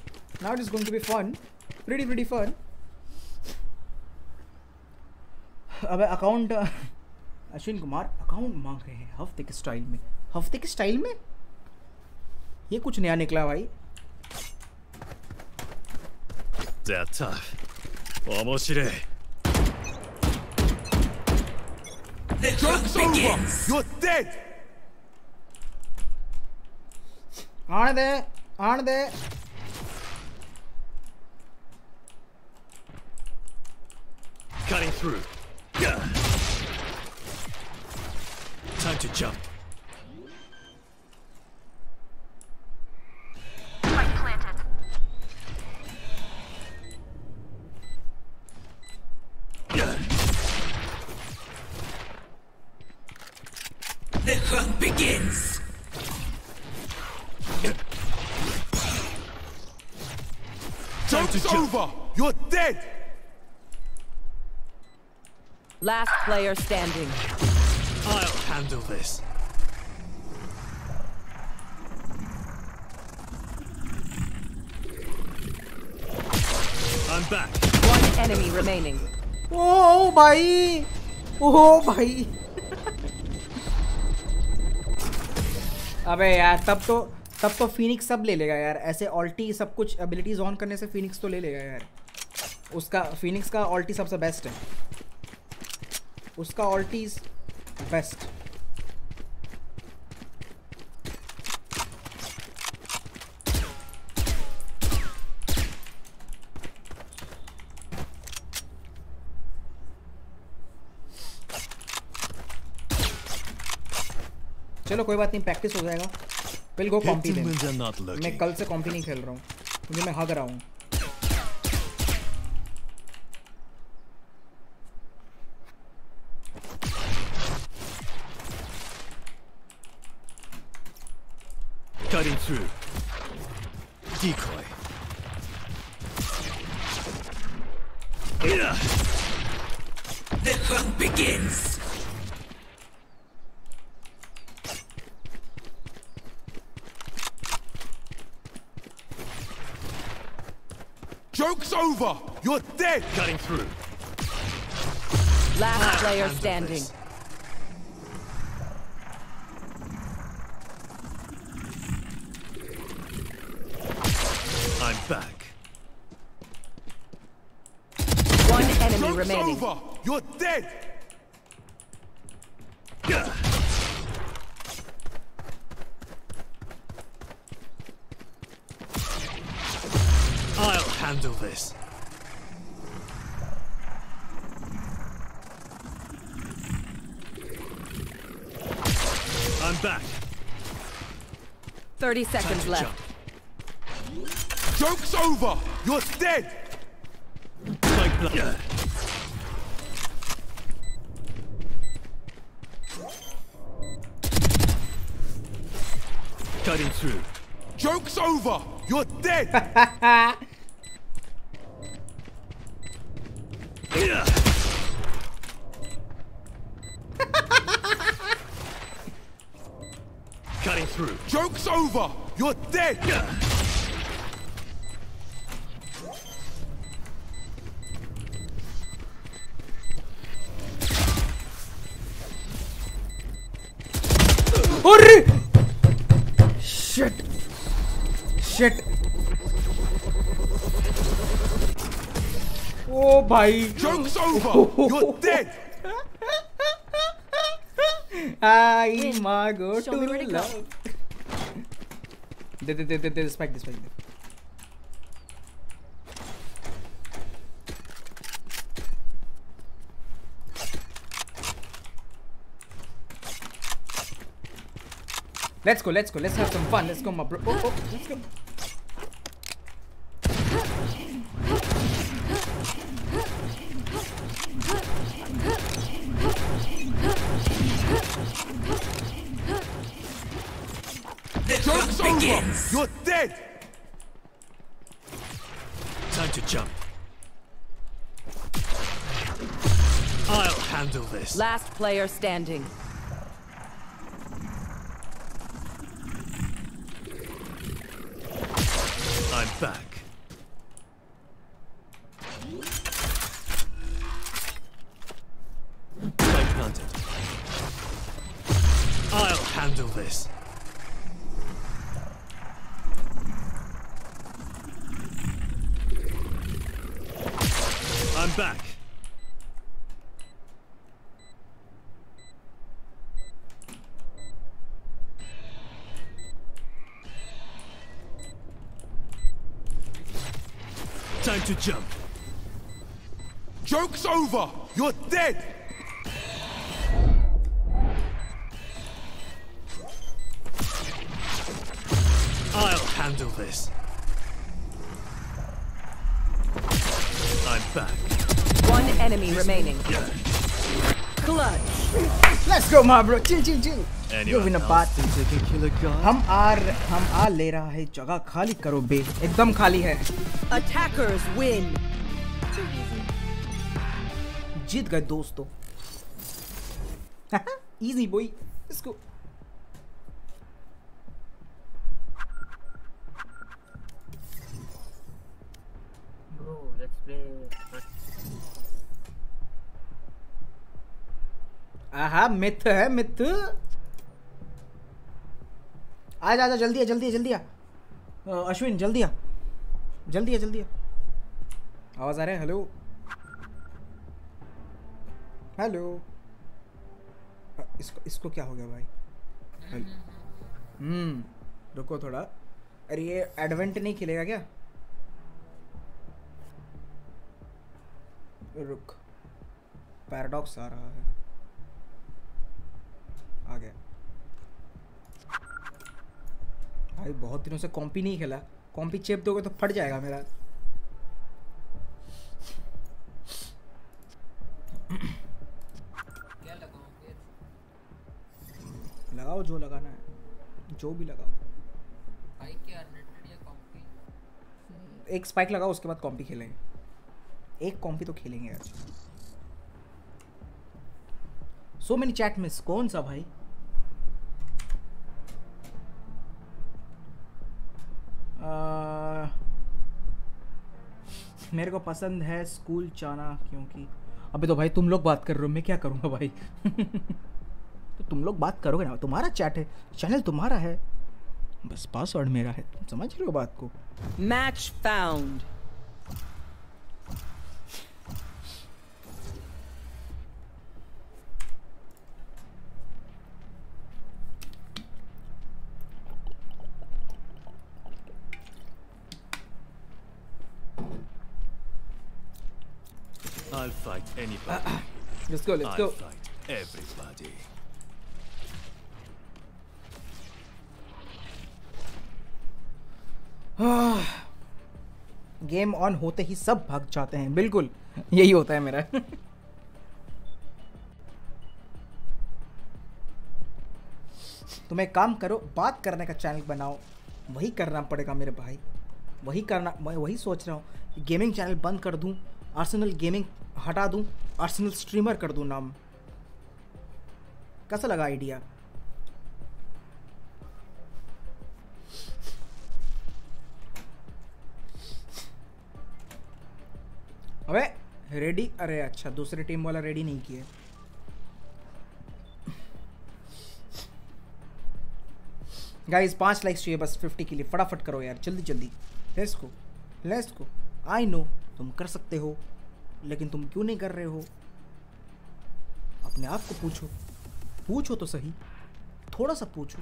now it is going to be fun. Pretty pretty fun. अबे account Ashwin Kumar account मांग रहे हैं हफ्ते के style में हफ्ते के style में ये कुछ नया निकला भाई
They're tough. 面白い。
The joke's begins. over. You're dead.
Anade, there!
Cutting through. Time to jump.
You're dead!
Last player standing.
I'll handle this. I'm back.
One enemy remaining.
ओ भाई ओ भाई अबे यार तब तो तब तो फिनिक्स सब ले लेगा यार ऐसे ऑल्टी सब कुछ एबिलिटीज ऑन करने से फिनिक्स तो ले लेगा यार उसका फिनिक्स का ऑल्टी सबसे बेस्ट है। उसका ऑल्टीज बेस्ट चलो कोई बात नहीं प्रैक्टिस हो जाएगा। विल गो कॉम्पी मैं कल से कॉम्पी नहीं खेल रहा हूँ। क्योंकि मैं हग रहा हूँ।
Through. Decoy. Yeah.
The hunt begins.
Joke's over! You're dead!
Cutting through.
Last player standing.
I'm back.
One enemy
Joke's
remaining.
over! You're dead!
Yeah. I'll handle this. I'm back.
30 seconds
to
left.
Joke's over! You're dead!
Like Cutting through.
Joke's over! You're dead!
Cutting through.
Joke's over! You're dead!
shit! Oh, bhai.
Joke's over. You're dead.
I Margot to,
to love. There, there, there, there, spike, this spike. Let's go, let's go, let's have some fun. Let's go, my bro. Oh, oh, let's go.
Player standing.
I'm back. Spike planted. I'll handle this. I'm back. Time to jump.
Joke's over! You're dead!
I'll handle this. I'm back.
One enemy remaining. Clutch.
Let's go, my bro. Chill, chill, chill. बात
can kill
हम आ हम आ ले रहा है जगह खाली करो बे एकदम खाली है
Attackers win.
जीत गए दोस्तों इजी बॉय इसको
let's play.
आहा मिथ है मिथ आ जा जा जल्दी आ जल्दी आ जल्दी आ। अश्विन जल्दी आ। जल्दी आ जल्दी आ। आवाज़ आ रहा है? हेलो हेलो इसको इसको क्या हो गया भाई? हेलो हम्म रुको थोड़ा। अरे ये एडवेंट नहीं खेलेगा क्या? रुक। पैराडॉक्स आ रहा है। आ गया। भाई, बहुत दिनों से कॉम्पी नहीं खेला। कॉम्पी चेप दोगे तो फट जाएगा मेरा। लगाओ जो लगाना है। जो भी लगाओ। एक स्पाइक लगाओ, उसके बाद कॉम्पी खेलेंगे एक कॉम्पी तो खेलेंगे आज। सो मेनी चैट मिस कौन सा भाई? मेरे को पसंद है स्कूल जाना, क्योंकि अबे तो भाई तुम लोग बात कर रहे हो, मैं क्या करूँगा भाई? तो तुम लोग बात करोगे ना, तुम्हारा चैट है चैनल तुम्हारा है। बस पासवर्ड मेरा है, तुम समझ रहे हो बात को?
Match found.
I'll fight anybody.
Let's go, let's
I'll
go.
fight everybody.
Game on होते ही सब भाग जाते हैं बिल्कुल यही होता है मेरा तुम एक काम करो बात करने का चैनल बनाओ वही करना पड़ेगा मेरे भाई वही करना मैं वही सोच रहा हूँ गेमिंग चैनल बंद कर दूँ आर्सेनल गेमिंग हटा दूँ आर्सेनल स्ट्रीमर कर दूँ नाम। कैसा लगा आइडिया अबे रेडी अरे अच्छा दूसरे टीम वाला रेडी नहीं किया। गाइस पाँच लाइक्स चाहिए, बस फिफ्टी के लिए। फटाफट करो यार, जल्दी जल्दी। Let's go let's go I know तुम कर सकते हो, लेकिन तुम क्यों नहीं कर रहे हो? अपने आप को पूछो। पूछो तो सही थोड़ा सा पूछो।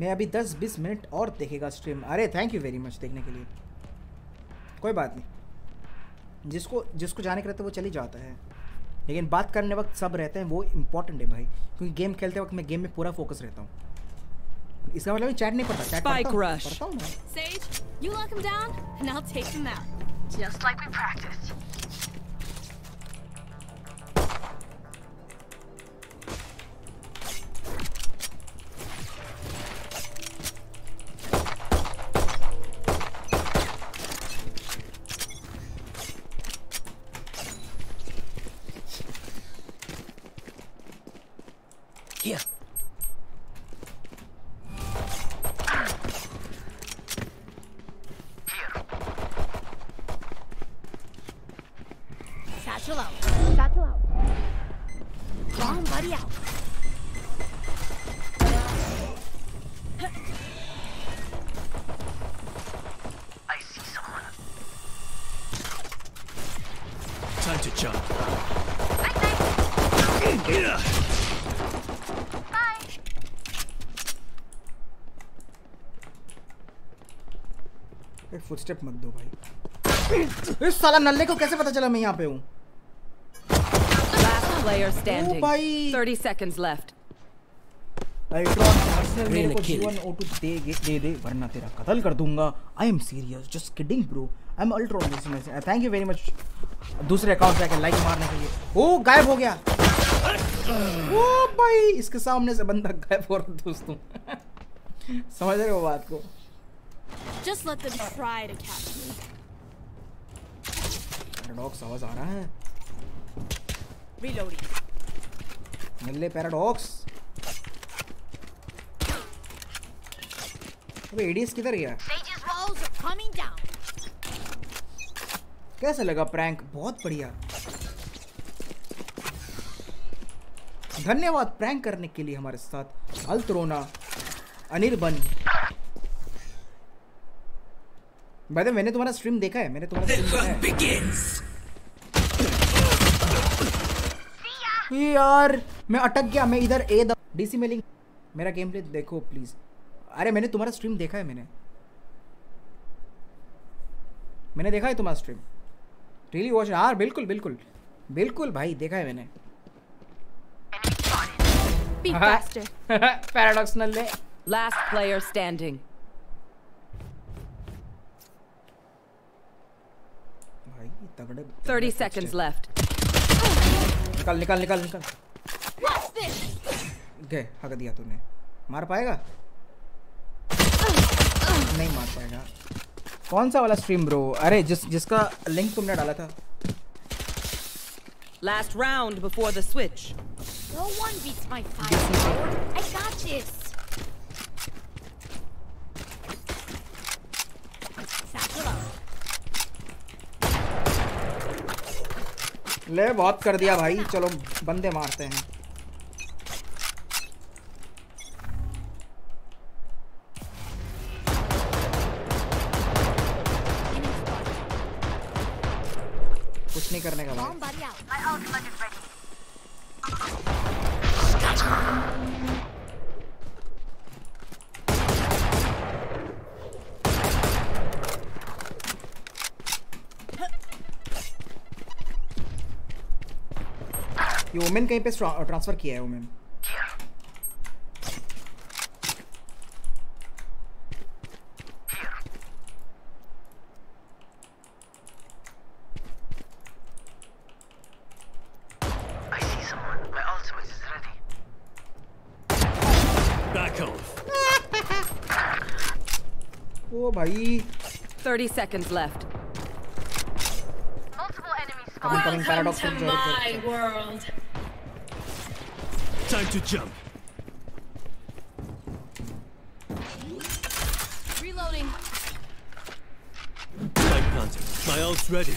मैं अभी 10-20 मिनट और देखेगा स्ट्रीम अरे थैंक यू वेरी मच देखने के लिए। कोई बात नहीं। जिसको जिसको जाने के रहते वो चली जाता है। लेकिन बात करने वक्त सब रहते हैं वो इम्पोर्टेंट है भाई क्योंकि गेम खेलते वक्त मैं गेम में पूरा फोकस रहता हूँ इसका मतलब चैट नहीं पड़ता चैट पढ़ता हूँ पढ़ता हूँ
Sage, you lock him down, and I'll take him out.
Just like we practiced.
Footstep मत दो भाई। इस साला नल्ले को कैसे पता चला मैं यहाँ पे हूँ?
Player standing.
bhai.
30 seconds left.
Ultron मेरे को जीवन O2 दे दे दे वरना तेरा कत्ल कर दूँगा। I am serious just kidding bro I am Ultron this thank you very much दूसरे अकाउंट पे लाइक मारने के लिए। ओ गायब हो गया। ओ भाई इसके सामने से बंदा गायब हो रहा दोस्तों। समझ रहे हो बात को?
Just let them try to catch me.
Paradox आवाज़ आ रहा है
Reloading.
नल्ले पैराडॉक्स अबे एडीएस किधर गया
Sage's walls are coming down.
कैसा लगा प्रैंक बहुत बढ़िया धन्यवाद प्रैंक करने के लिए हमारे साथ अल्त्रोना अनिर्बन भाई मैंने तुम्हारा स्ट्रीम देखा है मैंने तुम्हारा स्ट्रीम देखा है। यार मैं अटक गया मैं इधर ए द डीसी में लिंक मेरा गेम प्ले देखो प्लीज़ अरे मैंने तुम्हारा स्ट्रीम देखा है मैंने। मैंने देखा है तुम्हारा स्ट्रीम रियली वॉच हाँ बिल्कुल बिल्कुल। बिल्कुल भाई देखा है मैंने।
Be faster.
पैराडॉक्स नल्ले
Last player standing.
भाई दिया तूने। मार पाएगा? नहीं मार पाएगा। कौन सा वाला स्ट्रीम ब्रो अरे जिस जिसका लिंक तुमने डाला था।
Last round before the switch
no one beats my fire I got this
ले बहुत कर दिया भाई। चलो बंदे मारते हैं। कुछ नहीं करने का भाई
Bomb buddy out.
My ultimate is ready.
ये वुमेन कहीं पे ट्रांसफ़र किया है वुमेन भाई
30 seconds left.
Multiple enemies
coming
spotted.
Coming Paradox
to my world.
Time to jump.
Reloading.
Light contact. My ult's ready.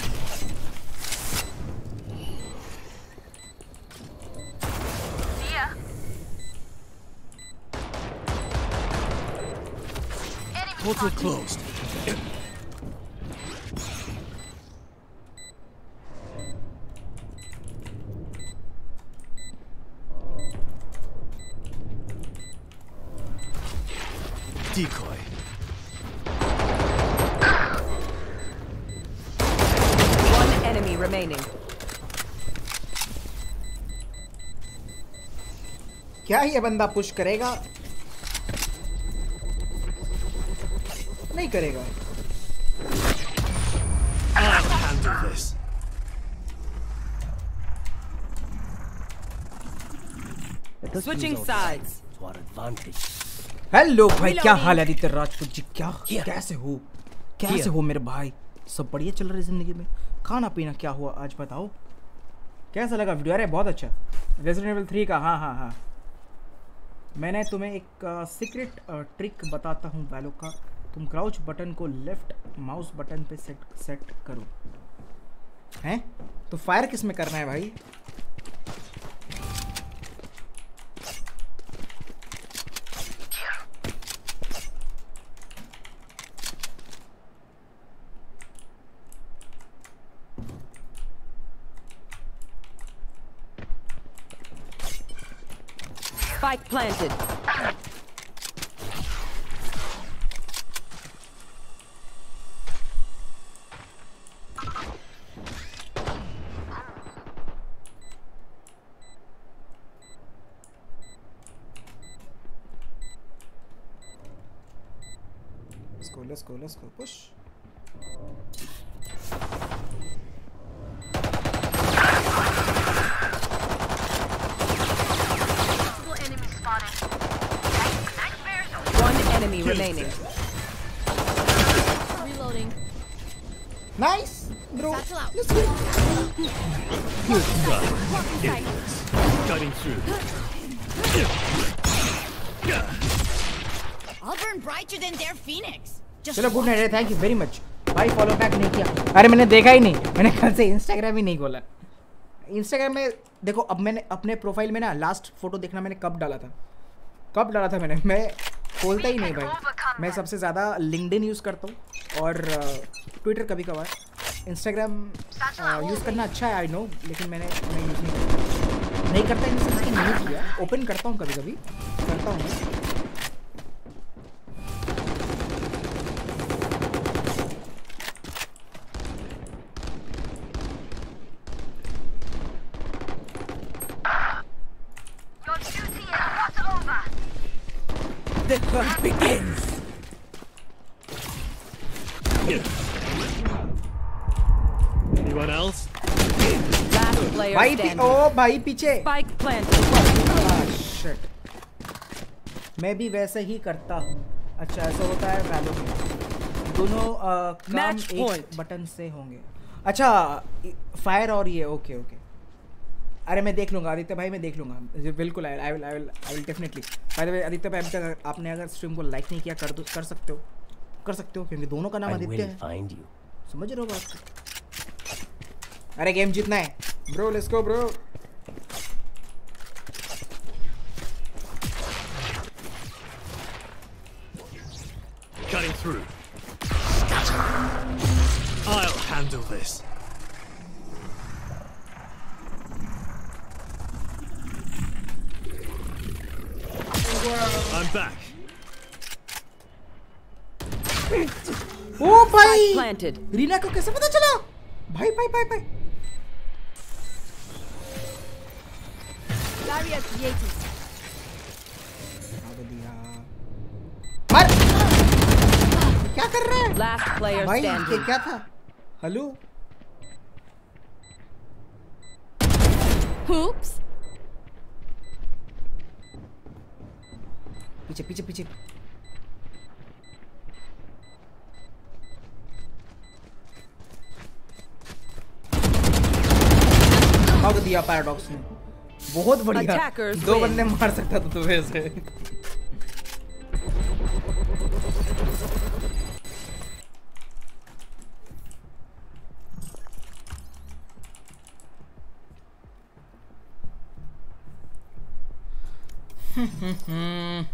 Enemy
Portal closed.
क्या ये बंदा push करेगा नहीं करेगा.
Switching sides.
To our advantage.
Hello भाई क्या हाल है आदित्य राजपूत जी क्या
Here.
कैसे हो कैसे
Here.
हो मेरे भाई सब बढ़िया चल रहा है ज़िंदगी में खाना पीना क्या हुआ आज बताओ कैसा लगा वीडियो अरे बहुत अच्छा रेजिडेंट थ्री का हाँ हाँ हाँ मैंने तुम्हें एक सीक्रेट ट्रिक बताता हूँ वैलो का। तुम क्राउच बटन को लेफ़्ट माउस बटन पे सेट सेट करो। हैं? तो फायर किसमें करना है भाई?
Spike planted.
Let's go, let's go, let's go. Push.
I'll burn brighter than their phoenix.
चलो good night thank you very much भाई फॉलो बैक नहीं किया। अरे मैंने देखा ही नहीं। मैंने कल से इंस्टाग्राम ही नहीं खोला। इंस्टाग्राम में देखो अब मैंने अपने प्रोफ़ाइल में ना लास्ट फ़ोटो देखना मैंने कब डाला था? कब डाला था मैंने? मैं खोलता ही नहीं भाई। मैं सबसे ज़्यादा लिंकडिन यूज़ करता हूँ और ट्विटर कभी कभार इंस्टाग्राम यूज़ करना अच्छा है आई नो लेकिन मैंने मैं यूज़ नहीं करता नहीं करता इन सेंस कि नहीं किया ओपन करता हूँ कभी कभी करता हूँ मैं
Your duty is not over.
The hunt begins.
Anyone else?
Player
भाई पी-
standing.
ओ भाई पीछे।
Spike planted.
Ah, मैं भी वैसे ही करता हूँ। अच्छा ऐसा होता है वैलो में। दोनों अ, काम एक बटन से होंगे। अच्छा फायर और ये ओके ओके अरे मैं देख लूँगा आदित्य भाई मैं देख लूँगा। बिल्कुल I will I will I will definitely by the Aditya भाई अभी तक आपने अगर स्ट्रीम को लाइक नहीं किया कर दो कर सकते हो। कर सकते हो क्योंकि दोनों का नाम आदित्य है। समझ रहे हो बात? अरे गेम जीतना है bro let's go bro
Cutting through. I'll handle this. I'm back.
ओ भाई
planted.
रीना को कैसे पता चला भाई भाई भाई भाई
barrier created.
मर क्या कर रहा है
Last player
भाई ये. क्या था हेलो
Oops.
पीछे पीछे पीछे भाग दिया पैराडॉक्स ने बहुत बढ़िया। दो बंदे मार सकता था तुम्हें से हम्म. हम्म, हम्म।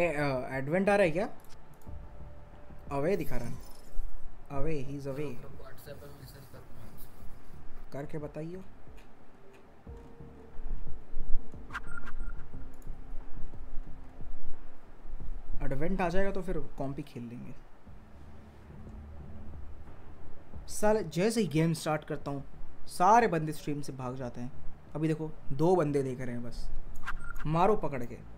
अरे एडवेंट आ रहा है क्या? अवे दिखा रहा है। अवे ही इज़ अवे करके बताइए। एडवेंट आ जाएगा तो फिर कॉम्पी खेल लेंगे। साल जैसे ही गेम स्टार्ट करता हूँ सारे बंदे स्ट्रीम से भाग जाते हैं। अभी देखो दो बंदे देख रहे हैं बस। मारो पकड़ के।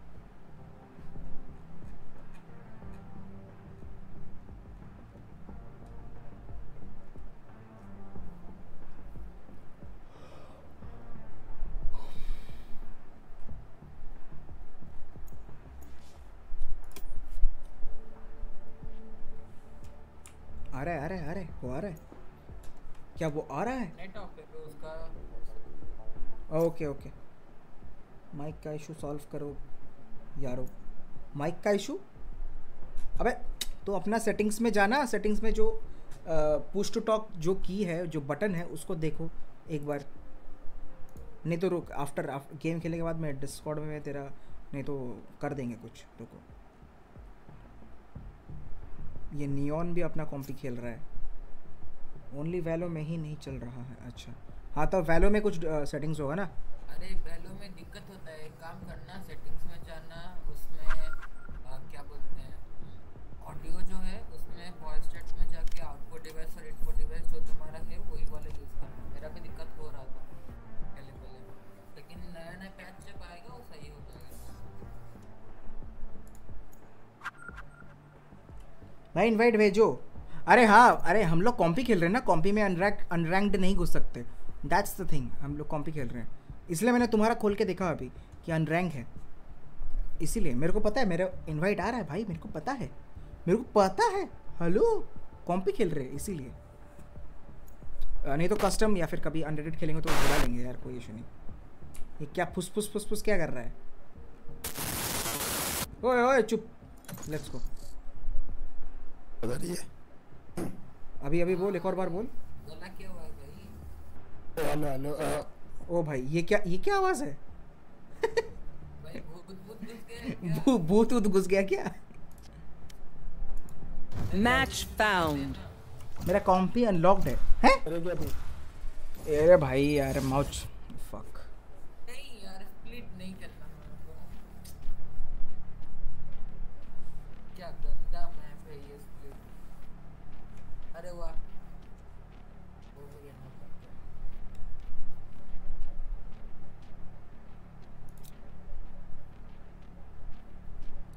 रहा है आ रहा है आ रहा है वो आ रहा है। क्या वो आ रहा है?
नेट ऑफ़ है उसका।
Okay okay. माइक का इशू सॉल्व करो यारो। माइक का इशू? अबे तो अपना सेटिंग्स में जाना सेटिंग्स में जो पुश टू टॉक जो की है जो बटन है उसको देखो एक बार। नहीं तो रुक आफ्टर गेम खेलने के बाद मैं डिस्कॉर्ड में तेरा नहीं तो कर देंगे कुछ रुको। ये नियॉन भी अपना कॉम्पी खेल रहा है। ओनली वैलो में ही नहीं चल रहा है अच्छा। हाँ तो वैलो में कुछ सेटिंग्स होगा ना?
अरे वैलो में दिक्कत होता है काम करना
भाई इनवाइट भेजो। अरे हाँ अरे हम लोग कॉम्पी खेल रहे हैं ना। कॉम्पी में अनरैंक अनरैंक्ड नहीं घुस सकते। दैट्स द थिंग हम लोग कॉम्पी खेल रहे हैं। इसलिए मैंने तुम्हारा खोल के देखा अभी कि अनरैंक है। इसीलिए, मेरे को पता है, मेरा इनवाइट आ रहा है भाई, मेरे को पता है। मेरे को पता है। हेलो कॉम्पी खेल रहे हैं, इसीलिए। नहीं तो कस्टम या फिर कभी अनरेटेड खेलेंगे तो बुला लेंगे यार, कोई इशू नहीं। ये क्या फुस फुस फुस फुस क्या कर रहा है? ओए ओए, चुप। लेट्स गो
बताइए।
अभी अभी बोल एक और बार बोल।
गला क्या हुआ भाई?
हेलो हेलो
ओ भाई ये क्या ये क्या आवाज़ है?
भूत भूत घुस
गया क्या?
Match found.
मेरा कॉम्पी अनलॉक्ड है। हैं?
अरे
अरे भाई यार माउच फक
नहीं यार स्प्लिट नहीं करना मेरे को क्या गंदा मैप है ये स्प्लिट अरे वाह हो गया ना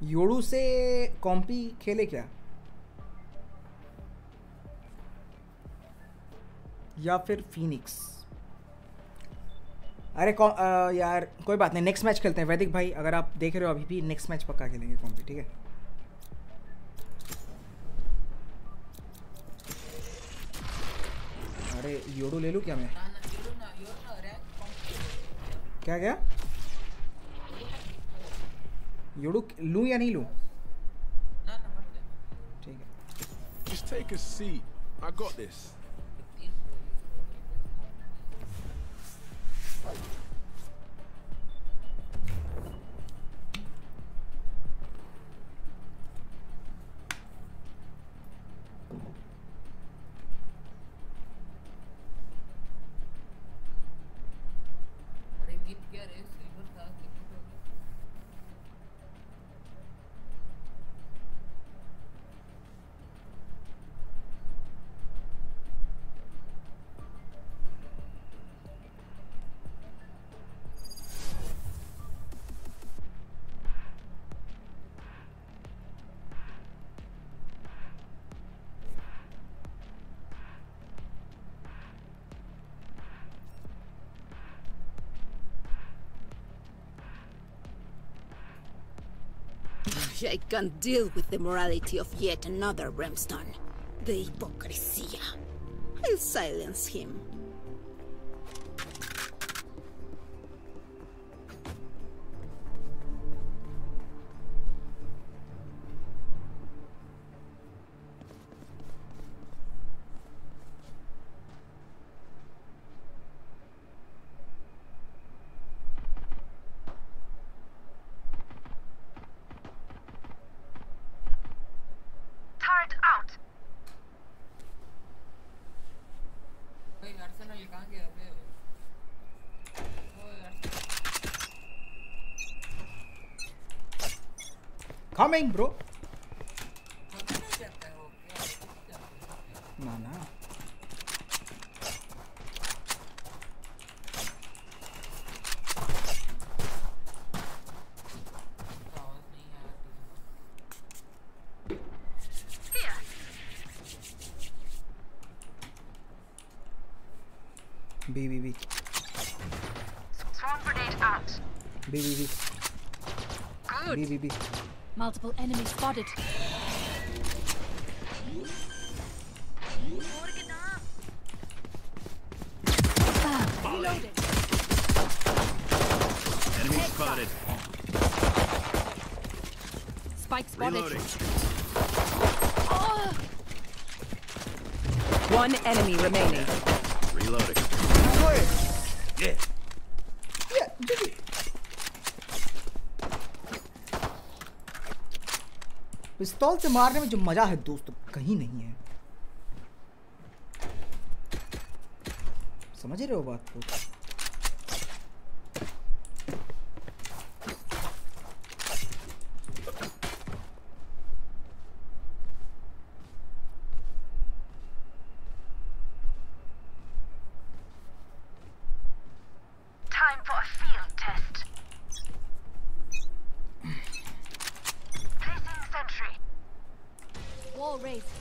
योड़ू से कॉम्पी खेले क्या? या फिर फिनिक्स? अरे कौ- अ, यार कोई बात नहीं नेक्स्ट मैच खेलते हैं। वैदिक भाई अगर आप देख रहे हो अभी भी नेक्स्ट मैच पक्का खेलेंगे कॉम्पी ठीक है? अरे योड़ू ले लूँ क्या मैं? क्या क्या? योड़ू लूँ या नहीं लूँ
ना ना मत ले
ठीक है
Just take a seat. I got this.
I can't deal with the morality of yet another brimstone. The hypocrisy. I'll silence him.
Coming bro
Multiple enemies spotted. Reloaded.
Enemy spotted.
Spike spotted.
Reloading.
One enemy remaining.
पिस्तौल से मारने में जो मज़ा है दोस्त, कहीं नहीं है। समझ रहे हो बात को
Time for a field test. Placing sentry.
Wall raised.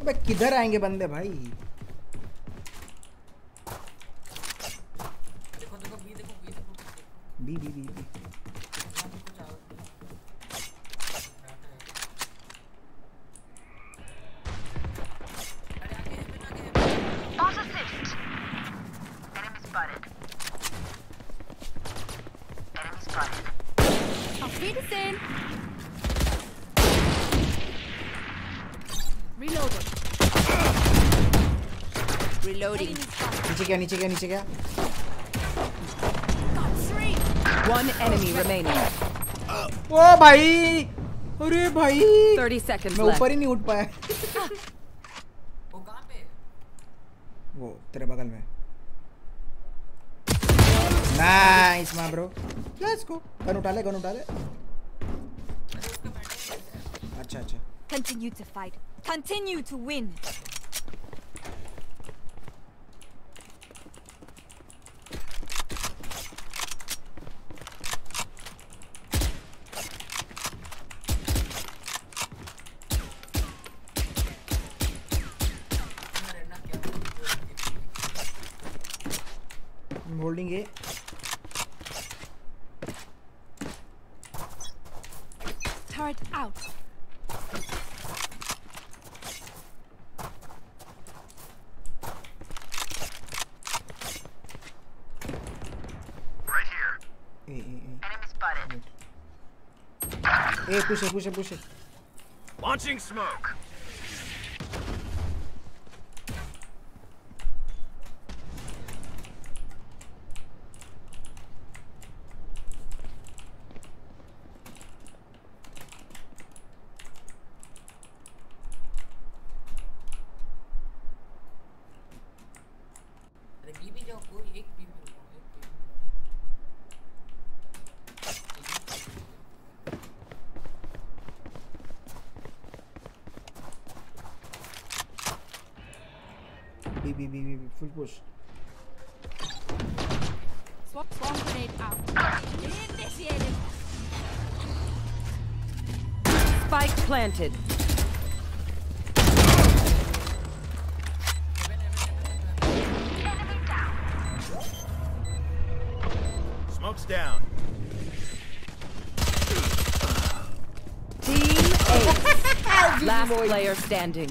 अबे किधर आएँगे बंदे भाई
देखो देखो बी देखो बी देखो
बी बी बी बी
यहाँ पे कुछ आवाज़
Boss assist. Enemy spotted. Enemy spotted.
Auf Wiedersehen. Reloaded.
Reloading.
क्या नीचे क्या नीचे
three.
One enemy remaining.
ओ भाई अरे भाई
30 seconds
मैं ऊपर ही नहीं उठ पाया
वो कहाँ पे
वो तेरे बगल में नाइस मा ब्रो लेट्स गो गन उठा ले गन उठा ले अच्छा अच्छा
Continue to fight. Continue to win.
Push it push it push it
Launching smoke.
Swap swarm grenade out. Initiated.
Spike planted.
Smoke's down.
Team Ace. Last player standing.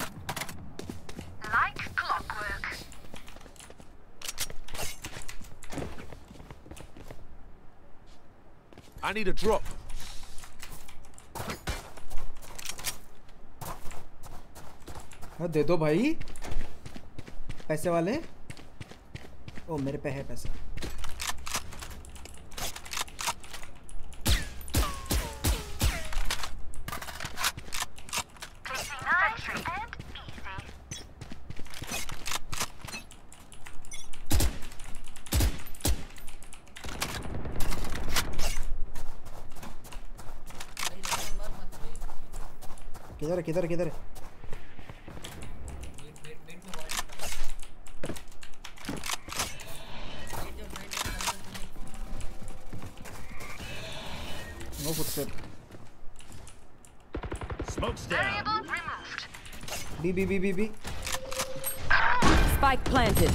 need a drop.
हाँ दे दो भाई। पैसे वाले। ओ मेरे पे है पैसा। किधर है किधर है किधर है no footstep
Smoke's down.
B B B B B
Spike planted.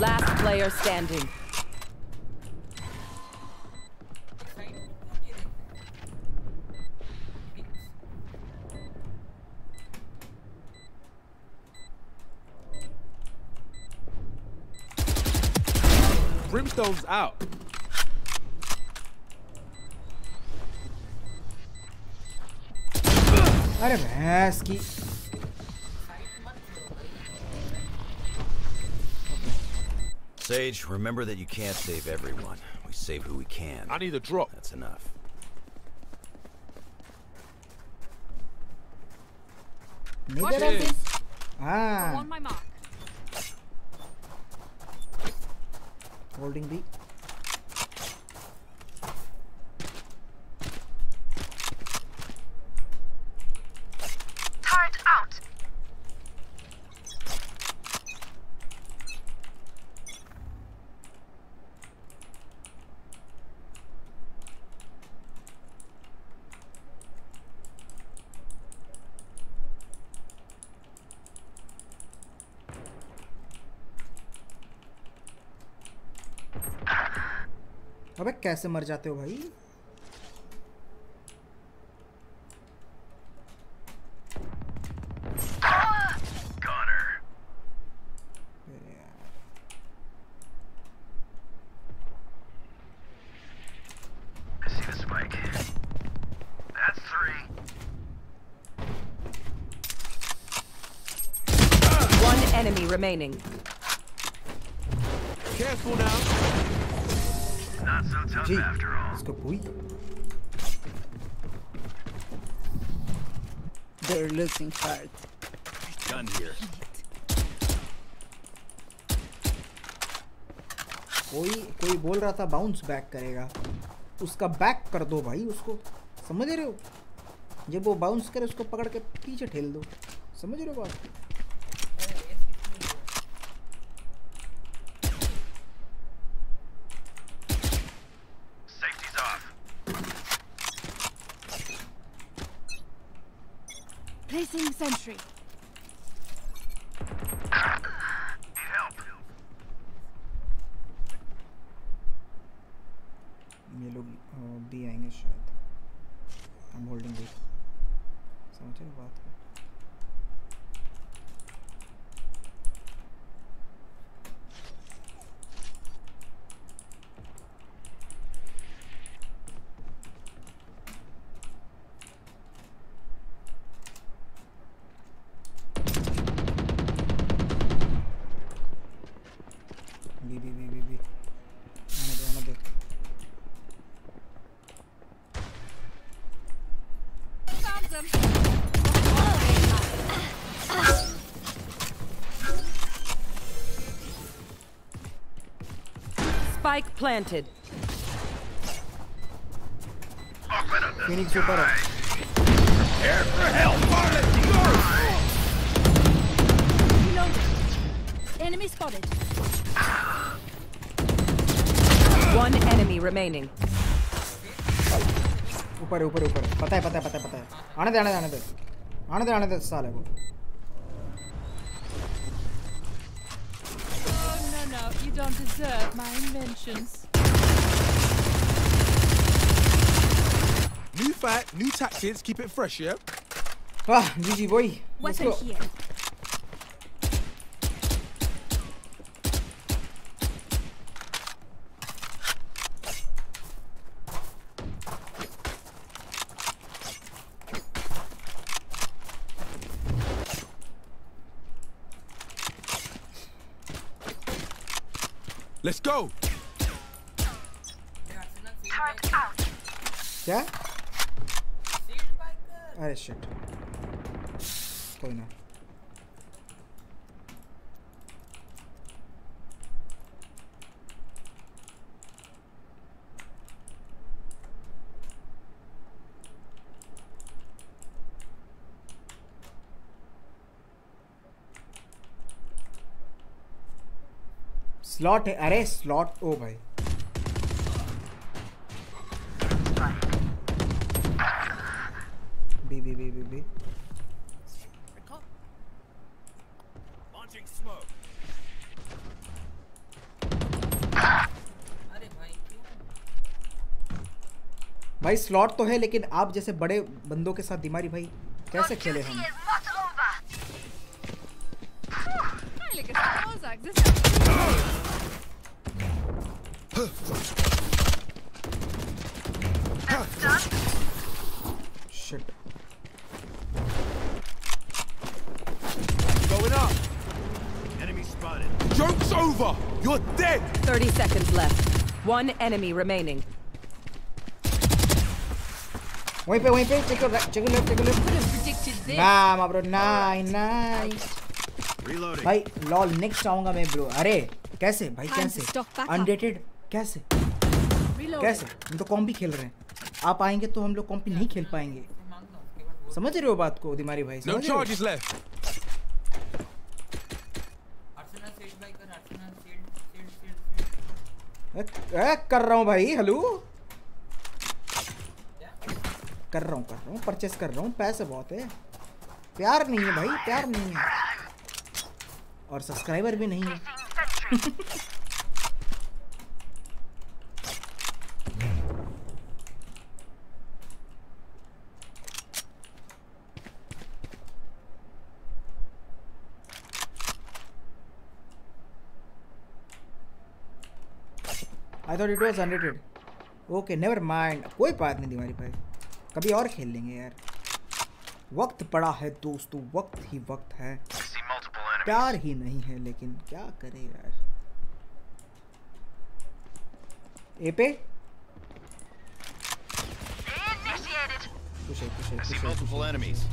Last player standing.
Brimstone's out.
अरे भैंस की
Sage, remember that you can't save everyone. We save who we can.
I need a drop.
That's enough.
नहीं
Watch
दे रहा
This.
तू? अबे कैसे मर जाते हो भाई
remaining.
Careful now.
जी
after all.
इसको
They're losing heart.
Gun here.
कोई कोई बोल रहा था बाउंस बैक करेगा उसका बैक कर दो भाई उसको समझ रहे हो जब वो बाउंस करे उसको पकड़ के पीछे ठेल दो समझ रहे हो बात
sentry.
planted.
फिनिक्स ऊपर है
Prepare for hellfire.
Reloading. Enemy spotted.
One enemy remaining.
ऊपर है, ऊपर है, ऊपर है। पता है पता है पता है पता है आने दे आने दे आने दे आने दे आने दे साले को
my inventions.
New fact, new tactics, keep it fresh, yeah?
Ah, GG boy.
Weapon here.
Slot है। अरे स्लॉट ओ भाई। B B B
B B.
भाई स्लॉट तो है लेकिन आप जैसे बड़े बंदों के साथ दिमारी भाई कैसे खेले हम?
One enemy remaining.
वहीं पे वहीं पे check check left check left
predicted this.
ना ब्रो नाइन नाइन
Reloading.
भाई लॉल नेक्स्ट आऊँगा मैं ब्रो अरे कैसे? भाई कैसे?
stock back up.
अनडेटेड कैसे? हम तो कॉम्पी खेल रहे हैं. आप आएँगे तो हम लोग कॉम्पी नहीं खेल पाएँगे. समझ रहे हो बात को दिमारी भाई?
No
समझ रहे हो?
charges left.
ए, कर रहा हूँ भाई हेलो। कर रहा हूँ कर रहा हूँ परचेस कर रहा हूँ पैसे बहुत है। प्यार नहीं है भाई प्यार नहीं है। और सब्सक्राइबर भी नहीं है। Thought it was unrated okay never mind कोई बात नहीं दिवाली भाई कभी और खेल लेंगे यार वक्त पड़ा है दोस्तों वक्त ही वक्त है. प्यार ही नहीं है लेकिन क्या करे यार ए पे कुछ है कुछ है
I
कुछ
see
है
multiple enemies.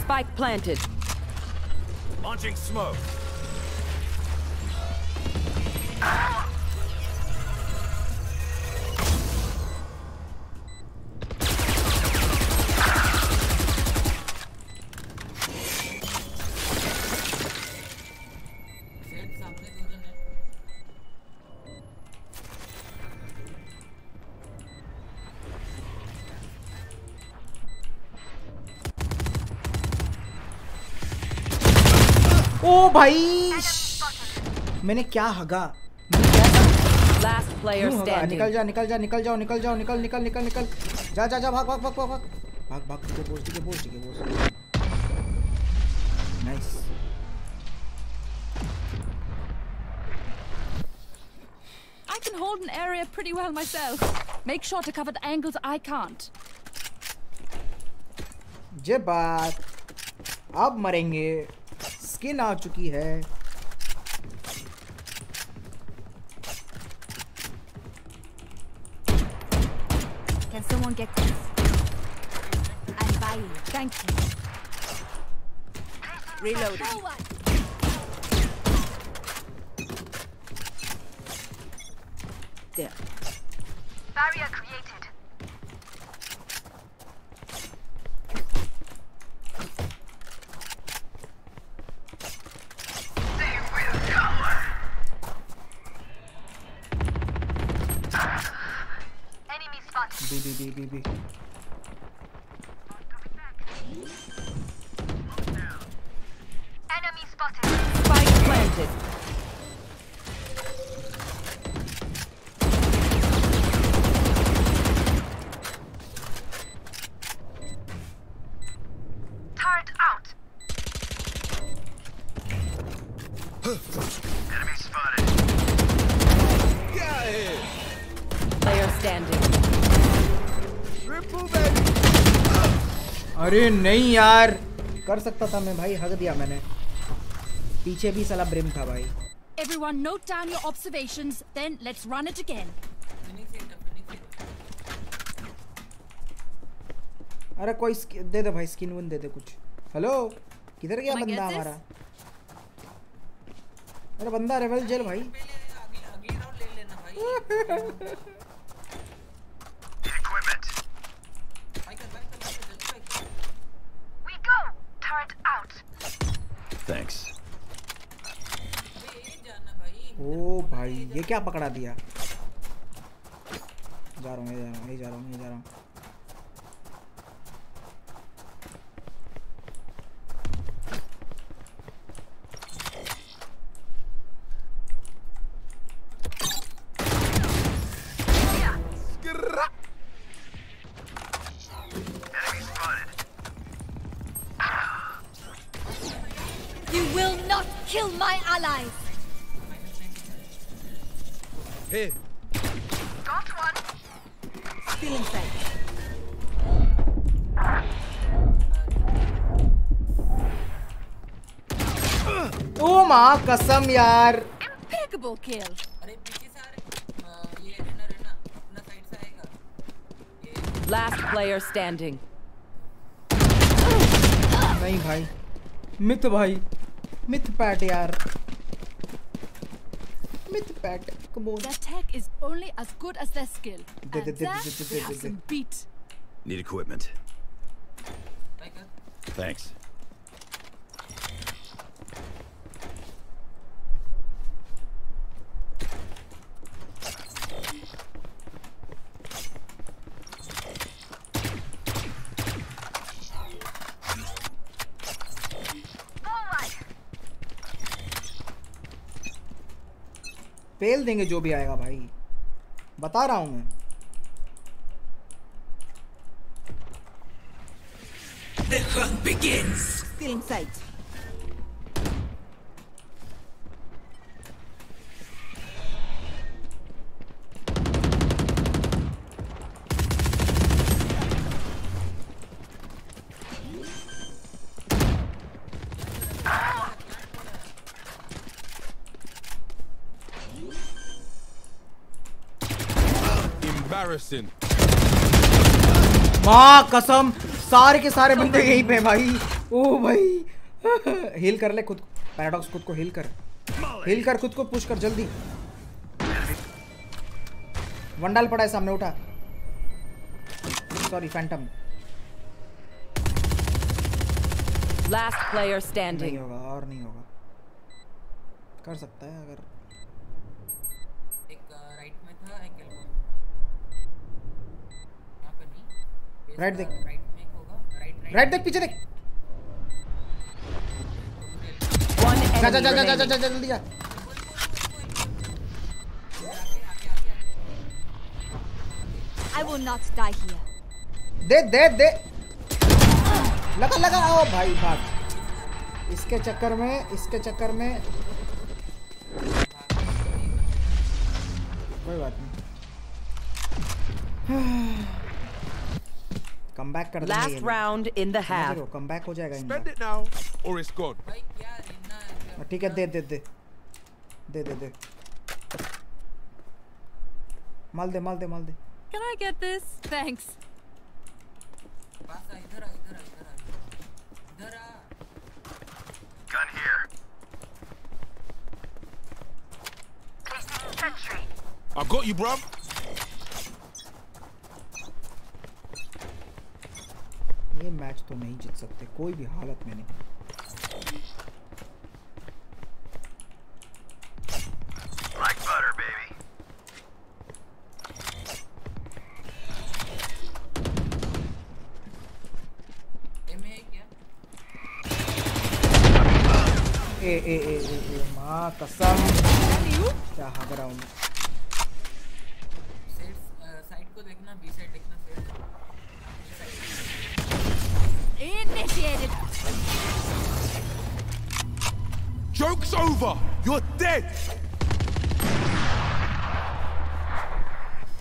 Spike planted.
Launching smoke.
भाई मैंने क्या हगा? क्यों हगा?
standing.
निकल जा निकल जा निकल जाओ निकल जाओ निकल निकल निकल निकल। जा जा जा भाग भाग भाग भाग भाग। भाग भाग है ठीक है बोस ठीक है boss nice
I can hold an area pretty well myself. Make sure to cover the angles I can't.
जे बात। अब मरेंगे। स्किन आ चुकी है
Can someone get this? I'm buying. Thank you.
Reloading. There.
Barrier created. Spotted.
B नहीं यार। कर सकता था मैं भाई हग दिया मैंने। पीछे भी साला ब्रिम था भाई।
Everyone, note down your observations, then let's run it again.
अरे कोई दे दे भाई स्किन वन दे दे कुछ। हेलो? किधर गया बंदा? हमारा? अरे बंदा रेवल जेल भाई
We go! Turret out!
Thanks.
ओ भाई, ये क्या पकड़ा दिया जा रहा हूँ जा रहा हूँ जा रहा हूँ कसम यार
Impeccable kill!
Last player standing.
नहीं भाई मिथ भाई मिथ पैट यार myth PAT come on
Their tech is only as good as their skill.
They they
And
they
that
they they
we
they
have
they
some beat.
Need equipment. Thanks.
पेल देंगे जो भी आएगा भाई बता रहा हूँ मैं
The hunt begins.
Still inside. sight.
Embarrassing.
माँ कसम सारे के सारे बंदे यहीं पे भाई। ओ भाई। हील कर ले खुद पैराडॉक्स खुद को हील कर। हील कर खुद को पुश कर जल्दी। वंडाल पड़ा है सामने उठा। सॉरी फैंटम
Last player
नहीं होगा और नहीं होगा। कर सकता है अगर राइट देख राइट देख पीछे देख। जा जा जा जा जा जा जा जल्दी जा
I will not die here.
दे दे दे। लगा लगा। ओ भाई भाग। इसके चक्कर में इसके चक्कर में। कोई बात नहीं। कम बैक कर देंगे
Last round in the half.
Come back हो जाएगा इनका
Spend it now, or it's gone.
ठीक है दे दे दे दे दे दे माल दे माल दे माल दे
Can I get this? Thanks.
Gun here. Placing sentry.
I got you, bruv.
ये मैच तो नहीं जीत सकते कोई भी हालत में नहीं।
Baby.
ए ए ए ए, ए माँ कसम। क्या हाँ रहा हूँ
Initiated.
Joke's over. You're dead.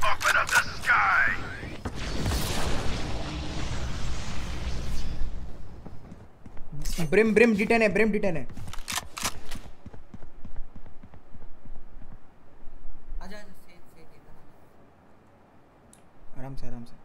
Open up the sky!
Brim brim detain है ब्रिम डिटेन है। आराम से आराम से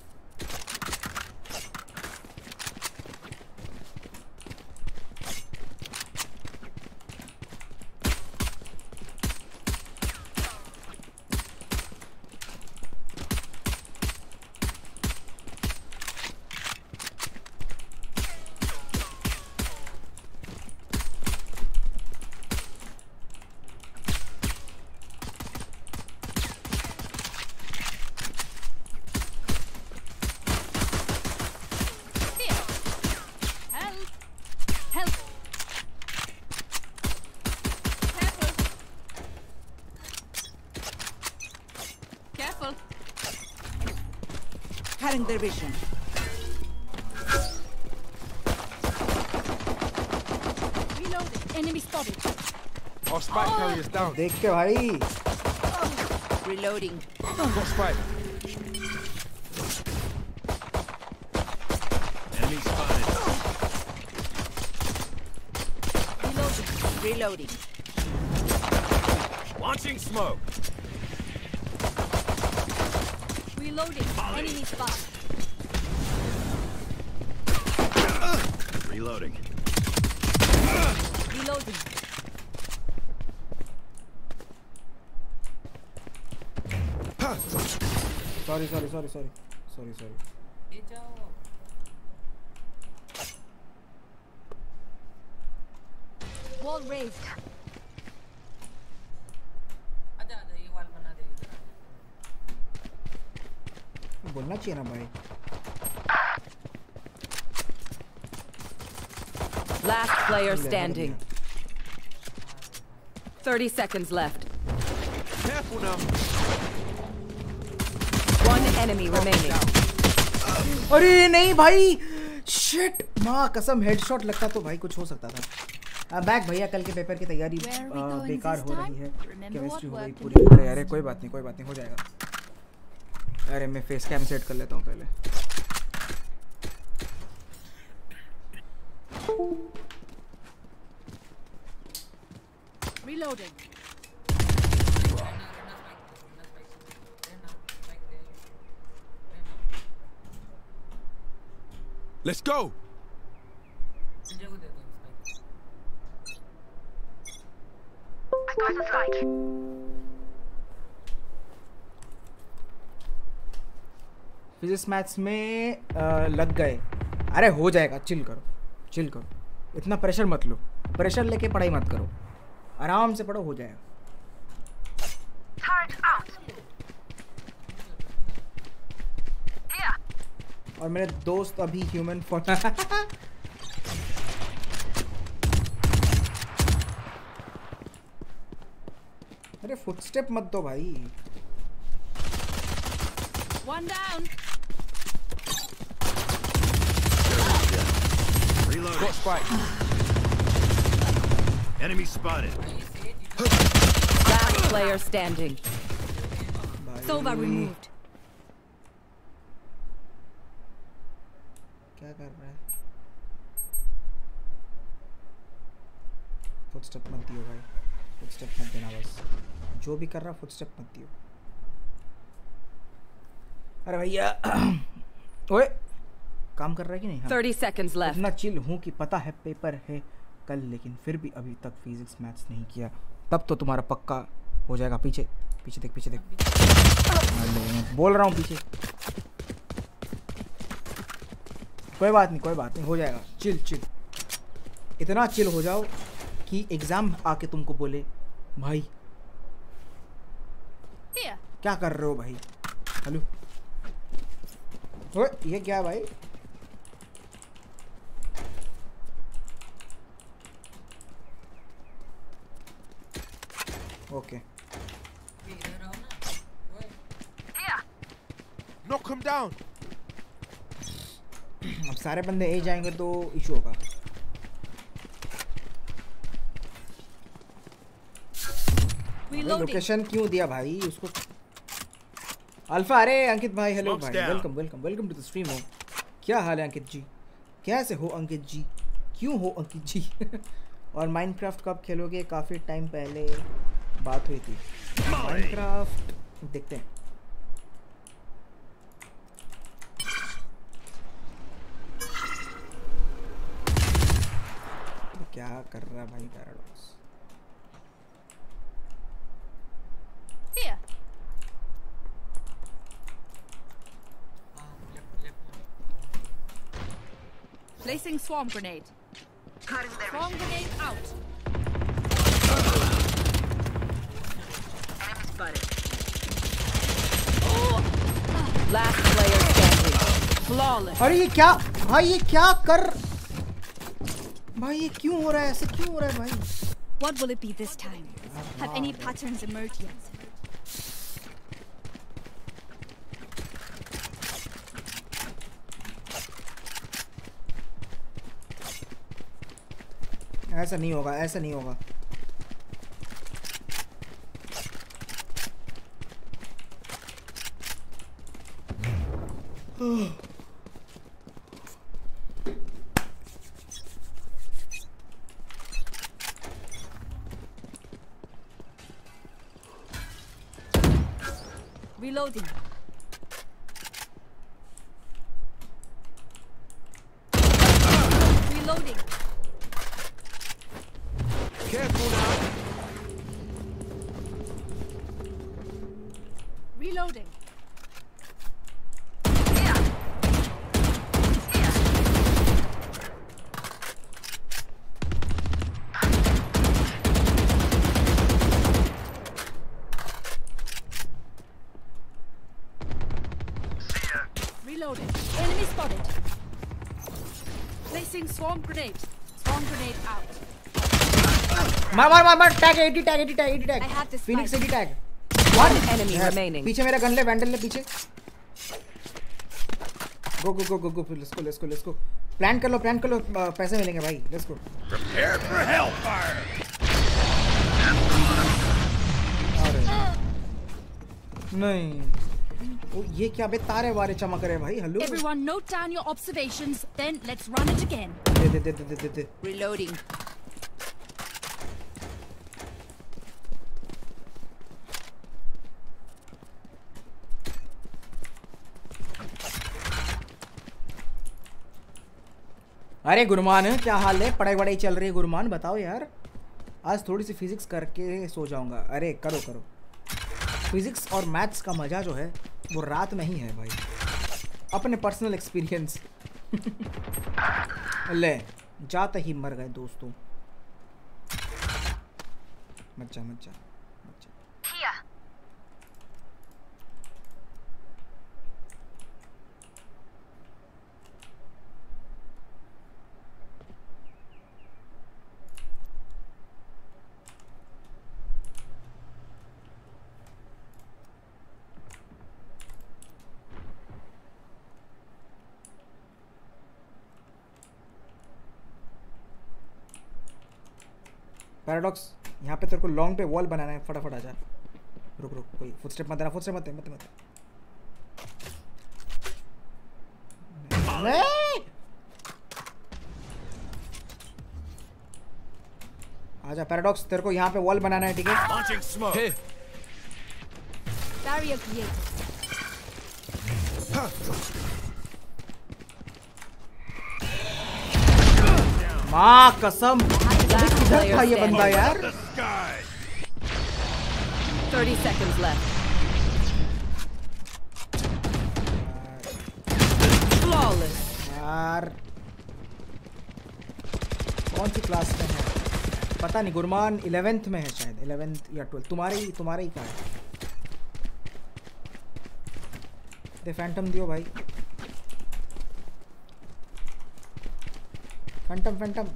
देख के भाई
Reloading.
Got spike.
Enemy spotted.
Reloading. Reloading.
Launching smoke.
Reloading. Enemy spotted.
Reloading.
Reloading.
Sorry sorry sorry sorry sorry sorry
ले जाओ
Wall raised.
आजा आजा ये वाल बना दे इधर आजा
बोलना चाहिए ना भाई
Last player standing. 30 seconds left.
Careful now.
One enemy remaining.
अरे नहीं भाई। शिट माँ कसम हेडशॉट लगता तो भाई कुछ हो सकता था। बैक भैया कल के पेपर की तैयारी बेकार हो रही है। केमिस्ट्री हो गई पूरी। अरे अरे कोई बात नहीं कोई बात नहीं हो जाएगा। अरे मैं फेस कैम सेट कर लेता हूँ पहले।
Reloading.
Let's go.
I got the flight.
Physics maths में अ, लग गए। अरे हो जाएगा। चिल करो। चिल करो। इतना प्रेशर मत लो। प्रेशर लेके पढ़ाई मत करो। आराम से पढ़ो हो जाएगा। और मेरे दोस्त अभी ह्यूमन फॉर अरे फुटस्टेप मत दो भाई
One down.
Reloading.
Got spike.
Enemy spotted.
Last player standing.
Sova removed.
Footstep मत दियो भाई। फुटस्टेप मत देना बस। जो भी कर रहा फुटस्टेप मत दियो। अरे भैया ओए काम कर रहा है कि नहीं।
30 seconds left.
इतना चिल हूँ कि पता है पेपर है कल लेकिन फिर भी अभी तक फिजिक्स मैथ्स नहीं किया। तब तो तुम्हारा पक्का हो जाएगा। पीछे पीछे देख पीछे देख। बोल रहा हूँ पीछे। कोई बात नहीं कोई बात नहीं हो जाएगा। चिल चिल इतना चिल हो जाओ कि एग्ज़ाम आके तुमको बोले भाई
Here.
क्या कर रहे हो भाई? हेलो। ओए ये क्या भाई? ओके।
down.
अब सारे बंदे ए जाएँगे तो इशू होगा। लोकेशन क्यों दिया भाई? उसको अल्फ़ा अरे अंकित भाई हेलो भाई। Welcome welcome welcome to the stream हो। क्या हाल है अंकित जी? कैसे हो अंकित जी? क्यों हो अंकित जी? और माइनक्राफ्ट कब खेलोगे? काफ़ी टाइम पहले बात हुई थी। माइनक्राफ्ट देखते हैं। क्या कर रहा है भाई
Paradox Placing swarm grenade. Swarm grenade out.
Last player standing. Flawless.
अरे ये क्या भाई ये क्या कर भाई ये क्यों हो रहा है ऐसे क्यों हो रहा है भाई
What will it be this time? Have any patterns emerged yet?
ऐसा नहीं होगा ऐसा नहीं होगा
Reloading.
मार मार मार tag 80 tag 80 tag 80
tag
Phoenix
fight.
80 tag
One enemy remaining.
पीछे मेरा गन ले वैंडल ले पीछे go go go go go let's go let's go let's go plan कर लो प्लान कर लो अ, पैसे मिलेंगे भाई let's go
Prepare for hellfire.
नहीं ओ, ये क्या बे तारे वारे चमक रहे हैं भाई hello
Everyone note down your observations, then let's run it again.
दे दे दे दे दे दे दे
Reloading.
अरे गुरमान, क्या हाल है? पढ़ाई वढ़ाई चल रही है गुरमान, बताओ यार। आज थोड़ी सी फिजिक्स करके सो जाऊँगा। अरे, करो करो। फिजिक्स और मैथ्स का मज़ा जो है, वो रात में ही है भाई। अपने पर्सनल एक्सपीरियंस ले, जाते ही मर गए दोस्तों। मच्छा मच्छा पैराडॉक्स यहाँ पे तेरे को लॉन्ग पे वॉल बनाना है फटाफट आ जा। रुक रुक कोई फुटस्टेप मत देना फुटस्टेप मत दे मत मत आजा पैराडॉक्स तेरे को यहाँ पे वॉल बनाना है ठीक है.
Barrier created.
माँ कसम। किधर था ये बंदा यार?
30 seconds left. Flawless.
यार। कौन सी क्लास में है? पता नहीं गुरमान इलेवेंथ में है शायद इलेवेंथ या ट्वेल्थ तुम्हारे ही तुम्हारे ही का है? दे फैंटम दियो भाई। फैंटम फैंटम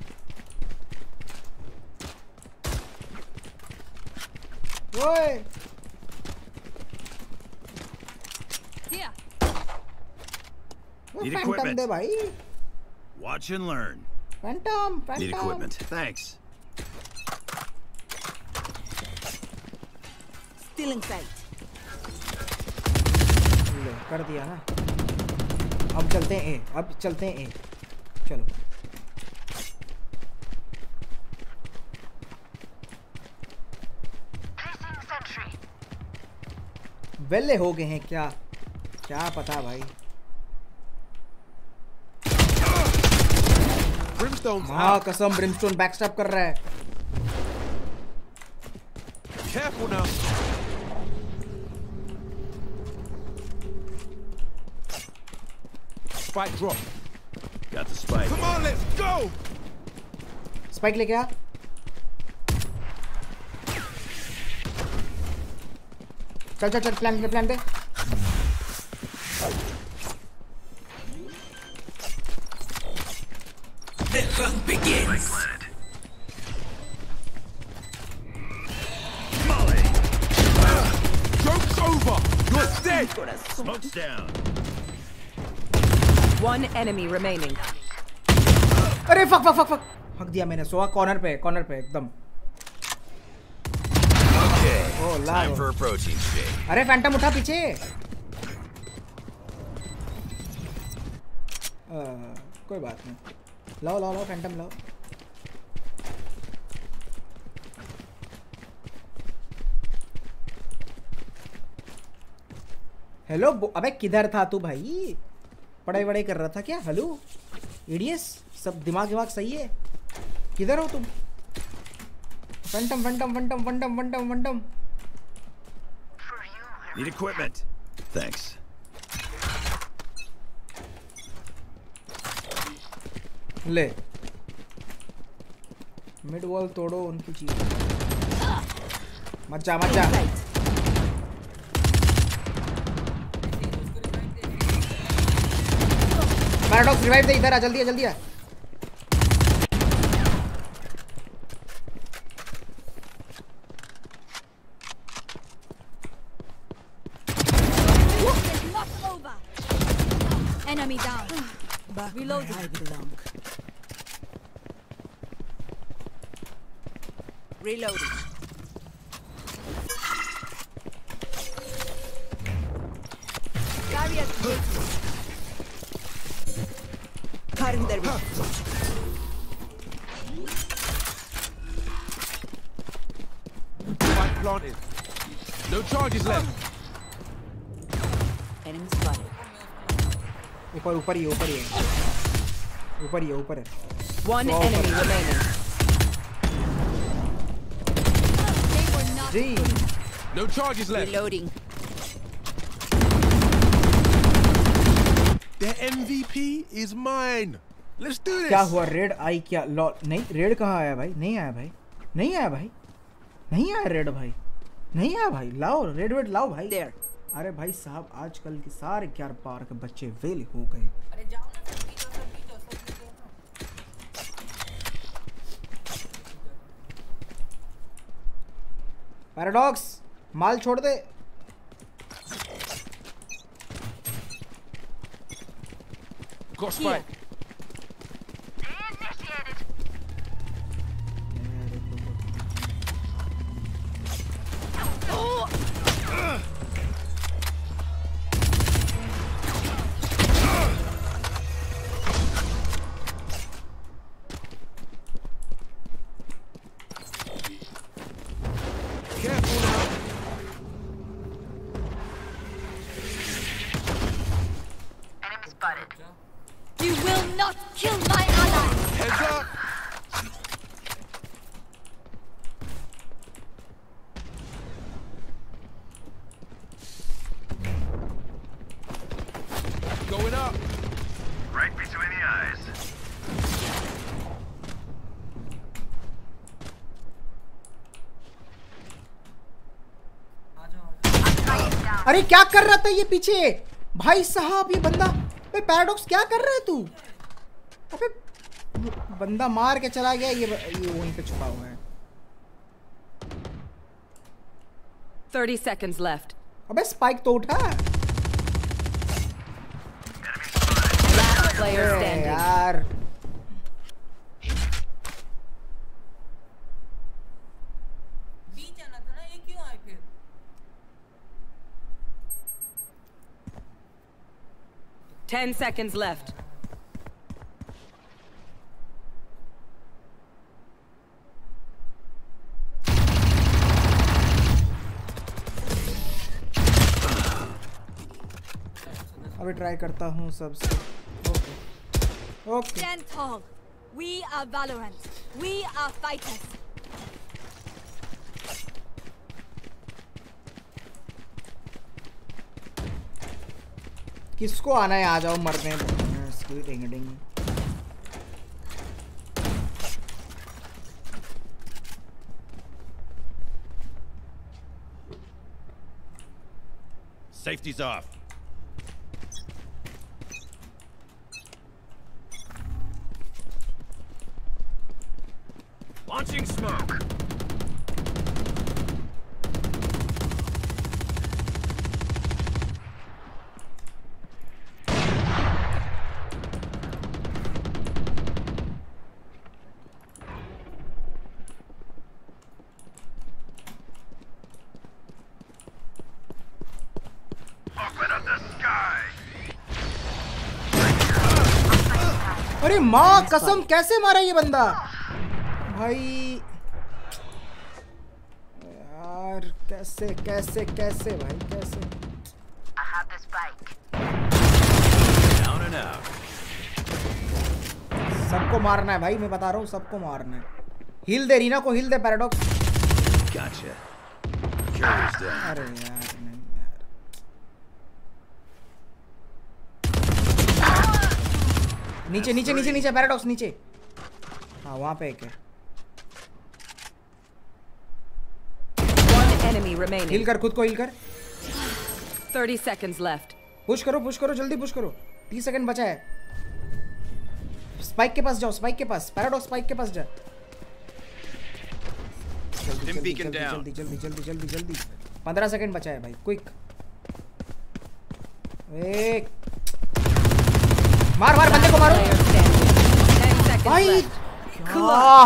ओए
Need equipment.
दे भाई
Watch and learn.
Phantom
Need equipment. Thanks.
Still in sight.
कर दिया ना अब चलते हैं अब चलते हैं चलो वेले हो गए हैं क्या क्या पता भाई हाँ कसम ब्रिमस्टोन बैकस्टैप कर रहा है
Careful now. Spike drop.
Got the spike.
Come on, let's go.
Spike लेके आ चल चल चल प्लान दे प्लान दे। अरे फक फक फक फक दिया मैंने सोआ कॉर्नर पे कॉर्नर पे एकदम।
Time for a protein shake.
अरे फैंटम उठा पीछे। आ, कोई बात नहीं। लाओ लाओ लाओ फैंटम लाओ। हेलो अबे किधर था तू भाई? पढ़ाई वढ़ाई कर रहा था क्या? हेलो इडियस सब दिमाग दिमाग सही है? किधर हो तुम? Phantom Phantom Phantom Phantom Phantom Phantom
Need equipment. Thanks.
ले मिड वॉल तोड़ो उनकी चीज़ मत जा पैराडॉक्स रिवाइव दे इधर आ जल्दी आ जल्दी आ
Reload. I belong. Reloading. Barrier created. Cutting their
Spike planted. No charges left.
Enemy spotted.
ऊपर ऊपर ही ऊपर ही है ऊपर ही है ऊपर है
One
Wow.
enemy remaining.
Ji
No charges left.
Reloading.
The MVP is mine. Let's do this.
क्या हुआ रेड आई क्या लॉ नहीं रेड कहाँ आया भाई नहीं आया भाई नहीं आया भाई नहीं आया रेड भाई नहीं आया भाई लाओ रेड वेड लाओ भाई
There.
अरे भाई साहब आजकल के सारे क्यार पार के बच्चे वेल हो गए पैराडॉक्स माल छोड़ दे
Got spike. Careful
अरे क्या कर रहा था ये पीछे? भाई साहब ये बंदा अबे पैराडॉक्स क्या कर रहा है तू? अबे बंदा मार के चला गया ये ये वहीं पे छुपा हुआ है।
30 seconds left.
अबे स्पाइक तो उठा. यार।
Ten seconds left.
अभी ट्राई करता हूँ सबसे okay okay
Stand tall. We are Valorant. We are fighters.
किसको आना है? आ जाओ मरने
Safety's off. Launching smoke.
Open up the sky!
अरे माँ कसम कैसे मारा ये बंदा? भाई। यार कैसे कैसे कैसे भाई कैसे. सबको मारना है भाई मैं बता रहा हूँ सबको मारना है। हिल दे रीना को हिल दे पैराडॉक्स
Gotcha.
अरे यार नहीं यार नीचे नीचे नीचे नीचे पैराडॉक्स नीचे। हाँ वहाँ पे एक है. हिल कर खुद को हिल कर।
30 seconds left.
पुश करो पुश करो जल्दी पुश करो। तीस सेकंड बचा है। स्पाइक के पास जाओ स्पाइक के पास। पैराडॉक्स स्पाइक के पास जा। जल्दी जल्दी
beacon
जल्दी
down.
जल्दी जल्दी जल्दी जल्दी जल्दी। पंद्रह सेकंड बचा है भाई क्विक एक। मार मार, बंदे को मारो। भाई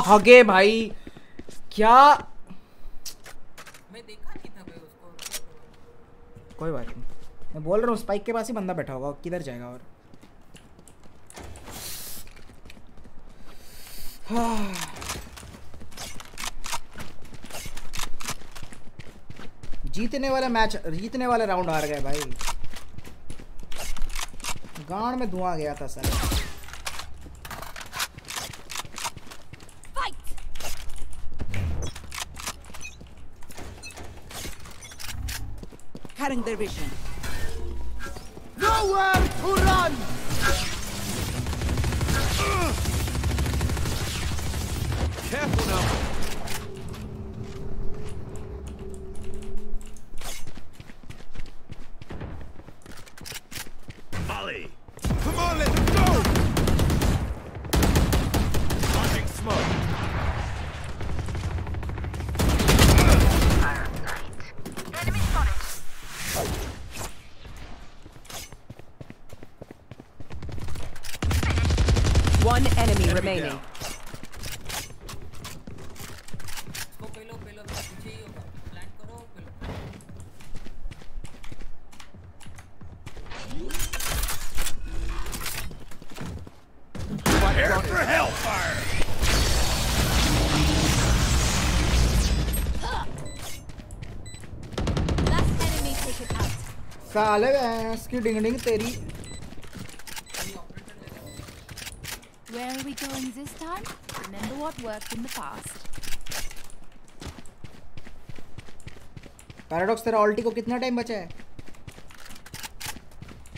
हगे भाई। क्या? कोई बात नहीं। मैं बोल रहा हूँ स्पाइक के पास ही बंदा बैठा होगा, किधर जाएगा और? जीतने वाला मैच जीतने वाला राउंड हार गए भाई। गांड में धुआँ गया था
sir
Cutting their vision.
Nowhere to run!
Careful now.
साले की डिंग डिंग तेरी।
Where are we going this time? Remember what worked in the past.
Paradox तेरा ऑल्टी को कितना टाइम बचा है?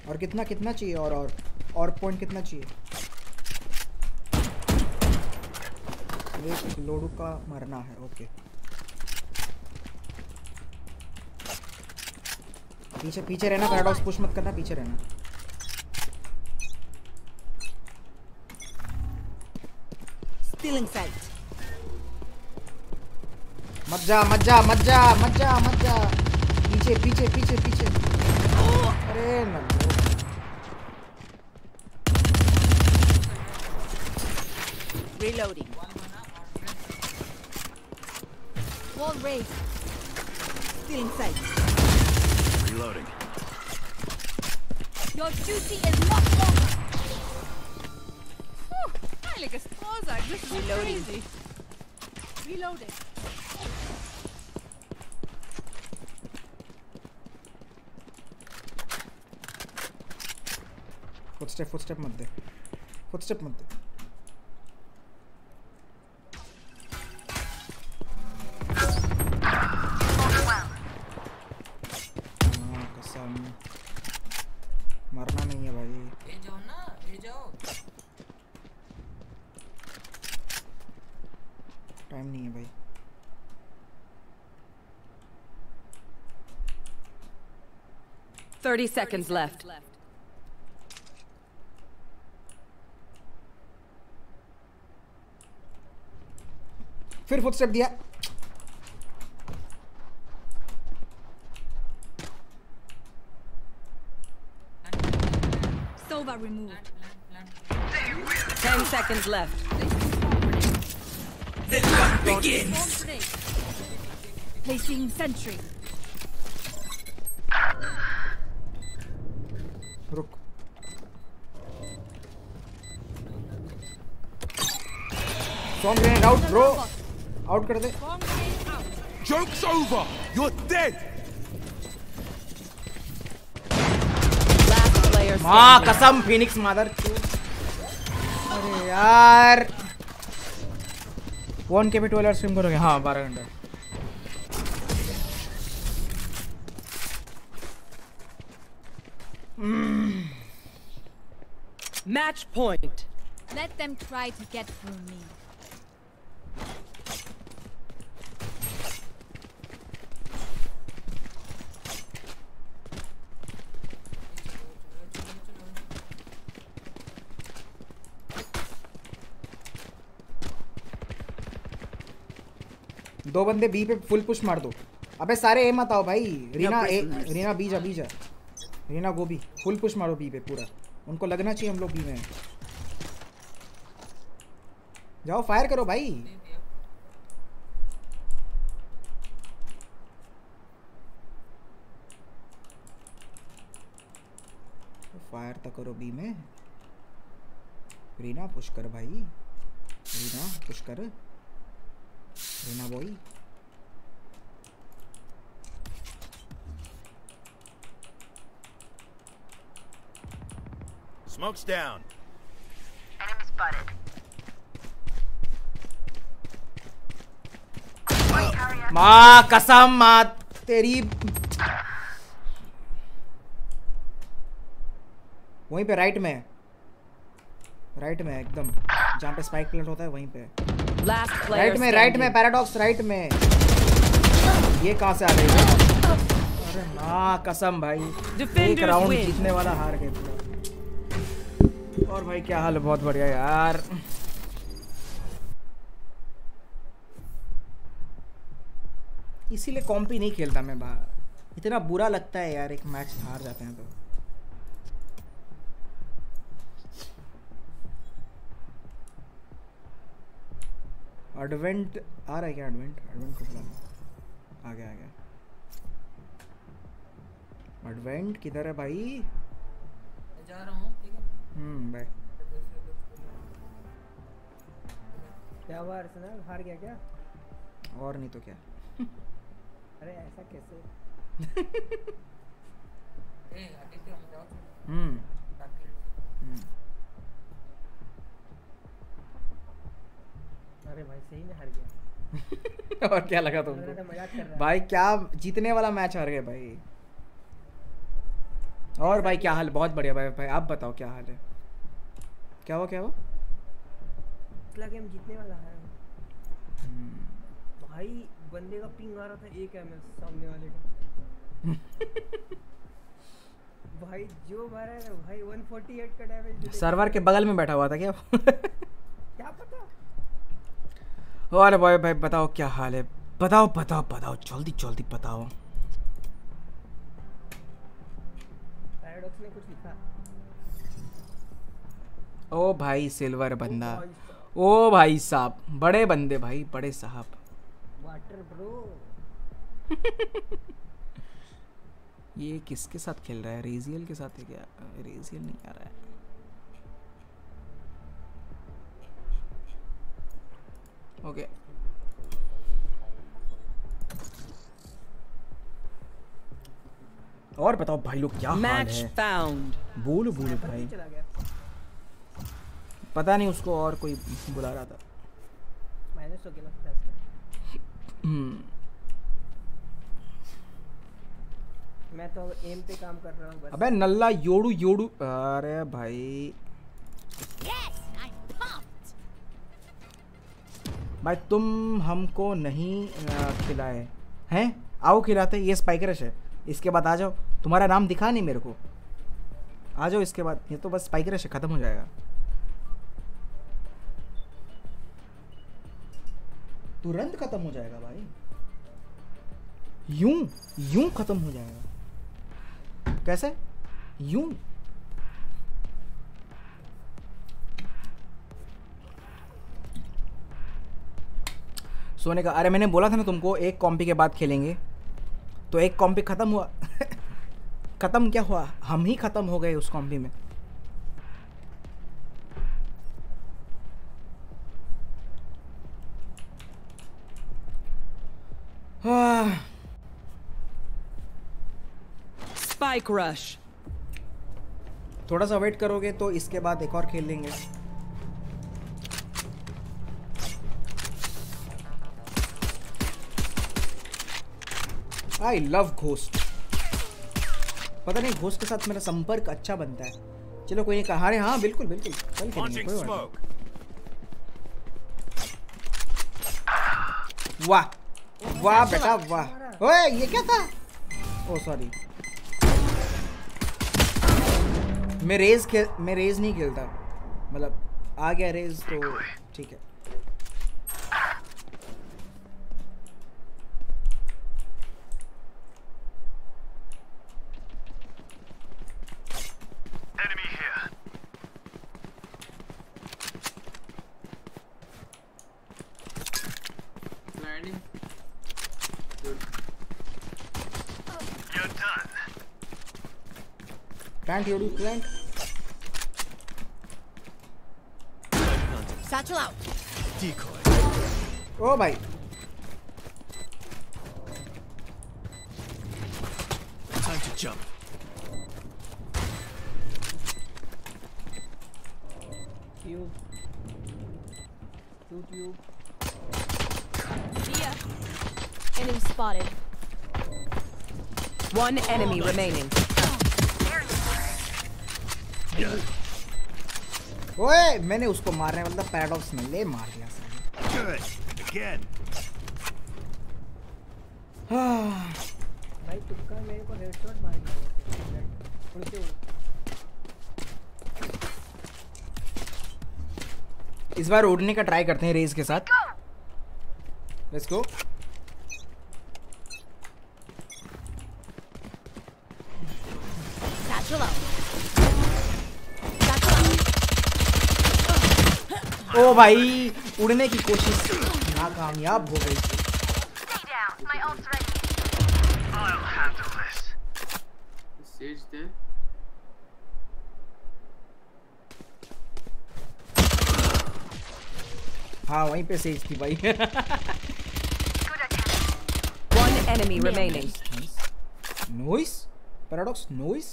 और कितना कितना चाहिए? और और और पॉइंट कितना चाहिए? लोडू का मरना है ओके पीछे पीछे रहना पैराडॉक्स पुश मत करना पीछे रहना
in sight.
मत जा मत जा मत जा मत जा मत जा पीछे पीछे पीछे पीछे अरे
Reloading.
Wall raised.
Still in sight.
Reloading.
Your duty is not over.
Whew, I like a sposa. This is
Reloading.
crazy. Reloading.
Footstep footstep मत दे फुटस्टेप मत दे
30 seconds left.
फिर फुटस्टेप दिया
Sova removed.
10 seconds left.
Placing sentry.
रुक song grenade out bro out कर दे
Joke's over. You're dead.
Last player
माँ कसम फिनिक्स मदर अरे यार। वन के पे ट्वेल्व स्ट्रीम करोगे? हाँ बारह घंटे।
Match point.
Let them try to get through me.
दो बंदे बी पे फुल पुश मार दो। अबे सारे ए मत आओ भाई। रीना ए रीना बी जा बी जा। रीना गोभी फुल पुश मारो बी पे पूरा। उनको लगना चाहिए हम लोग बी में जाओ फायर करो भाई। फायर तो करो बी में। रीना पुश कर भाई। रीना पुश कर Reyna boy
Smoke's down.
Enemy spotted.
माँ कसम माँ तेरी वहीं पे राइट में राइट में एकदम जहाँ पे स्पाइक प्लेट होता है वहीं पे
Last player
राइट में राइट में. पैराडॉक्स राइट में ये कहाँ से आ गई है? अरे माँ कसम भाई एक राउंड. जीतने वाला हार गए और भाई क्या हाल है? बहुत बढ़िया यार। इसीलिए कॉम्पी नहीं खेलता मैं बाहर। इतना बुरा लगता है यार, एक मैच हार जाते हैं तो। एडवेंट आ रहा है क्या एडवेंट एडवेंट को आ गया आ गया। एडवेंट किधर है भाई?
जा रहा हूँ।
बाय
क्या हुआ अर्सनल हार गया क्या?
और नहीं तो क्या?
अरे ऐसा कैसे?
हम्म. हम्म।
अरे भाई सही में हार गया।
और क्या लगा तुमको? भाई क्या जीतने वाला मैच हार गए भाई। और भाई क्या हाल? बहुत बढ़िया भाई भाई आप बताओ क्या हाल है? क्या हुआ क्या हुआ?
पिछला गेम जीतने वाला है। भाई बंदे का पिंग आ रहा था एक एम सामने वाले का। भाई जो मारा है भाई 148 का डैमेज
सर्वर के बगल में बैठा हुआ था क्या?
क्या पता?
और भाई भाई बताओ क्या हाल है? बताओ बताओ बताओ जल्दी जल्दी बताओ।
कुछ लिखा
ओ भाई सिल्वर बंदा। ओ भाई साहब। बड़े बंदे भाई बड़े साहब।
वाटर ब्रो
ये किसके साथ खेल रहा है? रेजियल के साथ है क्या? रेजियल नहीं आ रहा है। ओके और बताओ भाई लोग क्या हाल
Match
है?
found.
बोलो बोलो भाई। पता नहीं उसको और कोई बुला रहा था।
हो
हम्म।
मैं तो एम पे काम कर रहा हूँ
अबे नल्ला योड़ू योड़ू। अरे भाई। भाई तुम हमको नहीं खिलाए। हैं? आओ खिलाते ये स्पाइक रश है। इसके बाद आ जाओ। तुम्हारा नाम दिखा नहीं मेरे को। आ जाओ इसके बाद। ये तो बस स्पाइक रश खत्म हो जाएगा। तुरंत खत्म हो जाएगा भाई। यूँ यूँ खत्म हो जाएगा। कैसे? यूँ। सोने का अरे मैंने बोला था ना तुमको, एक कॉम्पी के बाद खेलेंगे। तो एक कॉम्पी खत्म हुआ। खत्म क्या हुआ? हम ही खत्म हो गए उस कॉम्पी में।
Spike rush.
थोड़ा सा वेट करोगे तो इसके बाद एक और खेल लेंगे। आई लव घोस्ट पता नहीं घोस्ट के साथ मेरा संपर्क अच्छा बनता है। चलो कोई नहीं कहा अरे हाँ बिल्कुल बिल्कुल। कोई वाह वाह बेटा वाह। ओए ये क्या था? ओ सॉरी मैं रेज खेल मैं रेज नहीं खेलता। मतलब आ गया रेज तो ठीक है। Plant, Yoru, plant.
Satchel out.
Decoy.
Oh, bhai.
Time to jump.
You. Shoot
you. Yeah. Enemy spotted.
One enemy oh, remaining.
ओए मैंने उसको मारने मतलब पैराडॉक्स में ले मार दिया।
Good. Again.
भाई तुक्का मेरे को हेडशॉट मार दिया
इस बार उड़ने का ट्राई करते हैं रेस के साथ लेट्स गो ओ भाई उड़ने की कोशिश नाकामयाब हो गई. हाँ वहीं पे सेज थी भाई
One enemy remaining.
Noise
Paradox noise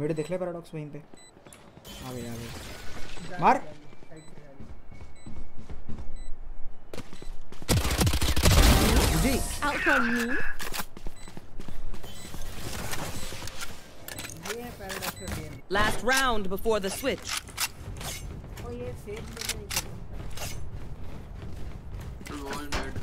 मेरे देख ले पैराडॉक्स वहीं पे। आ गए आ गए मार। जी।
आउट on मी
ये पैराडॉक्स का game
Last round before the switch.
और ये सेफ़ लेके नहीं खेलता
Wall dead.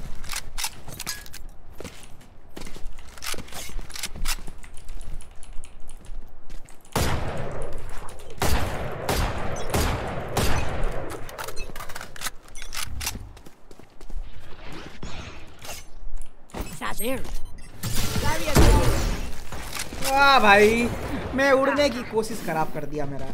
There.
वाह भाई मैं उड़ने की कोशिश खराब कर दिया मेरा।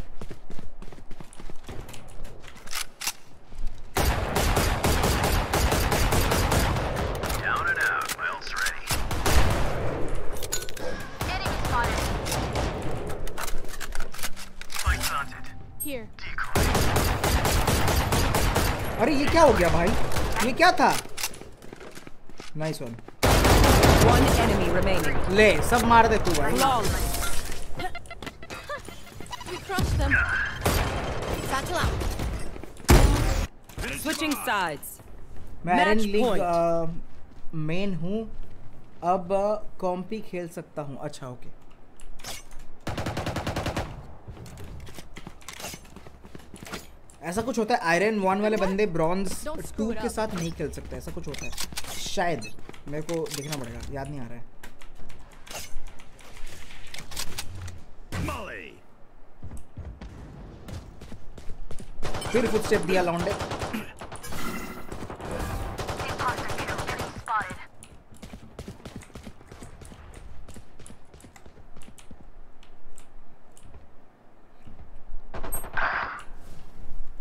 अरे ये क्या हो गया भाई? ये क्या था? Nice nice
one One enemy remaining.
ले सब मार दे तू भाई
Flawless.
We crushed them.
Battle out.
Switching sides.
मैं एरन लीग मेन हूँ अब कॉम्पी खेल सकता हूँ अच्छा ओके ऐसा कुछ होता है आयरन वन वाले बंदे ब्रॉन्ज टू के साथ नहीं खेल सकते ऐसा कुछ होता है। शायद मेरे को देखना पड़ेगा याद नहीं आ रहा है।
Molly.
फिर फुटस्टेप दिया लौंडे
Imposter kill. Enemy spotted.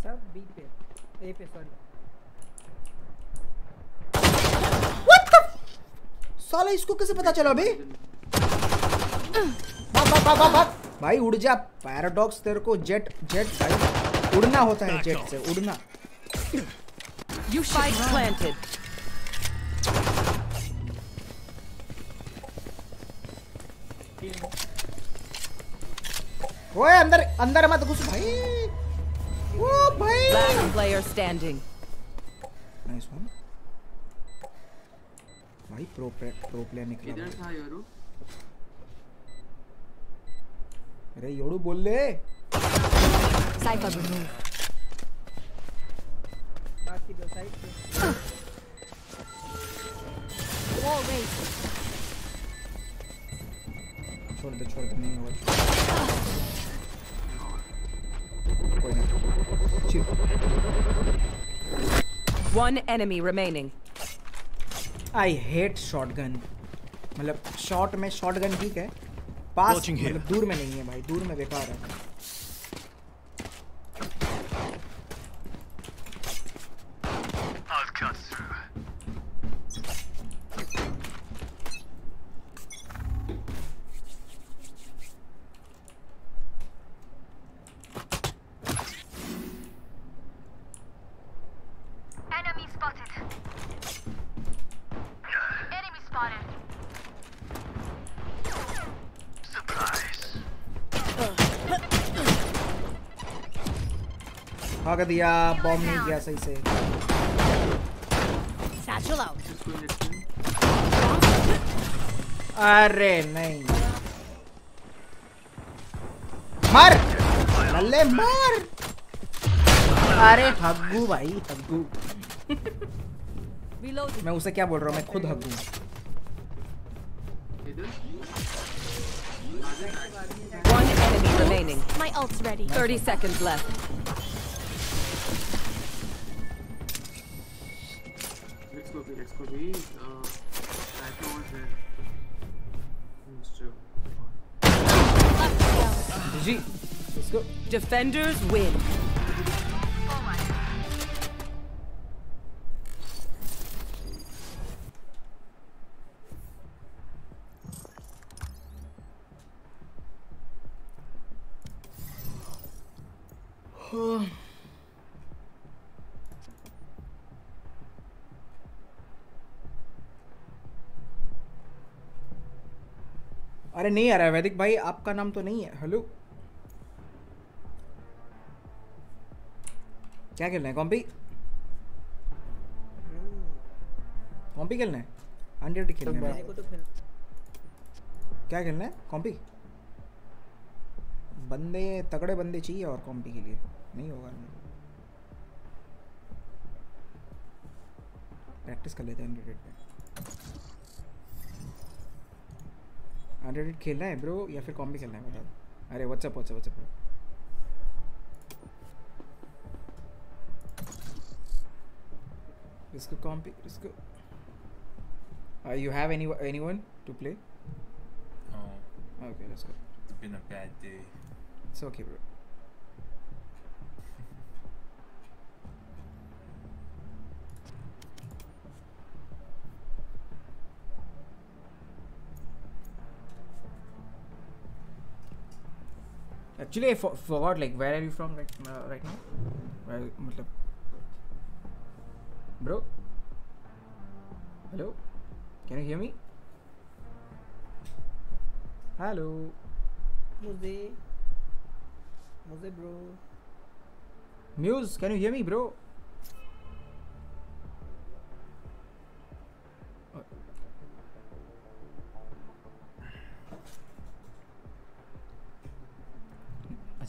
सब बी पे ए पे सॉरी
साला इसको कैसे पता चला अभी? भाग भाग भाग भाग भाई उड़ जा। पैराडॉक्स तेरे को जेट जेट भाई। उड़ना होता है जेट से उड़ना।
You spike planted.
ओए अंदर अंदर मत घुस भाई। ओ भाई
Last player standing.
Nice one भाई प्रो प्रो प्लेयर निकला
इधर
भाई।
था योरू
अरे योड़ू बोल ले
Cypher removed.
बाकी दो साइड पे
Wall raised.
छोड़ दे छोड़ दे नहीं होगा कोई ना chill
One enemy remaining.
I hate shotgun मतलब शॉट में शॉटगन ठीक है। पास मतलब दूर में नहीं है भाई दूर में बेकार है। कर दिया बॉम नहीं किया सही से। अरे नहीं। मर! बल्ले मर! अरे हग्गू भाई हग्गू मैं उसे क्या बोल रहा हूँ? मैं खुद हग्गू।
One enemy remaining.
My ult's ready.
Thirty seconds left.
Let's go be uh, over there.
GG. Let's go.
Defenders win. Oh.
अरे नहीं आ रहा है वैदिक भाई आपका नाम तो नहीं है। हेलो। क्या खेलना है कॉम्पी? कॉम्पी खेलना है? हंड्रेड खेलना है।
तो
क्या खेलना है कॉम्पी? बंदे तगड़े बंदे चाहिए और कॉम्पी के लिए। नहीं होगा। प्रैक्टिस कर लेते हैं हंड्रेड अनरेटेड खेलना है ब्रो या फिर कॉम्बी खेलना है बताओ अरे what's up what's up what's up bro इसको कॉम्बी इसको are you have any anyone to play okay let's go
it's been a bad day
it's okay bro actually I forgot like where are you from right, now bro? Hello? Can you hear me? Hello?
Muse. Muse bro.
Muse can you hear me bro?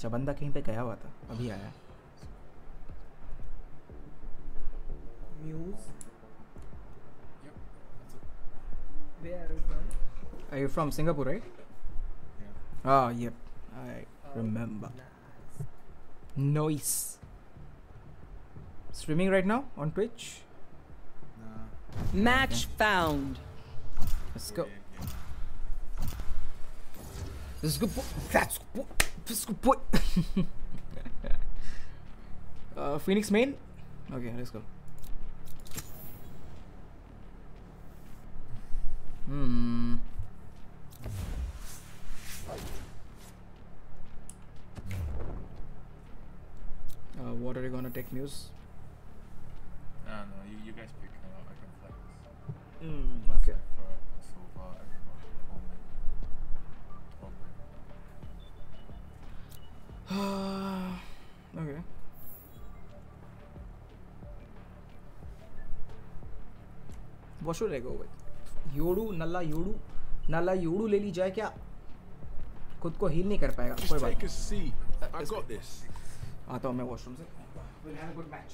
अच्छा बंदा कहीं पे गया हुआ था अभी आया
म्यूज Where are you from?
Are you from Singapore, right? Yeah. Ah, yep. I remember. Nice. Streaming right now on Twitch?
Match found.
Let's go. Let's go. That's boy. Let's go. boy. uh, Phoenix main? Okay, let's go. Hmm. Uh, what are you gonna take news?
No, no, you, you guys pick. Uh, I can flex.
Mm, okay. Okay. What should I go with? योडू नल्ला योडू नल्ला योडू ले ली जाए क्या खुद को heal नहीं कर पाएगा कोई बात। आता हूँ मैं वॉशरूम से We'll have a good match.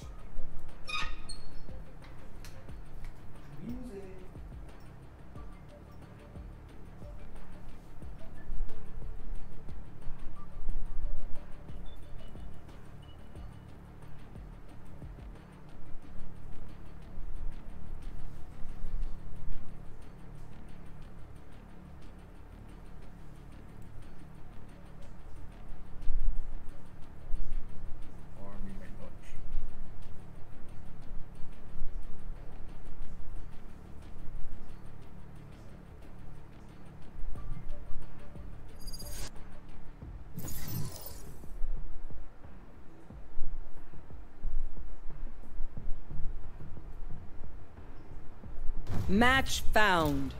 Match found.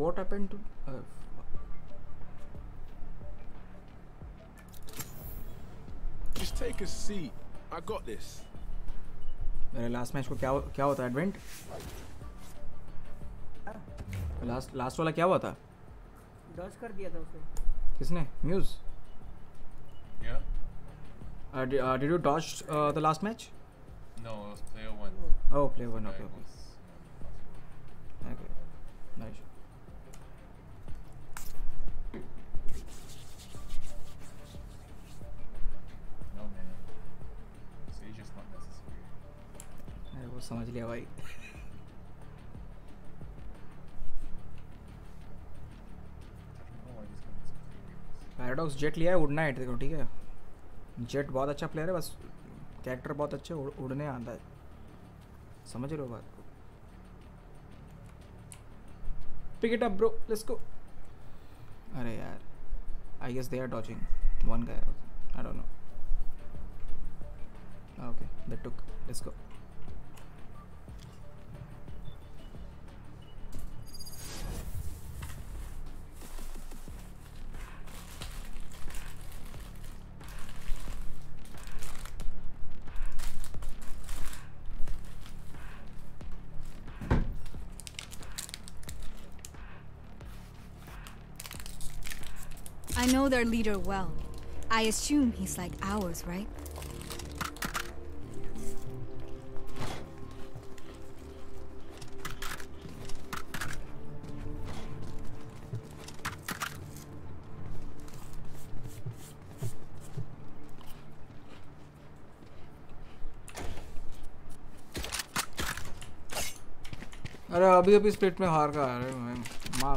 what happened to
seat. I got this.
मेरे लास्ट मैच को क्या क्या होता है एडवेंट लास्ट लास्ट वाला क्या हुआ था?
डॉज कर दिया था उसने
किसने? Muse
Yeah?
Did you dodge the last match
No, it was player one.
Oh, player one,
Yeah,
वो समझ लिया भाई। पैराडॉक्स जेट लिया है उड़ना है देखो ठीक है? जेट बहुत अच्छा प्लेयर है बस कैरेक्टर बहुत अच्छे उड़, उड़ने आता है। समझ रहे हो बात को? Pick it up bro let's go अरे यार I guess they are dodging one guy I don't know okay they took
let's go their leader well. I assume he's like ours, right?
अरे अभी अभी स्प्लिट में हार का अरे मैं माँ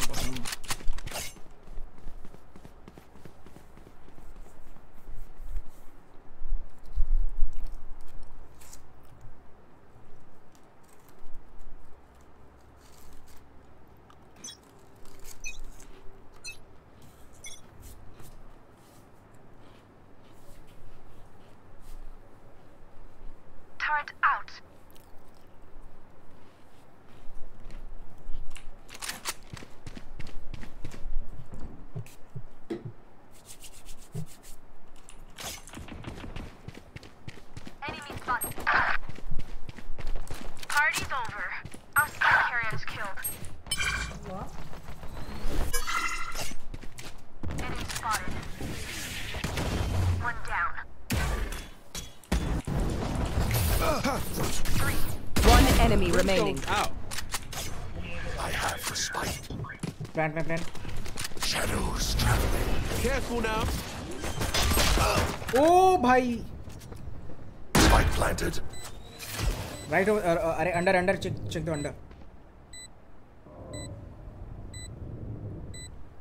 plant, plant, plant.
Shadows traveling. Careful now.
Oh, bhai.
Spike planted.
Right over, uh, uh, under, under, check, check
the under.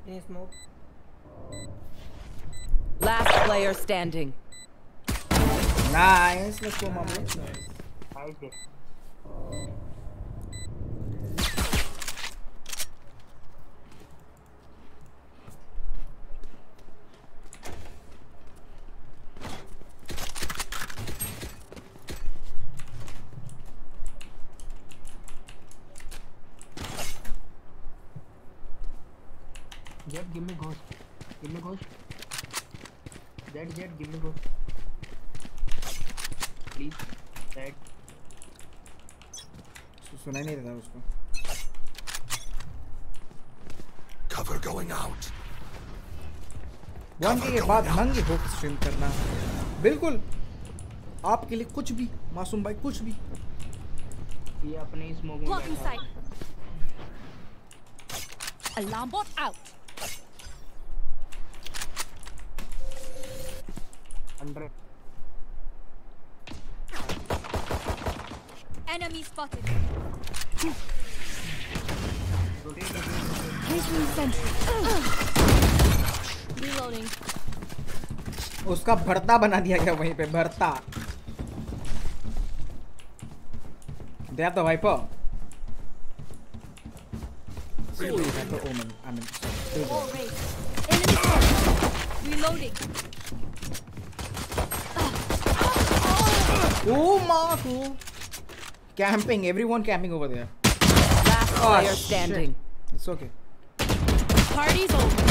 Any smoke?
Last player standing.
Nice. Let's go, mama.
Nice. nice. Get, give me ghost. Give me ghost. Dead, get, give me ghost. Please, dead.
तो सुनाई नहीं देता उसको
cover going out
one के बाद नंगे होकर stream करना बिल्कुल आपके लिए कुछ भी मासूम भाई कुछ भी
ये अपने स्मोक में
अलार्म
बॉट
आउट spotted.
उसका भरता बना दिया गया वहीं पे भरता। दिया तो भाई पोमिंग camping everyone camping over there
Last
Oh,
player
shit.
standing.
it's okay
Party's over.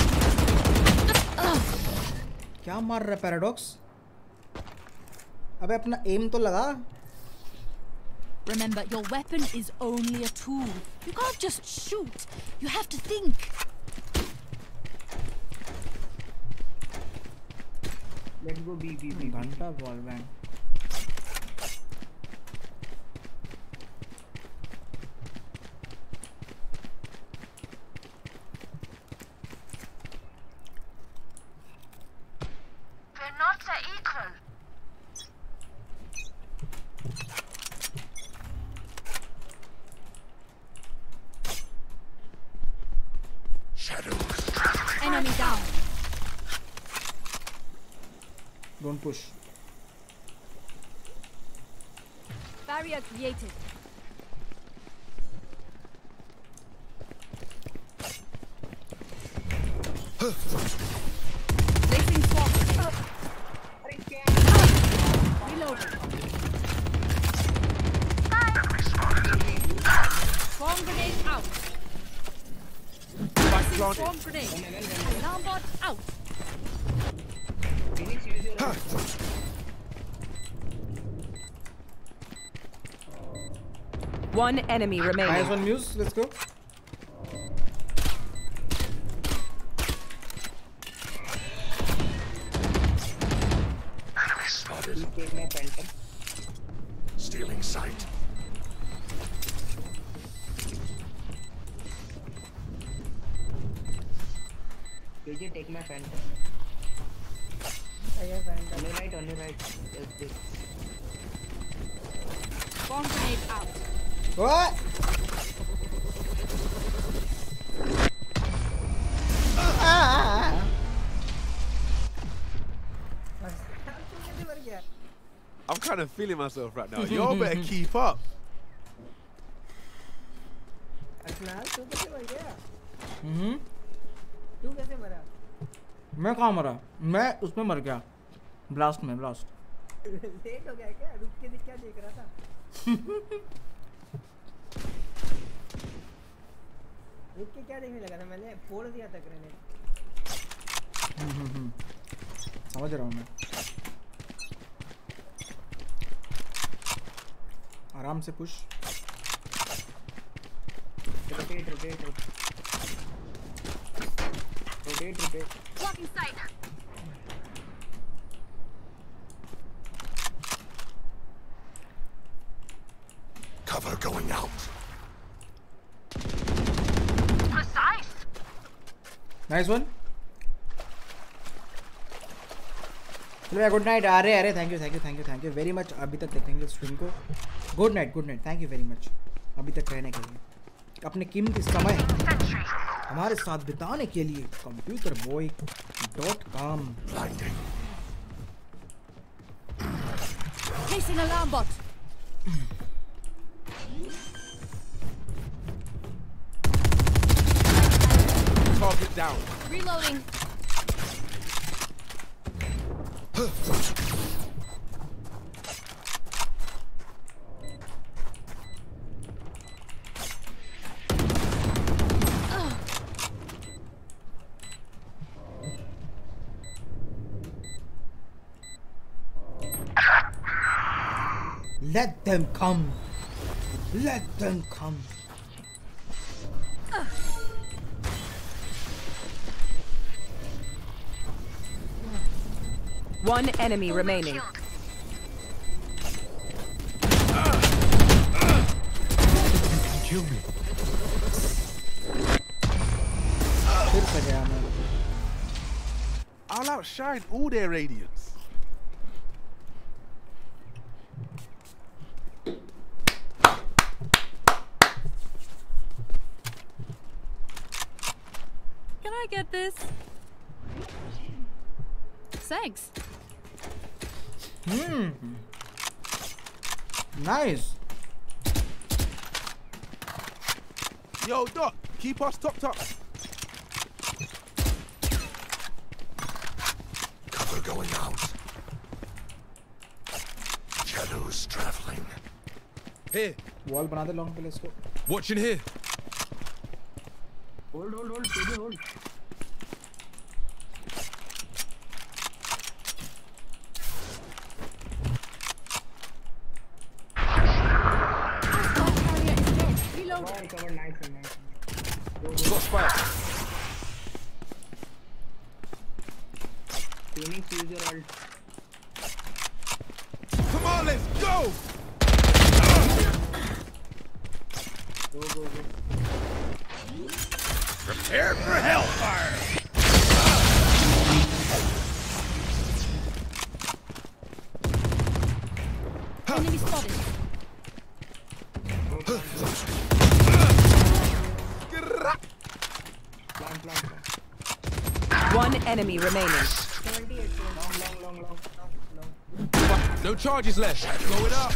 क्या मार रहा है पैराडॉक्स अबे अपना एम तो लगा
Remember, your weapon is only a tool. You can't just shoot. You have to think.
Let's go B, B, B. B.
घंटा ball
Created.
One enemy remaining.
one Muse let's go
feeling myself right now. Y'all better keep up.
तू कैसे मर गया कैसे मरा
मैं कहाँ मरा मैं उसमें मर गया ब्लास्ट में ब्लास्ट
लेट हो गया क्या रुक के देख क्या देख रहा था रुक के क्या देखने लगा था मैंने फोड़ दिया था ग्रेनेड
हम्म, हम्म, हम्म। समझ रहा हूँ मैं आराम से push
Rotate, rotate, rotate. Rotate, rotate.
Blocking sight.
Cover going out.
Precise.
Nice one चलो गुड नाइट अरे अरे thank you thank you thank you thank you very much अभी तक देखेंगे स्ट्रीम को good night good night thank you very much अभी तक रहने के लिए अपने कीमती समय हमारे साथ बिताने के लिए computer boy dot com
Placing alarm bot.
Target down.
Reloading.
Let them come. Let them come.
One enemy remaining.
Kill me.
फिर से गया मैं
I'll outshine all their radiance.
Can I get this? Thanks.
Hmm. Nice.
Yo, Doc, keep us top top. Cover going out. Shadows traveling. Hey.
Wall bana de long place. Watch
in here.
Hold, hold, hold, hold.
charges left.
Blow it up.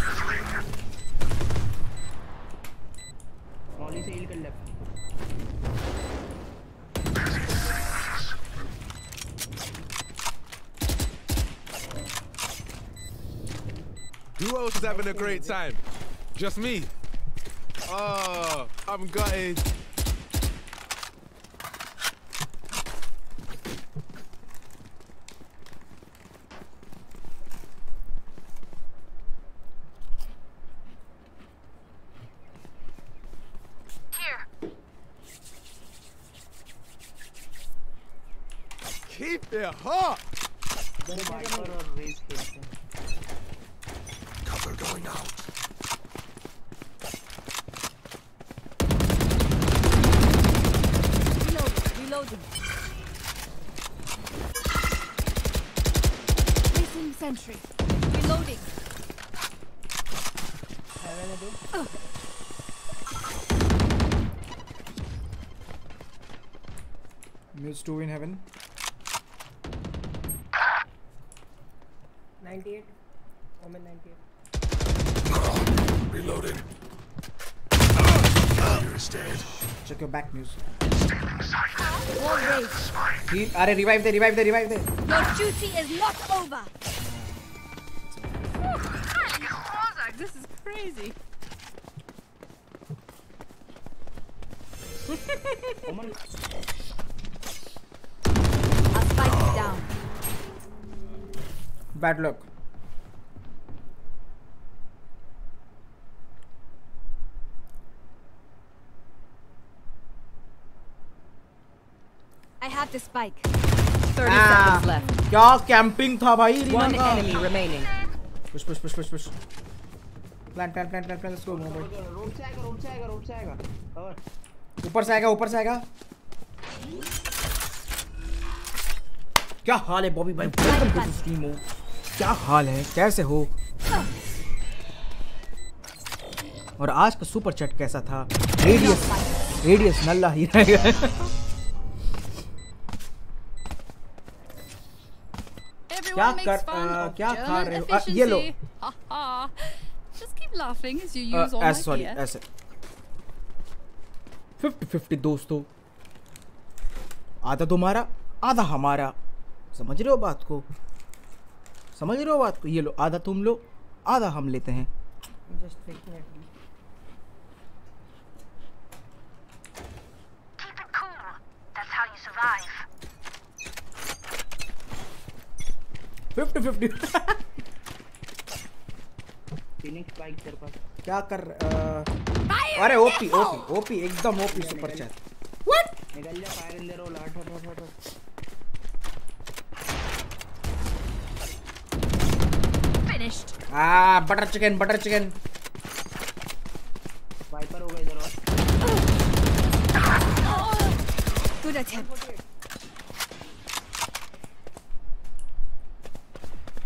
Who else is having a great time? Just me. Oh, I'm gutted.
huh?
Cover going out.
Reloading. Reloading.
Placing sentry. Reloading.
Uh.
Muse 2 in heaven. your back
news.
He, are revive there, revive there, revive there.
Your duty is not over.
this is crazy.
I'll spike down.
Bad luck. क्या camping था भाई Reyna
One enemy remaining.
Push push push push push plan plan plan plan plan let's go move
road से आएगा road से आएगा road से आएगा
ऊपर से आएगा ऊपर से आएगा। क्या हाल है बॉबी भाई? वेलकम टू स्ट्रीम हो क्या हाल है कैसे हो? और आज का सुपर चैट कैसा था? रेडियस रेडियस नल्ला ही रहेगा क्या कर क्या खा रहे हो? ये लो। दोस्तों। आधा तुम्हारा आधा हमारा। समझ रहे हो बात को? समझ रहे हो बात को? ये लो आधा तुम लो आधा हम लेते हैं।
Just
take That's how you survive.
Fifty fifty
क्या कर अरे ओपी ओपी ओपी एकदम ओपी सुपर चैट
निकल जा फायर इन दे रोल हट हट हट हट
Finished.
आ butter chicken butter chicken
Viper हो गया इधर और।
Good attempt.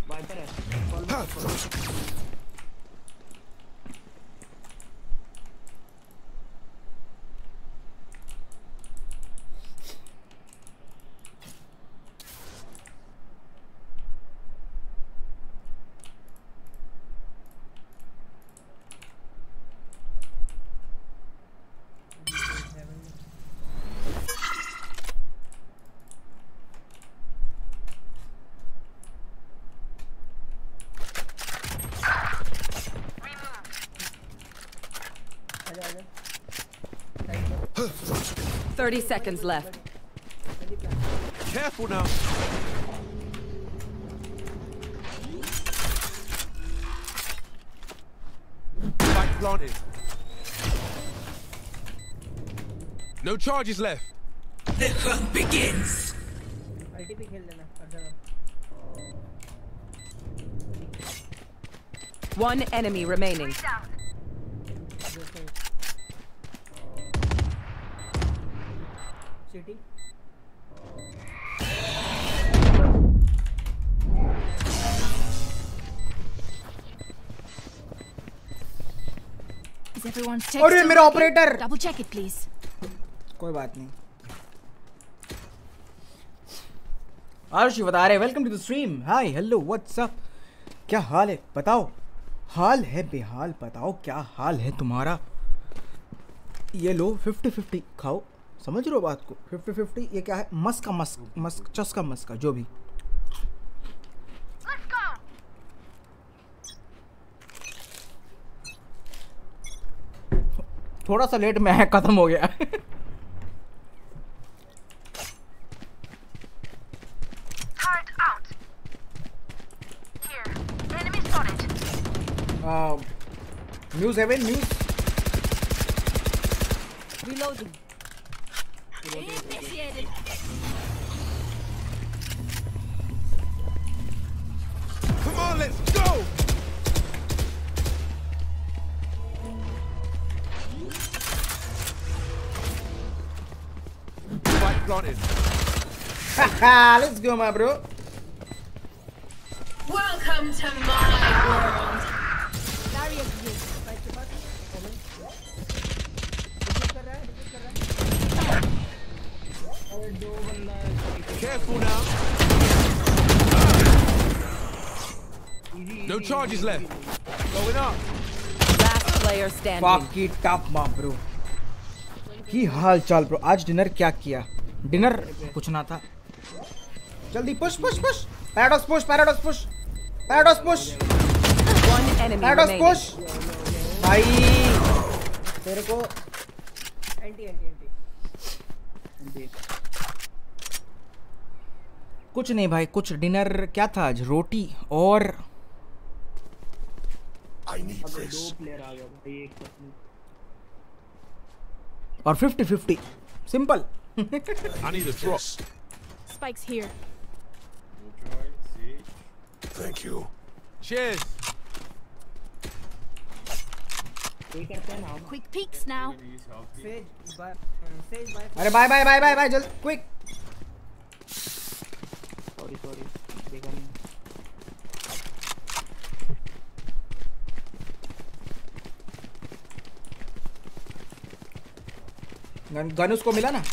वाइपर है
seconds left.
Careful now. Spike planted. No charges left.
The hunt begins.
One enemy remaining.
City
अरे मेरा operator
Double check it, please.
कोई बात नहीं। आरुषि बता रहे welcome to the stream hi hello what's up क्या हाल है? बताओ। हाल है बेहाल बताओ क्या हाल है तुम्हारा? ये लो फिफ्टी फिफ्टी खाओ। समझ रहे हो बात को? फिफ्टी फिफ्टी ये क्या है? मस्क का मस्क मस्क चस्का मस्क का जो भी। थोड़ा सा लेट में है खत्म हो गया। News heaven news
Reloading.
let's go! Spike planted.
Haha, let's go, my
bro.
Welcome to my world.
Careful now. No charges left. Going up.
Last player standing.
बाकी टॉप माँ ब्रो की हाल चाल ब्रो आज डिनर क्या किया? Dinner पूछना था। जल्दी push push push Paradox push Paradox push Paradox push
One enemy Paradox
push भाई। तेरे को
एंटी एंटी एंटी
कुछ नहीं भाई कुछ डिनर क्या था आज? रोटी और
अबे दो प्लेयर आ गया भाई एक person।
और 50 50 simple
I need a drop.
Spike's here.
Thank you. Cheers.
ये करते हैं ना हम।
Quick peeks now.
Sage bye Sage bye
अरे bye bye bye bye bye जल्द क्विक
सॉरी सॉरी देखा नहीं
गन गन उसको मिला ना?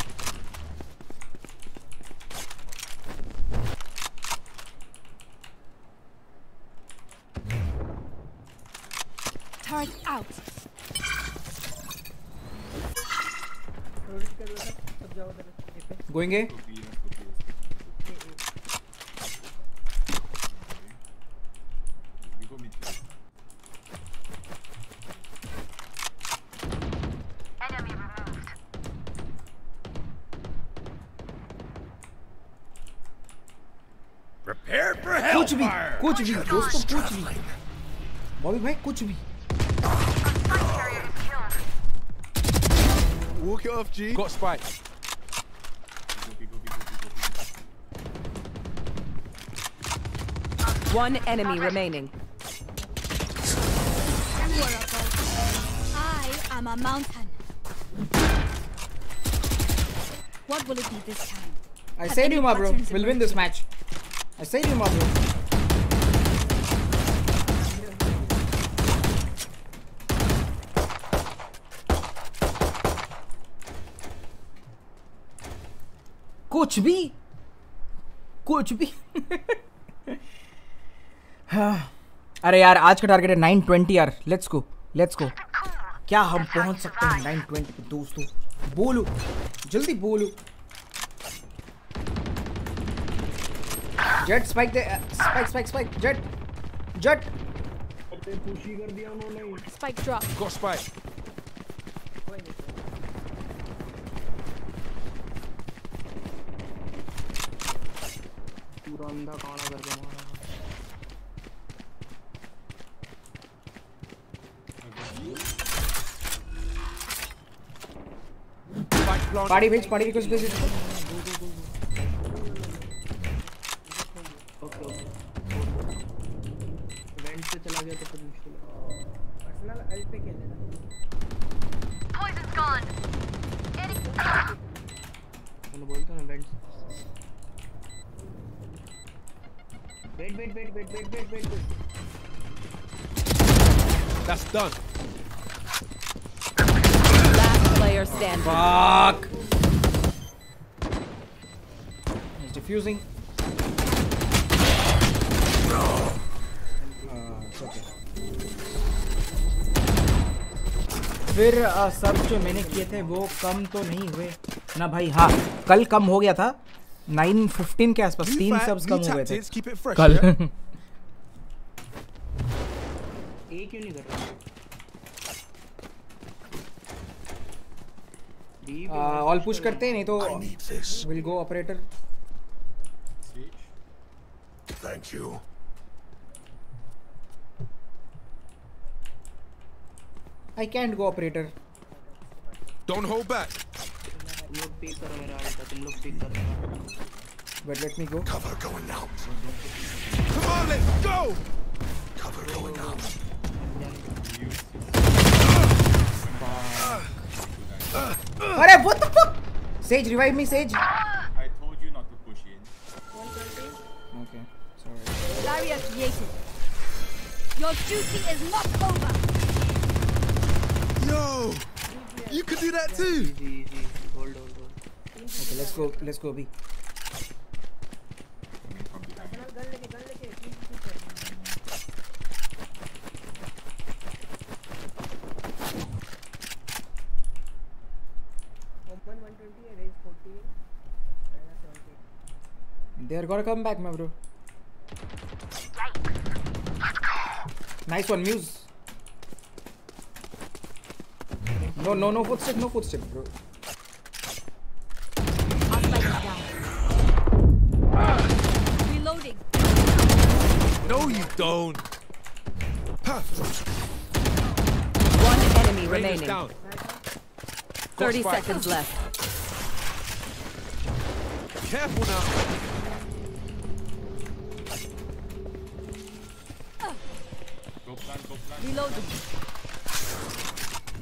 Turret
कुछ भी दोस्तों कुछ भी बॉबी भाई कुछ भी
Walk it off, G. Got spike.
One enemy remaining.
I am a mountain. What will it be this time?
I
Have
said
any
you ma bro
patterns
we'll win this match I said you ma bro कुछ भी कुछ भी। हाँ। अरे यार आज का target है 920 यार। लेट्स गो लेट्स गो क्या हम पहुँच सकते हैं 920 पे दोस्तों? बोलो जल्दी बोलो। जेट स्पाइक दे spike spike
spike Jett Jett कर दिया उन्होंने।
Spike drop.
Got spike.
को अंधा काला करके मारा।
पार्टी भेज पार्टी कुछ भेज। इसको सब जो मैंने किए थे वो कम तो नहीं हुए। ना भाई हाँ कल कम हो गया था। 915 के आसपास तीन सब्स कम हो गए थे।
fresh,
कल?
क्यों नहीं कर रहा?
ऑल पुश करते हैं। नहीं तो will go operator
thank you
I can't go operator
Don't hold back.
But let me go.
Cover going out. Come on, let's go. Cover going out.
Alright, what the fuck? Sage, revive me, Sage.
I told you not to push in.
Okay, sorry.
Barrier created. Your duty is not over.
No you could do that too.
Easy, easy. Hold, hold.
Okay, let's go. Let's go, B.
Open 120 है, raise 40 है, Arena 70.
They're gonna come back, my bro. Nice one, Muse. No, no, no footstep, no footstep, bro.
Reloading.
No, you don't.
One enemy
Rain
remaining.
down.
30
Crossfire.
seconds left.
Careful now.
Go plan, go plan.
Reloading.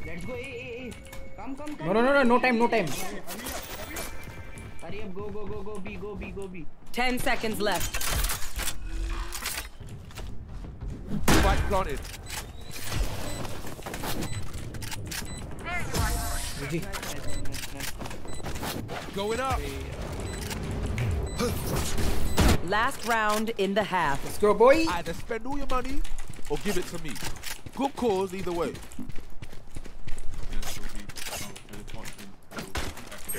Let's go! Come, come! Come
no, no, no! No no time no time
hurry अब go, go, go! Go B go B go
10 seconds left
spike planted Going up.
Last round in the half.
Let's go, boy.
Either spend all your money or give it to me. Good cause either way.
B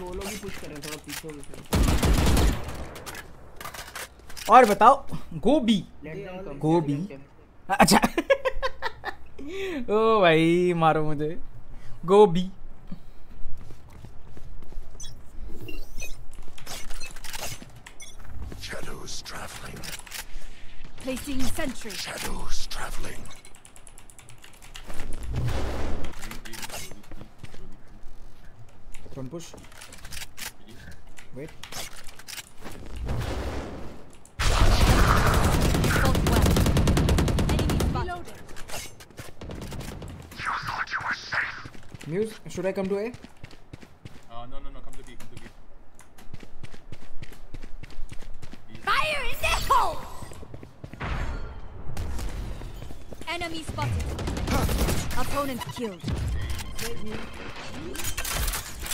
वो लोग ही push कर रहे हैं थोड़ा पीछे हो
और बताओ
them come.
अच्छा ओ भाई मारो मुझे
Shadows traveling.
Placing sentry.
Shadows traveling.
Don't push. Wait. Muse, should I come to A?
Uh, no, no, no. Come to B. Come to B.
Fire in the hole! Enemy spotted. Opponent killed.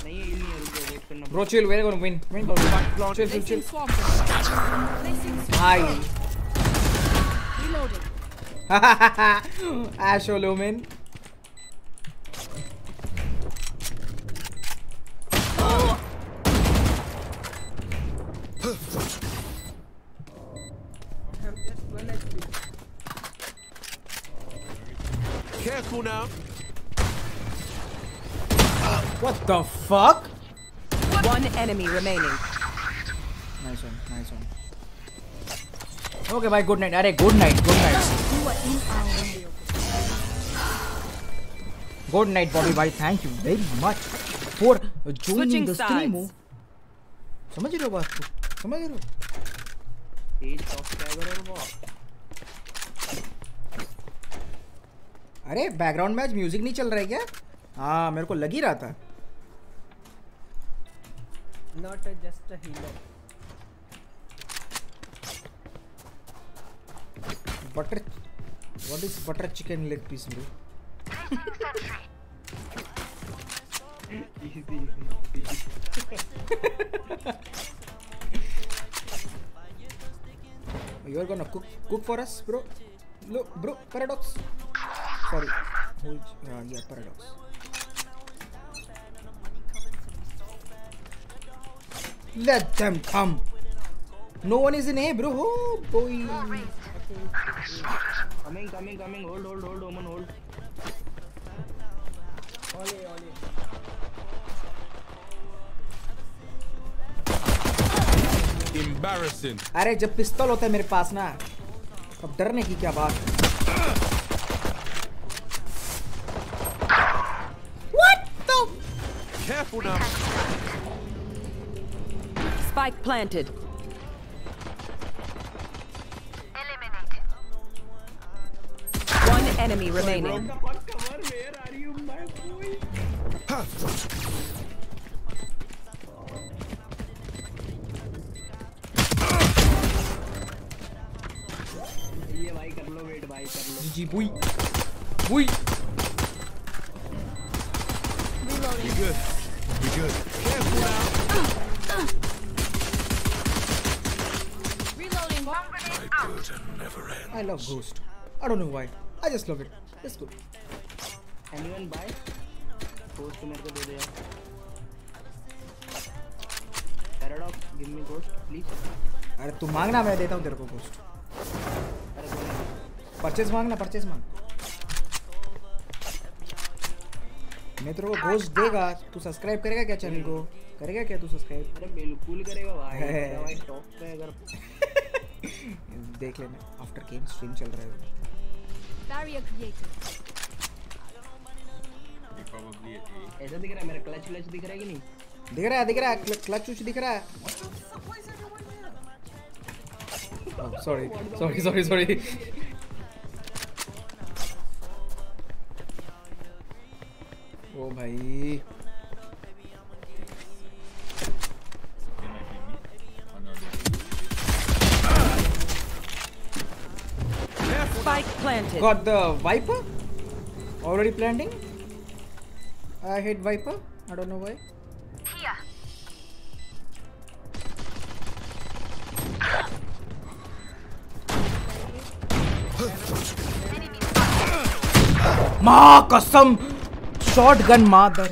नहीं है नहीं रुको wait करना
chill, chill.
Placing swamp. Placing swamp.
Hi.
Reloading.
Ash Olumin.
I'm just one HP.
Careful now.
What the fuck?
One enemy remaining.
Nice one, nice one. Okay, bye. Good night. Arey, good night. Good night. Good night, Bobby. Bye. Thank you very much for joining the stream. समझ रहे हो बात को समझ रहे हो अरे background में आज म्यूज़िक नहीं चल रहा है क्या हाँ मेरे को लग ही रहा था
just a healer.
Butter what is butter chicken leg piece bro you are gonna cook cook for us bro look bro paradox sorry hold uh, yeah paradox let them come no one is in a bro oh boy
coming coming coming hold hold hold omen hold
Ollie, Ollie.
Embarrassing.
अरे जब पिस्तौल होता है मेरे पास ना अब डरने की क्या बात
What the?
Careful now.
Spike planted. Eliminated. One enemy remaining.
GG boy. Boy.
We good. We good. Careful
out.
I love Ghost. I don't know why. I just love it. It's good.
Anyone buy? Ghost मेरे को दे दे यार. Paradox, give me ghost, please.
अरे तू मांगना मैं देता हूँ तेरे को Ghost. परचेज मांगना परचेज मांग मैं तेरे को घोस्ट देगा तू सब्सक्राइब करेगा क्या चैनल को करेगा क्या तू सब्सक्राइब
अरे बिल्कुल करेगा भाई. भाई टॉप पे अगर
देख लेना आफ्टर गेम स्ट्रीम चल रहा है
Barrier created.
ऐसा दिख रहा है मेरा क्लच क्लच दिख रहा है कि नहीं?
दिख रहा है दिख रहा है क्लच उच दिख रहा है। सॉरी सॉरी सॉरी सॉरी ओ भाई।
planted.
Got the Viper? Already planting? I hate Viper. I don't know why.
Here.
माँ कसम शॉटगन मादर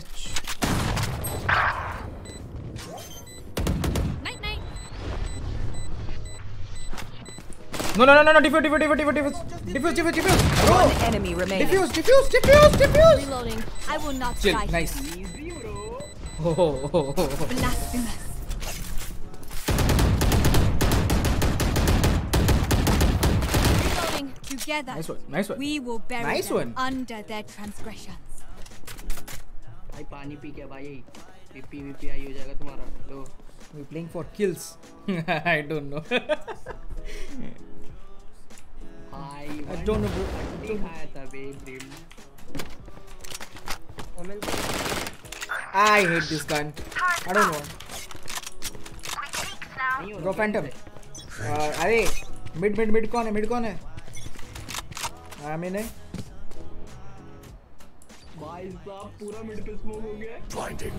No, no, no, no, no, defuse, defuse, defuse, defuse, defuse, defuse, defuse. Bro.
One enemy remaining.
Defuse, defuse, defuse, defuse.
Reloading. I will not
Chill.
fight.
Nice. Easy, bro. Oh, oh, oh,
oh. Together.
Nice one. Nice one.
We will bury
nice
under their transgressions.
भाई पानी P के भाई VP VP आई हो जाएगा तुम्हारा लो
we playing for kills i don't know I don't know bro
अंडी खाया था बे dream
I hate this gun I don't know Bro Phantom uh, अरे मिड मिड मिड कौन है मिड कौन है आमिन है
भाई साहब पूरा मिड पे स्मोक हो गया
Blinding.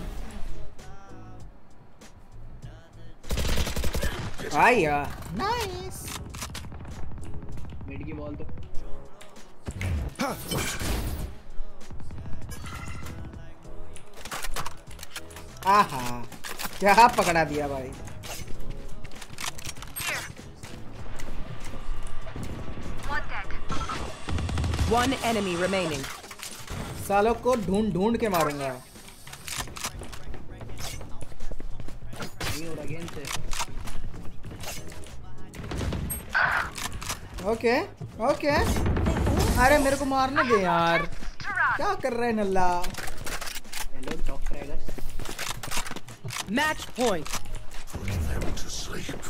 आया नाइस
मिड की बॉल तो।
आहा क्या पकड़ा दिया भाई।
One
enemy remaining.
सालों को ढूंढ ढूंढ के मारूँगा। ओके ओके अरे मेरे को मारने दे यार। क्या कर रहे हैं नल्ला?
Hello them to sleep.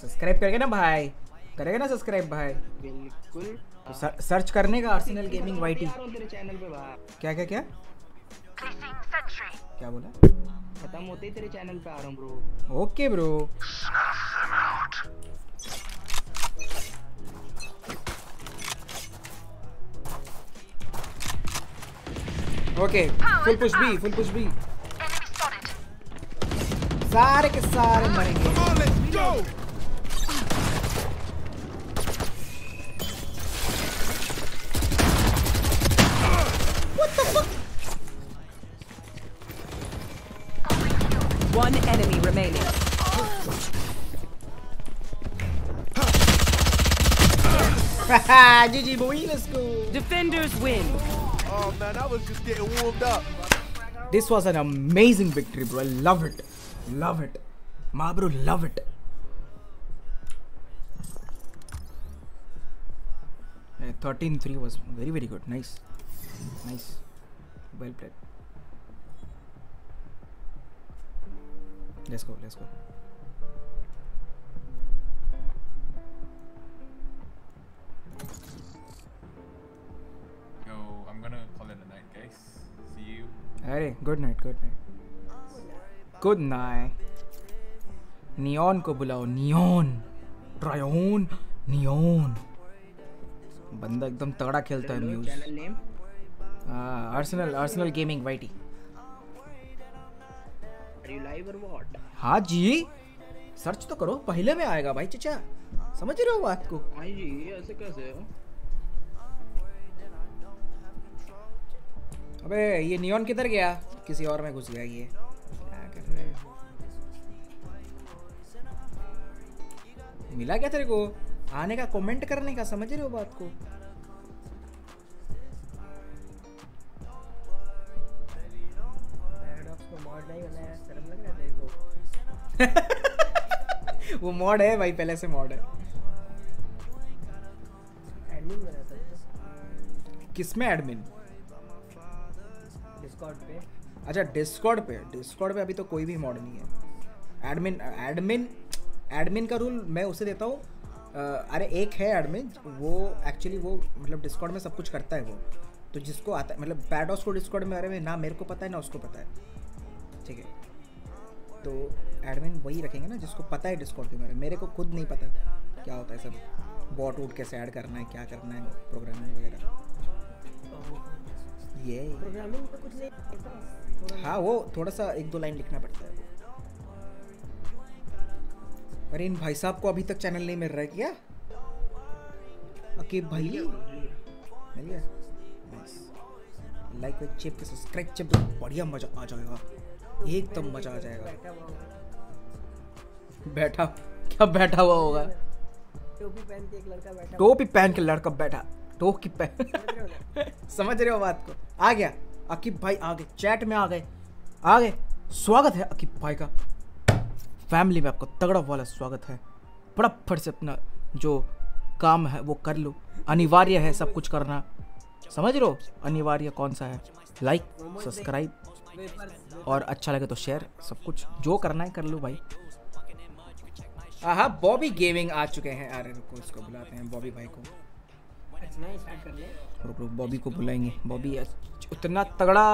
Subscribe करेगा ना भाई? करेगा ना सब्सक्राइब भाई?
बिल्कुल।
तो सर, सर्च करने का आर्सेनल गेमिंग वाईटी
चैनल पे
क्या क्या क्या. क्या बोला?
खत्म होते ही तेरे चैनल पे आ रहा हूँ
bro okay bro okay full push B full
push B
सारे के सारे मरेंगे।
Come on, let's
One enemy remaining.
GG boy let's go
Defenders win.
Oh man, I was just getting warmed up.
This was an amazing victory, bro. I love it. Love it. Ma, bro, love it. Uh, 13-3 was very, very good. Nice. Nice. Well played. Let's go, let's go.
Yo, I'm gonna call it a night, guys. See you.
Alright, good night, good night. Good night. Neon को बुलाओ neon ट्रायोन neon बंदा एकदम तगड़ा खेलता है
Muse Arsenal Arsenal gaming YT
हाँ जी। Search तो करो पहले में आएगा भाई चचा। समझ रहे हो बात को?
हाँ जी ऐसे कैसे
अबे ये नियॉन किधर गया? किसी और में घुस गया ये। क्या कर रहे हो? मिला क्या तेरे को? आने का कमेंट करने का समझ रहे हो बात को? वो मॉड है भाई पहले से मॉड है।
सकते
किसमें एडमिन
डिस्कॉर्ड पे।
अच्छा डिस्कॉर्ड पे। डिस्कॉर्ड पे अभी तो कोई भी मॉड नहीं है। एडमिन एडमिन एडमिन का रूल मैं उसे देता हूँ। अरे एक है एडमिन वो एक्चुअली वो मतलब डिस्कॉर्ड में सब कुछ करता है वो। तो जिसको आता है मतलब पैडॉस को डिस्कॉर्ड में अरे में ना मेरे को पता है ना उसको पता है। ठीक है। तो एडमिन वही रखेंगे ना जिसको पता है डिस्कॉर्ड के बारे में। मेरे को खुद नहीं पता क्या होता है सब। बॉट वूट कैसे ऐड करना है क्या करना है प्रोग्रामिंग वगैरह। ये।
प्रोग्रामिंग तो कुछ नहीं
हाँ वो थोड़ा सा एक दो लाइन लिखना पड़ता है। अरे इन भाई साहब को अभी तक चैनल नहीं मिल रहा है क्या? अकीब भाई। मिल गया लाइक चिप सब्सक्राइब चिप बढ़िया मज़ा आ जाएगा। एकदम मज़ा आ जाएगा।
बैठा
क्या बैठा हुआ होगा?
टोपी पहन के एक लड़का बैठा
टोपी पहन के लड़का बैठा टोपी पहन समझ रहे हो बात को? आ गया। अकीब भाई आ गए चैट में आ गए। आ गए। स्वागत है अकीब भाई का। फैमिली में आपका तगड़ा वाला स्वागत है। फटाफट से अपना जो काम है वो कर लो। अनिवार्य है सब कुछ करना। समझ रहे हो? अनिवार्य कौन सा है? लाइक सब्सक्राइब और अच्छा लगे तो शेयर सब कुछ। जो करना है कर लो भाई। हाँ बॉबी गेमिंग आ चुके हैं। अरे रुको इसको बुलाते हैं बॉबी भाई को।
नहीं स्टार्ट कर ले।
रुक रुक बॉबी को बुलाएँगे। बॉबी उतना तगड़ा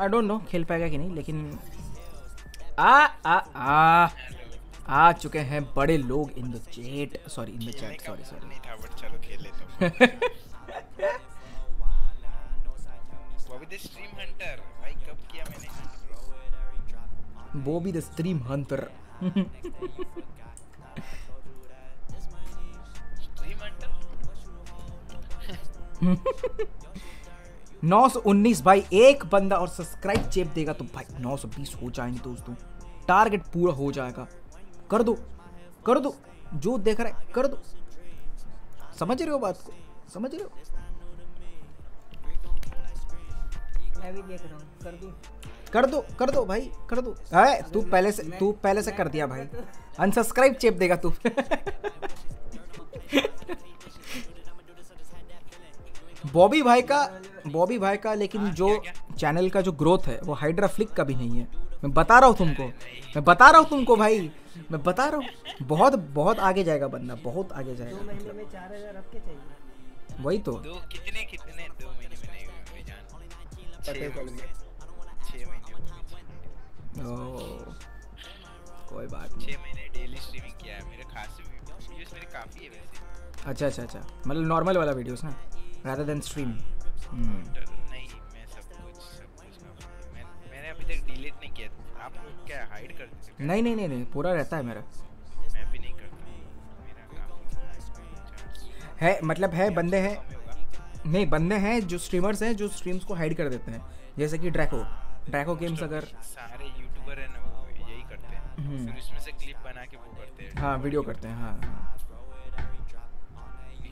आई डोंट नो खेल पाएगा कि नहीं लेकिन आ आ आ आ चुके हैं बड़े लोग in the chat sorry in the chat sorry sorry
चलो खेल लेता हूँ। Bobby the
stream hunter Bobby the
stream hunter
नौ सौ उन्नीस भाई, एक बंदा और सब्सक्राइब चेप देगा तो भाई, नौ सौ बीस हो जाएँगे दोस्तों। टारगेट पूरा हो जाएगा। कर दो कर दो। जो देख रहा है, कर दो। समझ रहे हो बात को? समझ रहे हो?
मैं भी देख रहा हूँ, कर दूँ?
कर दो कर दो भाई कर दो। है तू पहले से तू पहले से कर दिया भाई। अनसब्सक्राइब चेप देगा तू। बॉबी भाई का बॉबी भाई का लेकिन जो चैनल का जो ग्रोथ है वो हाइड्रा फ्लिक का भी नहीं है। मैं बता रहा हूँ तुमको मैं बता रहा हूँ तुमको भाई मैं बता रहा हूँ। बहुत बहुत आगे जाएगा बंदा बहुत आगे
दो
जाएगा
महीने में चार हज़ार रख के चाहिए।
वही तो।
दो कितने कितने दो महीने में नहीं
कोई बात नहीं।
छह महीने डेली स्ट्रीमिंग किया है मेरे खासे वीडियोस मेरे काफ़ी है वैसे।
अच्छा अच्छा अच्छा। मतलब नॉर्मल वाला वीडियोस ना रादर देन स्ट्रीम
नहीं मैं सब कुछ सब कुछ मैं मैंने अभी तक डिलीट नहीं किया। आप क्या हाइड कर देते
नहीं नहीं नहीं नहीं पूरा रहता है मेरा।
मैं भी नहीं करता। मेरा
है मतलब है बंदे हैं। नहीं बंदे हैं जो स्ट्रीमर्स हैं जो स्ट्रीम्स को हाइड कर देते हैं। जैसे कि ड्रैको ड्रैको गेम्स अगर
फिर उसमें से क्लिप बना के वो करते हैं।
हाँ वीडियो करते हैं हाँ हाँ।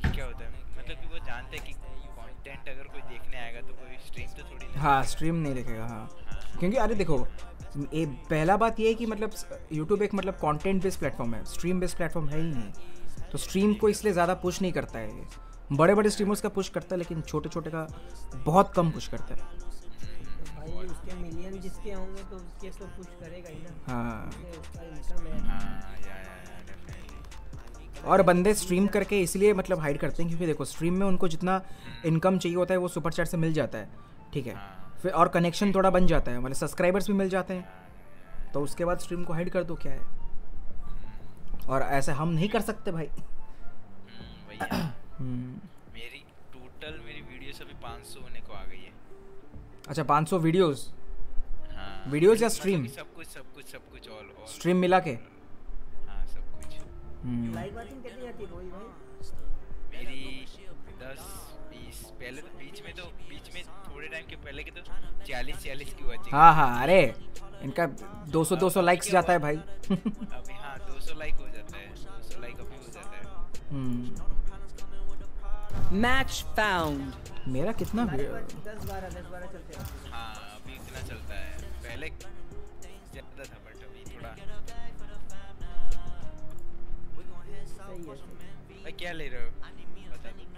क्या होता है मतलब कि वो जानते हैं कि कंटेंट अगर कोई देखने आएगा तो कोई स्ट्रीम तो थोड़ी
हाँ स्ट्रीम नहीं देखेगा हाँ। क्योंकि अरे देखो ये पहला बात ये है कि मतलब यूट्यूब एक मतलब कंटेंट बेस्ड प्लेटफॉर्म है स्ट्रीम बेस्ड प्लेटफॉर्म है ही नहीं। तो स्ट्रीम को इसलिए ज़्यादा पुश नहीं करता है ये। बड़े बड़े स्ट्रीमर्स का पुश करता है लेकिन छोटे छोटे का बहुत कम पुश करता है।
भाई उसके मिलियन जिसके होंगे तो उसके तो पुश करेगा ही ना।
हाँ।
है
हाँ
और बंदे स्ट्रीम करके इसलिए मतलब हाइड करते हैं क्योंकि देखो स्ट्रीम में उनको जितना इनकम चाहिए होता है वो सुपर चैट से मिल जाता है। ठीक है? फिर और कनेक्शन थोड़ा बन जाता है मतलब सब्सक्राइबर्स भी मिल जाते हैं। तो उसके बाद स्ट्रीम को हाइड कर दो क्या है? और ऐसे हम नहीं कर सकते भाई। हम्म,
मेरी टोटल मेरी वीडियोस अभी 500 होने को आ गई है
अच्छा 500 वीडियोस
हाँ।
वीडियोस या स्ट्रीम
कि सब कुछ सब कुछ सब कुछ ऑल ऑल
स्ट्रीम मिला के?
हाँ सब कुछ।
हम्म,
लाइव वाचिंग कितनी आती है भाई?
मेरी 10 20 पहले तो बीच में तो बीच में थोड़े टाइम के पहले के तो 40 40 की वाचिंग
हाँ हाँ अरे इनका 200 200 लाइक्स जाता है भाई।
अभी हाँ 200 लाइक हो जाता है 200 लाइक अभी हो जाता है।
हम्म,
Match found.
मेरा कितना
दस बारह दस बारह चलते हैं
हाँ अभी इतना चलता है पहले ज़्यादा था बट अभी थोड़ा
सही है
क्या ले रहे हो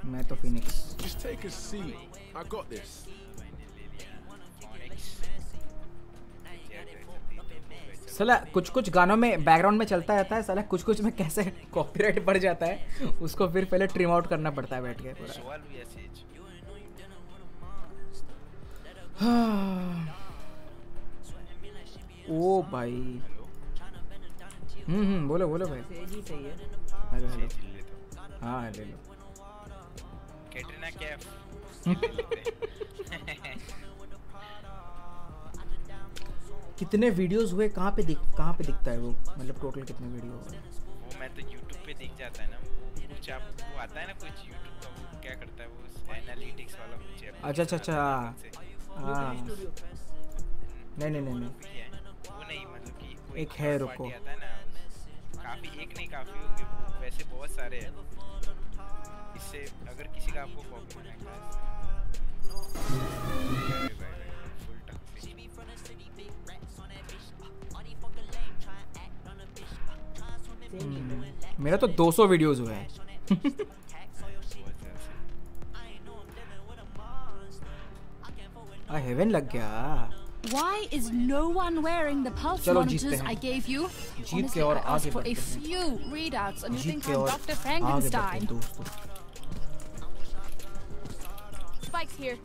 मैं तो Phoenix
Just take a seat. I got this.
Onyx.
साला कुछ कुछ गानों में बैकग्राउंड में चलता रहता है साला कुछ कुछ में कैसे कॉपीराइट बढ़ जाता है उसको फिर पहले ट्रिम आउट करना पड़ता है बैठ के पूरा ओ भाई। हम्म हम्म बोलो बोलो भाई।
सही है।
हेलो हेलो हाँ ले लो।
कैटरीना कैफ।
कितने वीडियोस हुए कहाँ पे दिख कहाँ पे दिखता है वो? मतलब टोटल कितने वीडियो हुए?
वो मैं तो YouTube पे दिख जाता है ना। वो कुछ आप वो आता है ना कुछ YouTube का वो क्या करता है वो एनालिटिक्स वाला कुछ
अच्छा अच्छा अच्छा। हाँ। नहीं नहीं नहीं नहीं।
वो नहीं मतलब कि
एक है, रुको।
काफ़ी एक नहीं काफ़ी होंगे वो। वैसे बहुत सारे हैं। इससे अगर किसी का आपको कॉपी होना है।
हम्म, मेरा तो 200 वीडियोस हुए हैं। आ हेवन लग गया
Why is no one wearing the pulse
चलो जीतते
monitors
हैं।
I gave you?
जीत के
Honestly,
और
I asked
आगे
for a
बढ़ते हैं।
few readouts and you
Jeet
think
के
I'm
और
Dr.
आगे बढ़ते हैं
Frankenstein.
दोस्तों
Spike's here.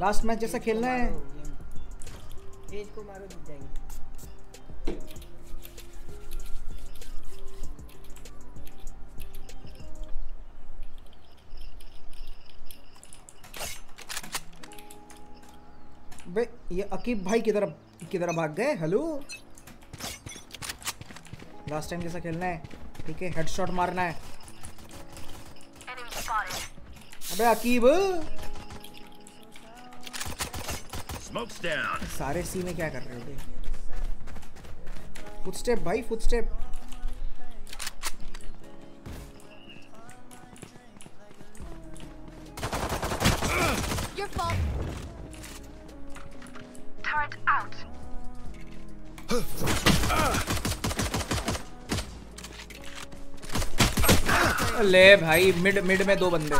लास्ट मैच जैसा खेलना है
एज को मारो जीत जाएंगे
बे ये अकीब भाई किधर किधर भाग गए। हेलो? लास्ट टाइम जैसा खेलना है। ठीक है हेडशॉट मारना है। अबे अकीब! सारे सी में क्या कर रहे हो बे फुटस्टेप भाई फुटस्टेप
Your fault.
Out.
ले भाई मिड मिड में दो बंदे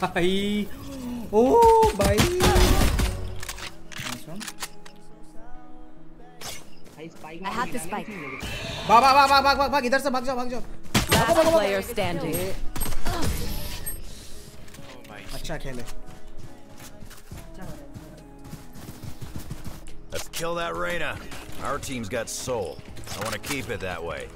grenade.
ओ भाई ओ भाई Nice one.
भाई spike
I had the spike.
भाग भाग भाग भाग भाग भाग इधर से भाग जाओ भाग जाओ
Last player standing.
अच्छा खेले
Let's kill that Reyna. Our team's got soul. I want to keep it that way.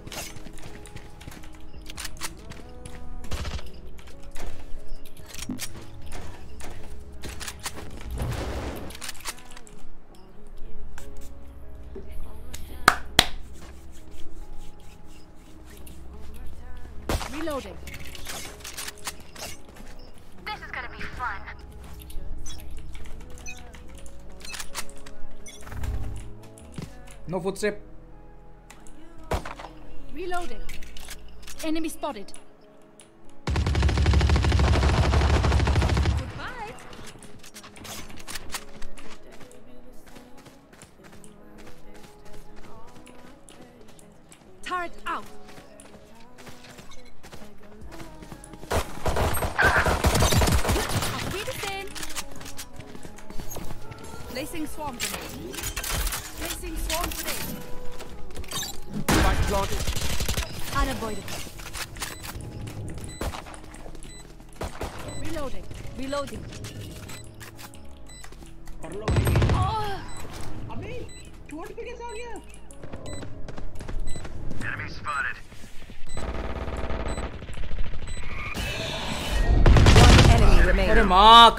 road.
Reloading. Enemy spotted.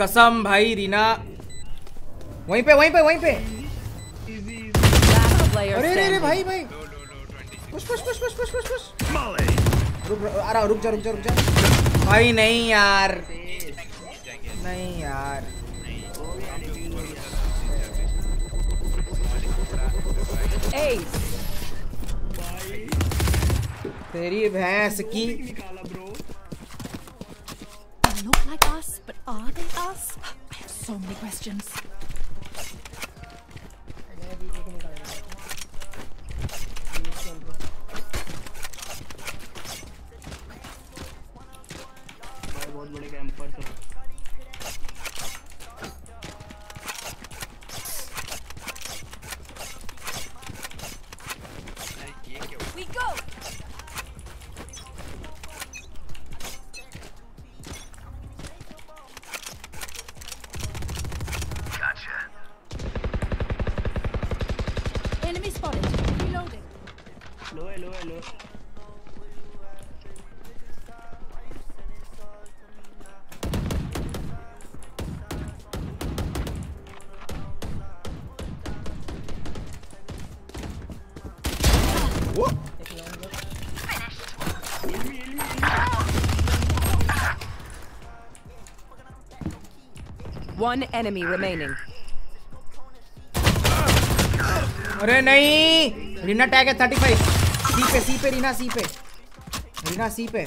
कसम भाई रीना। वहीं पे वहीं पे वहीं पे। अरे अरे अरे भाई भाई। Push push push push push push push. रुक आ रहा रुक जा रुक जा रुक जा। भाई नहीं यार। नहीं यार। तेरी भैंस की
One enemy remaining.
अरे नहीं! रीना टैग है थर्टी फाइव सी पे सी पे, रीना सी पे. रीना सी पे.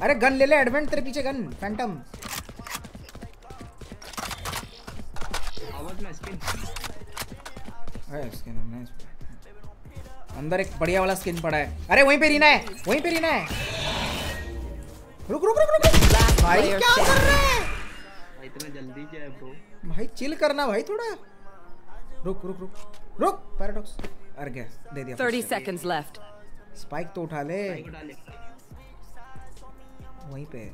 अरे गन ले ले एडवेंट तेरे पीछे गन फैंटम अंदर एक बढ़िया वाला स्किन पड़ा है. अरे वहीं पे रीना है, वहीं पे रीना है. रुक रुक रुक रुक रुक। भाई, क्या कर रहे हैं? चिल करना भाई थोड़ा। रुक रुक रुक रुक पैराडॉक्स अरे क्या दे दिया।
30 seconds left.
स्पाइक तो उठा ले। वहीं पे।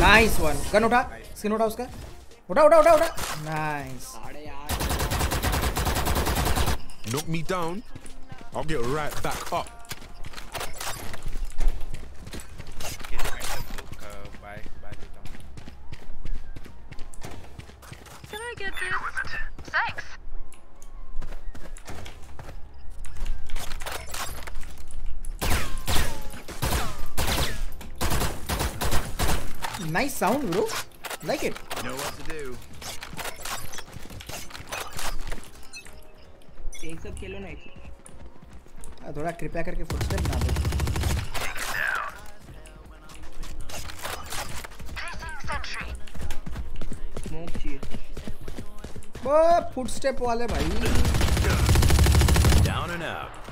नाइस वन गन उठा। स्किन उठा उसका। उठा उठा उठा उठा। नाइस
अरे यार
Knock me down, I'll get right back up.
Bye bye देता हूँ
Can I get this? Thanks.
Nice sound bro like it
Know what to do.
एक साथ खेलो ना एक। साथ
थोड़ा कृपया करके फुटस्टेप ना दो।
स्मोक चाहिए
वो फुटस्टेप वाले भाई।
Down and out.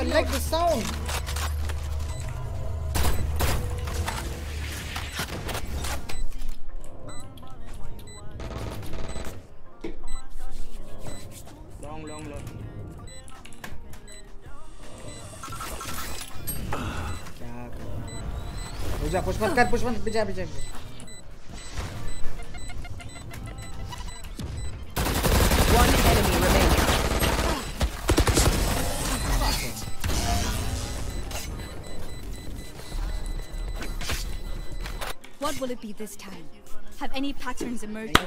I like the sound
long long long
क्या कर रहा है? रुक जा पुष्पन कर पुष्पन पीछे पीछे पीछे।
will it be this time? Have any patterns emerged?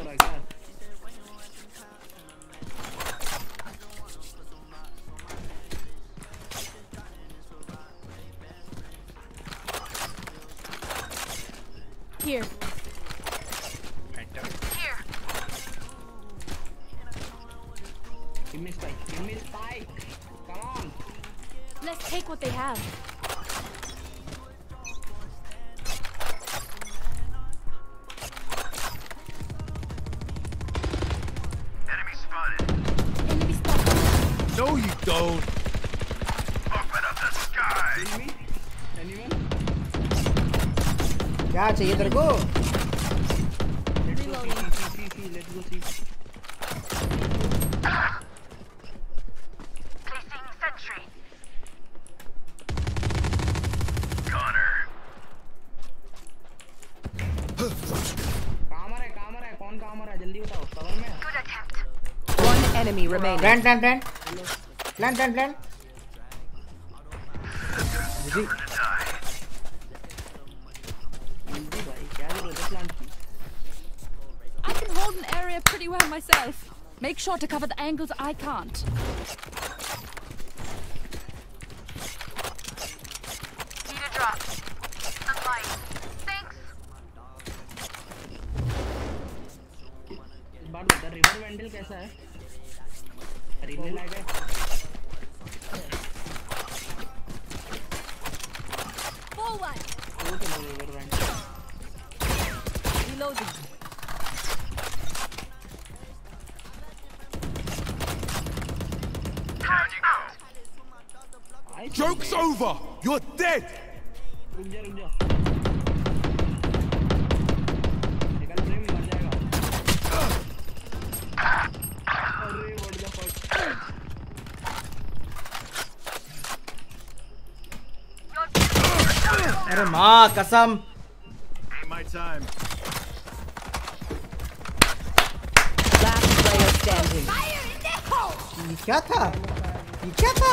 क्या चाहिए तेरे को
Let's go see, see, see, see. Let's go see.
Placing sentry.
Connor.
कहाँ मरा है कहाँ मरा है कौन कहाँ मरा है जल्दी बताओ कवर में
Good attempt.
One enemy remaining.
Plan plan plan plan plan plan Cover the angles I can't.
कसम
Ain't my time.
Last player standing.
ये क्या था ये क्या था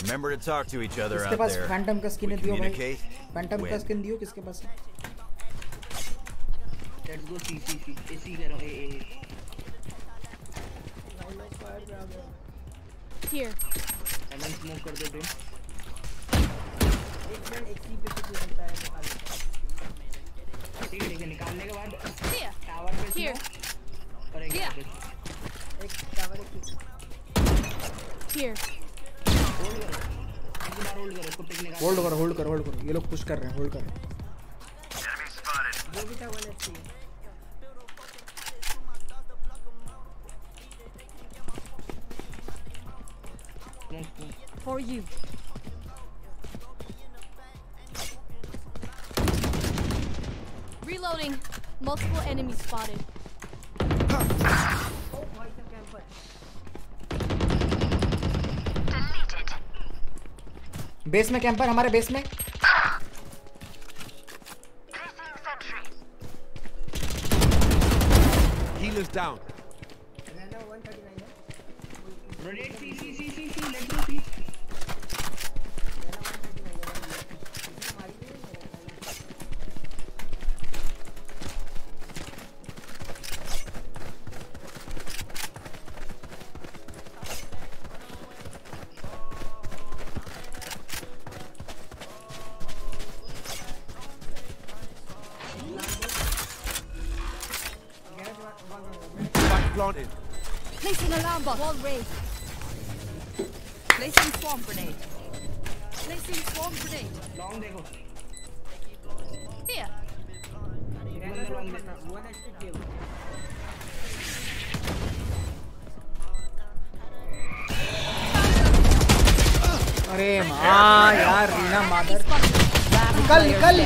Remember to talk to each other
किसके
out
पास
there.
फैंटम का स्किन दियो भाई. फैंटम का. स्किन दियो किसके पास है
let's go C C C A C करो A A
Here.
Alan smoke कर दे प्रेम
एक मिनट एक सी पे कुछ बनता है निकाल
ठीक है निकालने के बाद टावर पे
Here.
smoke करेंगे
एक टावर एक
Here.
होल्ड करो होल्ड करो
होल्ड करो ये लोग पुश कर रहे हैं होल्ड कर रहे हैं
Enemy
भी था one HP
For you. Reloading. Multiple enemies spotted.
ओ भाई साहब कैंपर
Deleted.
बेस में कैंपर हमारे बेस में
Placing sentry.
Healer's down.
रहना
Bot. Wall raised. Placing swarm grenade. Placing swarm grenade.
Long देखो
Here.
रहना लॉन्ग देना 1 एचपी केवल
अरे माँ यार रीना मादर निकल निकल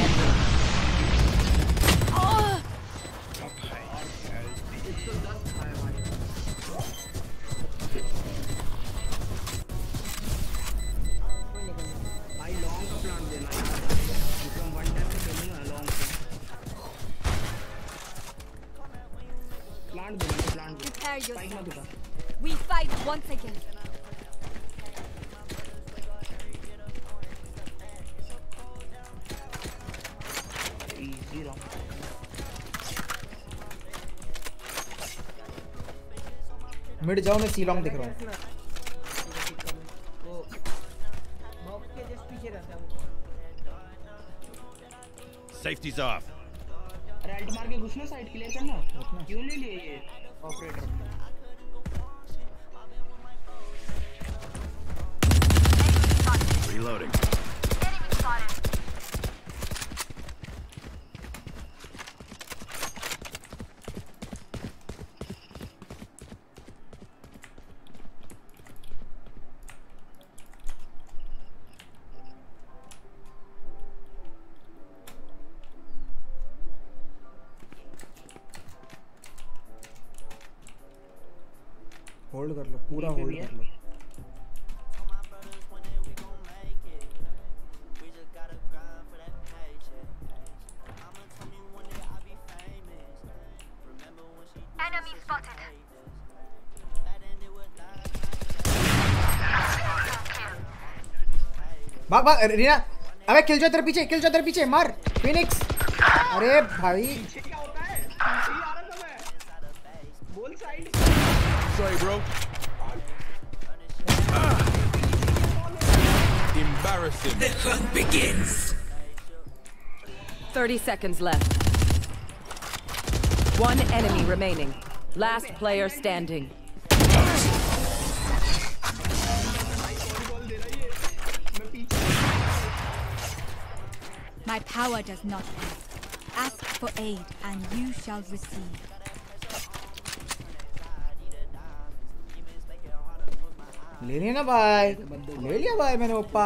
मिड जाओ मैं सीलोंग दिख रहा हूँ।
सेफ्टीज
ऑफ़ राइट मार के घुसना साइड क्लियर करना? क्यों ले लिए ये?
भाग रीना अबे किल जो तेरे पीछे किल जो तेरे पीछे मार फिनिक्स अरे भाई
Sorry, bro. Embarrassing.
The hunt begins.
30 seconds left. One enemy remaining. Last player standing.
power does not end. Ask for aid, and you shall receive.
ले लिया ना भाई ले लिया भाई मैंने ओप्पा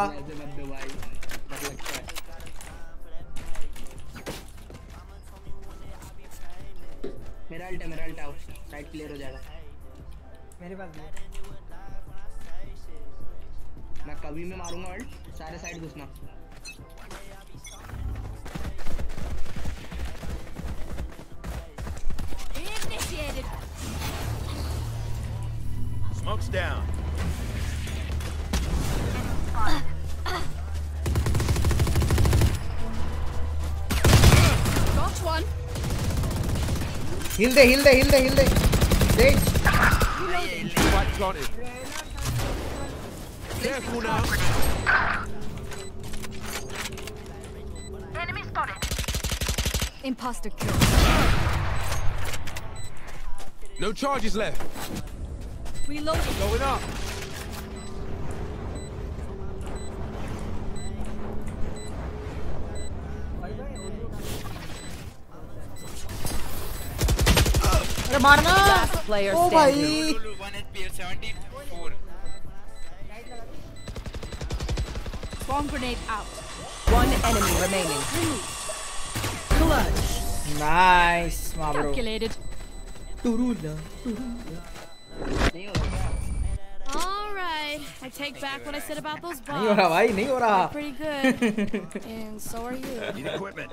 Hilde, Hilde, Hilde, Hilde. Sage.
Quite planted. Careful now.
Enemy spotted.
Imposter kill.
No charges left.
Reloading.
Going up.
player
ओ
standing.
भाई
One HP, 74.
Bomb grenade out.
One enemy remaining. Clutch.
Nice मां bro
Calculated.
टुरुला
नहीं होगा क्या
All right. I take back what I said about those bombs.
नहीं हो रहा भाई नहीं हो रहा
They're pretty good. and so are you.
Need equipment.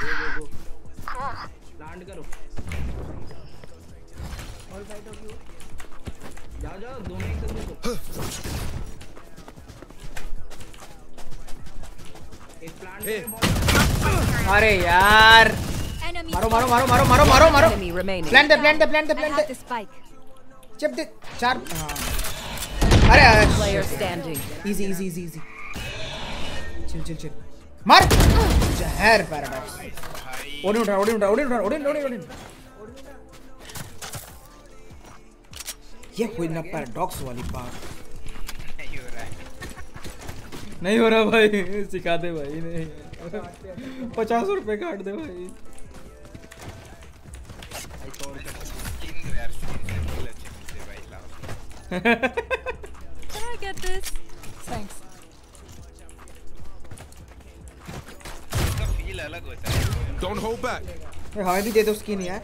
Go go
go
land करो।
ऑल साइड ऑफ़ यू
जाओ जाओ दोनों एक साथ घुसो एक प्लांट पे
अरे यार। मारो मारो. मारो मारो मारो मारो मारो. प्लान दे प्लान दे प्लान दे
I
प्लान दे। चिप दे चार। हाँ। अरे. Easy easy easy easy chill chill chill मार। जहर पैराडॉक्स ओडिन उठा ओडिन उठा ओडिन उठा ओडिन ओडिन ओडिन ये कोई ना पैराडॉक्स वाली बात।
नहीं हो रहा है
नहीं हो रहा भाई सिखा दे भाई नहीं। पचास रुपए काट दे भाई।
Can I get this? Thanks.
Don't hold back.
ए, हमें भी दे दो स्किन यार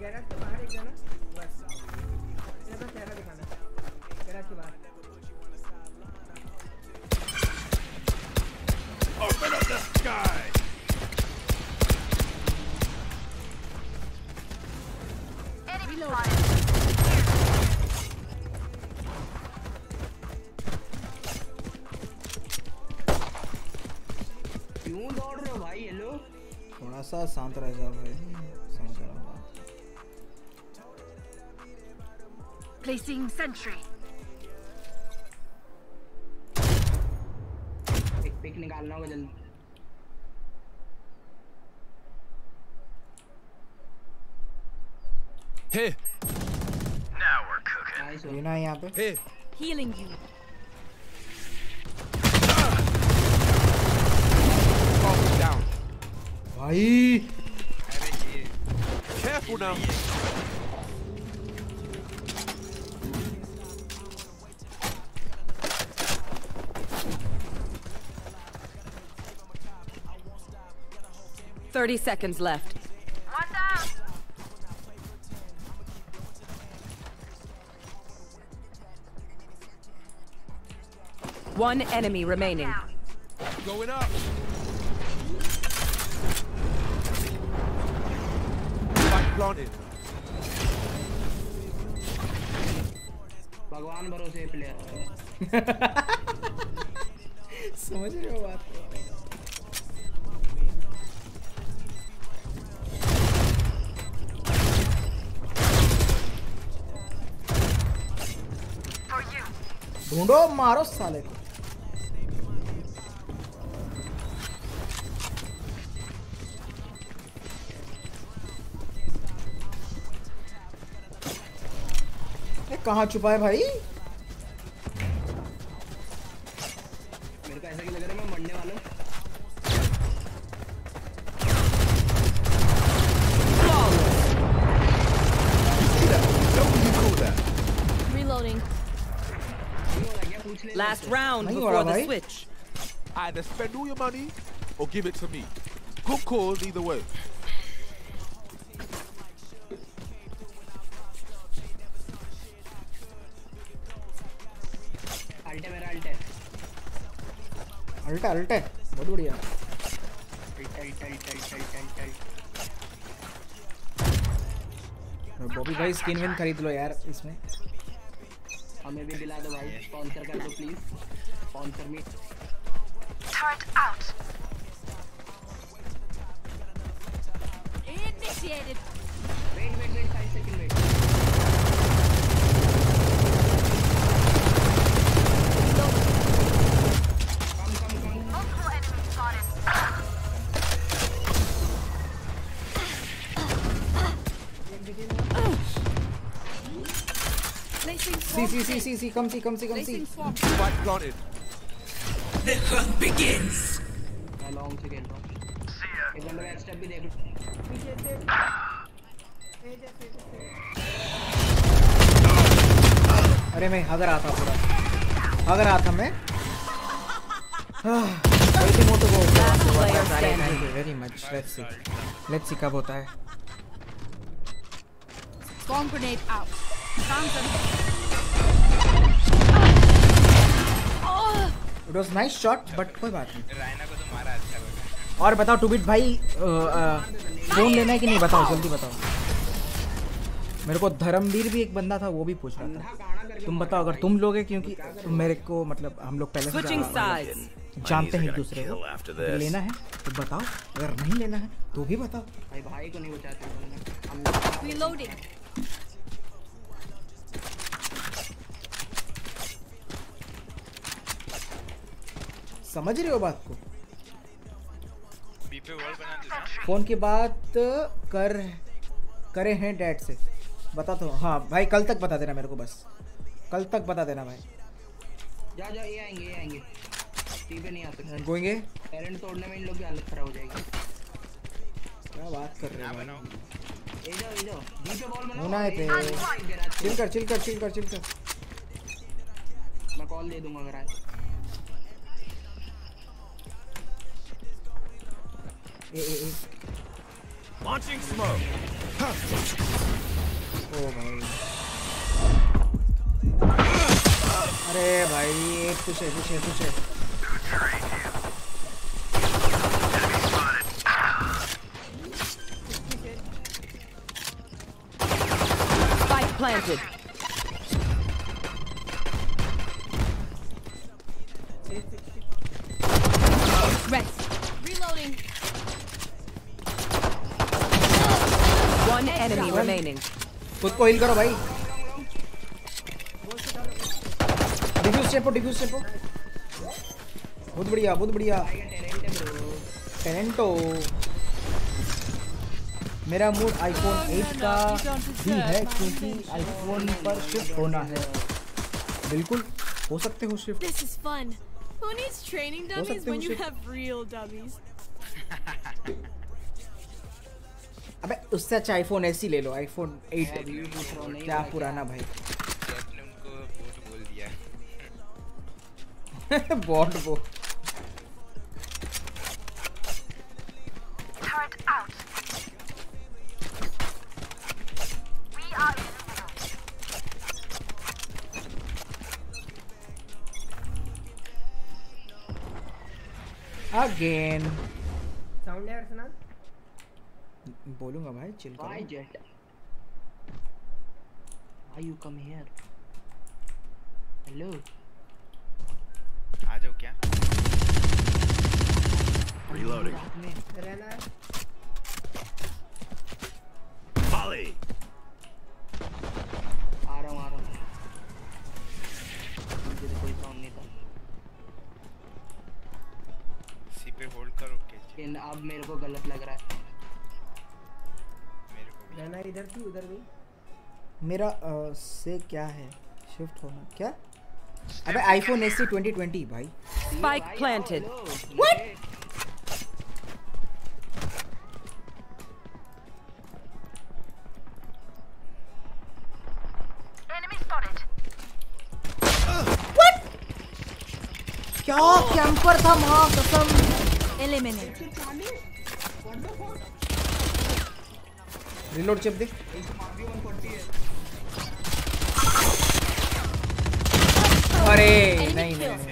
गैराज के बाहर एक जाना बस मेरे पास चेहरा दिखाना गैराज के बाहर
Open up the sky.
क्यों दौड़ रहे हो भाई हेलो
थोड़ा सा शांत रह जा भाई समझ रहा हूँ
Placing sentry.
एक पिक निकालना होगा जल्दी
Here.
Now we're cooking.
ये ना यहाँ पे
Here.
Healing you.
Calm down.
भाई
Careful now.
Thirty seconds left.
One.
One enemy remaining.
Going up. Planted.
भगवान भरोसे प्लेयर
समझ रहे हो बात. ढूंढो मारो साले को कहाँ छुपा है भाई
मेरे को ऐसा क्यों लग रहा है मैं मरने वाला हूँ
Reloading.
Last round
नहीं हो
before
रहा
the
भाई।
switch.
Either spend all your money or give it to me. Good cause either way.
अल्टा अल्टा
बहुत बढ़िया। बॉबी भाई स्किन विन खरीद लो यार इसमें।
हमें भी दिला दो भाई। स्पॉन्सर कर दो please sponsor me
Turret out.
Initiated.
C C C come C come C
come C
Spike planted.
The hunt begins.
Long से खेल रहा हूँ एक बंदा बैक स्टेप भी देख लो
पीछे से ए जैसे जैसे
अरे मैं हग रहा था पूरा। हग रहा था मैं। वैसे मोटो को thank you very much let's see let's see कब होता है।
Bomb grenade out.
It was nice shot but कोई बात नहीं।
रायना को तो मारा अच्छा लगा।
और बताओ टू बिट भाई फ़ोन लेना है कि नहीं? बताओ जल्दी बताओ। मेरे को धर्मवीर भी एक बंदा था वो भी पूछ रहा था। तुम बताओ अगर तुम लोगे क्योंकि मेरे को मतलब हम लोग पहले से. जानते हैं एक दूसरे को. लेना है तो बताओ। अगर नहीं लेना है तो भी बताओ।
भाई भाई को नहीं बचाते
समझ रहे हो बात को?
बी पे वर्ल्ड बना दे ना
फ़ोन की बात कर करे हैं डैड से। बता तो हाँ भाई कल तक बता देना मेरे को बस। कल तक बता देना भाई।
जा जा ये आएँगे ये आएँगे। टी पे नहीं आ सकते
गोएँगे?
पेरेंट तोड़ने में इन लोग की हालत खराब हो जाएगी।
क्या बात कर रहे हो भाई?
ए जाओ ए जाओ। डी पे बॉल बनाओ।
होना है पे चिल कर चिल कर चिल कर चिल कर।
मैं कॉल दे दूँगा अगर आए।
ए ए ए
Launching smoke.
ओ भाई अरे भाई एक कुछ है कुछ है कुछ है
Spike planted.
Rest.
One enemy remaining.
खुद को हील करो भाई। डिफ्यूज स्टेप डिफ्यूज स्टेप बहुत बढ़िया बहुत बढ़िया। टेरेंटो मेरा मूड आईफोन 8 का भी है क्योंकि आईफोन पर शिफ्ट होना है। बिल्कुल हो सकते हो shift
This is fun. Who needs training
हो
dummies
सकते
when
हो
you have real dummies?
अबे उससे अच्छा आईफोन ऐसी ले लो आईफोन 8 क्या पुराना भाई।
आपने उनको बोट बोल दिया।
बॉट वो.
We are in the middle.
Again
sound है अर्सना
बोलूँगा भाई चिल करो
jet? Why you come here? Hello.
आ जाओ क्या
Reloading.
रहना है
Molly.
आ रहा हूँ आ रहा हूँ मुझे तो कोई साउंड नहीं था
सी पे होल्ड करो के
लेकिन अब मेरे को गलत लग रहा है
रहना इधर थी उधर भी
मेरा अ, से क्या है? शिफ्ट होना। क्या? अबे iPhone S C twenty twenty भाई।
Spike planted.
Enemy spotted.
क्या कैंपर था माँ कसम
Eliminate.
रिलोड चिप दे अरे नहीं नहीं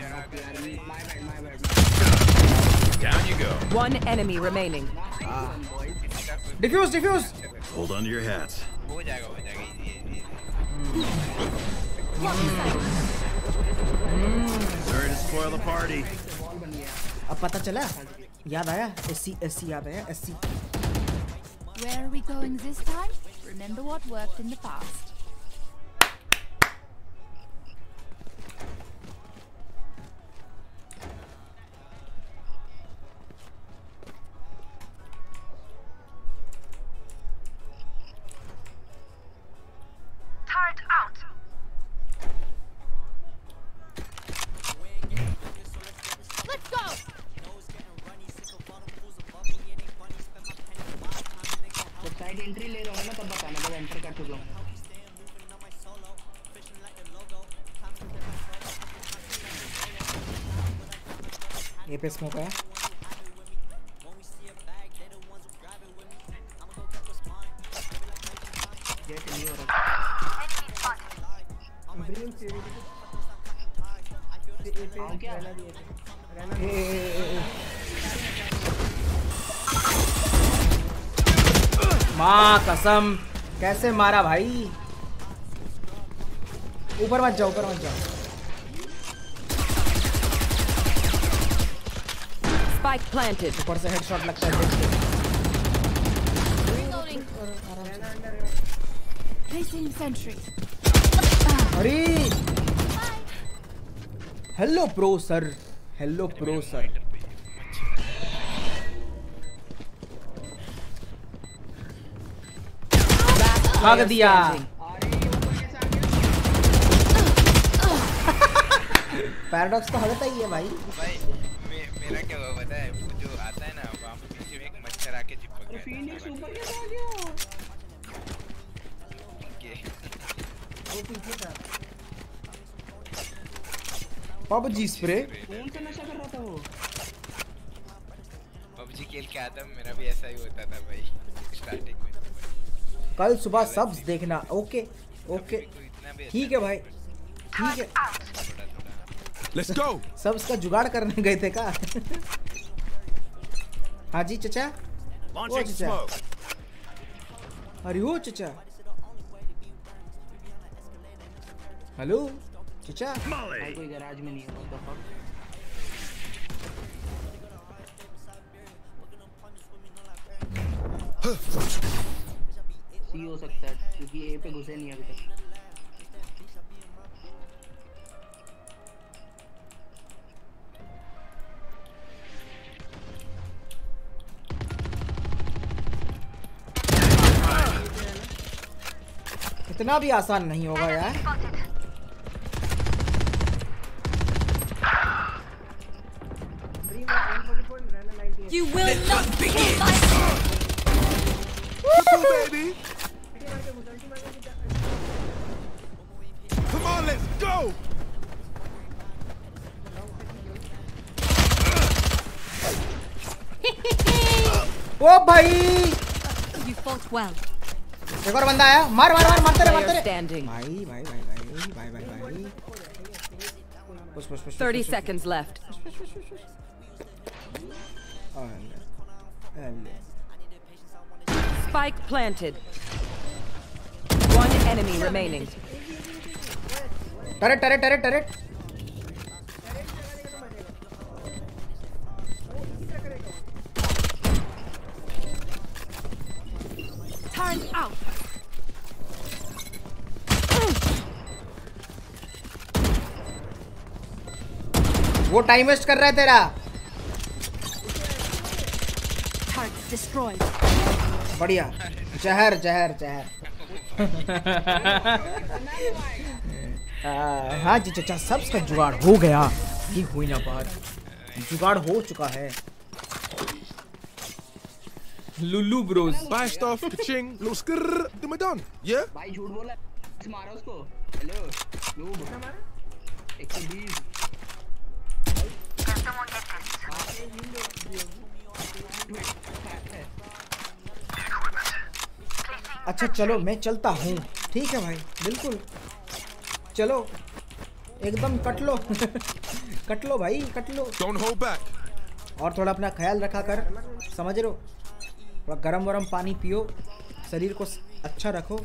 Down you go.
One enemy remaining.
Defuse defuse
Hold on to your hats.
हो हो.
Sorry to spoil the party.
अब पता चला याद आया एससी एससी याद आया SC
Where are we going this time? Remember what worked in the past.
ए,
ए,
ए। माँ कसम कैसे मारा भाई ऊपर मत जाओ ऊपर मत जाओ
Spike planted.
ऊपर से हेडशॉट लगता है
Placing sentry.
अरे hello pro sir hello pro sir भाग दिया पैराडॉक्स तो हमेशा ही है भाई
मेरा क्या हुआ पता है वो जो आता है ना वहाँ पे पीछे में एक मच्छर आके चिपक गया
फीनिक्स ऊपर कैसे आ गया।
वो पीछे था।
पबजी स्प्रे
कौन सा नशा कर रहा था वो?
पबजी खेल के आता मेरा भी ऐसा ही होता था भाई स्टार्टिंग में।
कल सुबह सब्स देखना ओके ओके ठीक है भाई ठीक है।
Let's go.
सब्स का जुगाड़ करने गए थे का? हाँ जी चचा। ओ चचा। अरे ओ चचा। हेलो चचा।
कोई गैराज में नहीं है सी हो सकता है क्योंकि ए पे घुसे नहीं अभी तक।
इतना भी आसान नहीं होगा यार
You will not
begin. Woo, baby. Come on, let's go.
ओ भाई
You fought well.
एक और बंदा आया मार मार मार मारते रहे मारते
Player
रहे
standing.
भाई भाई भाई भाई भाई भाई भाई push push push
30 seconds left. Spike planted. One enemy remaining.
Turret turret turret turret
Turn out.
वो टाइम वेस्ट कर रहा है तेरा। बढ़िया। जहर जहर जहर। हाँ जी चचा सब का जुगाड़ हो गया। ये हुई ना बात। जुगाड़ हो चुका है। Lulu
bros stuff, ka-ching, little skrrr, then we're done.
भाई झूठ बोला इस मारा उसको। हेलो लूब एक सौ बीस
अच्छा चलो मैं चलता हूँ। ठीक है भाई बिल्कुल। चलो एकदम कट लो। कट लो भाई कट लो. और थोड़ा अपना ख्याल रखा कर समझ रहे हो? थोड़ा गर्म वरम पानी पियो। शरीर को अच्छा रखो।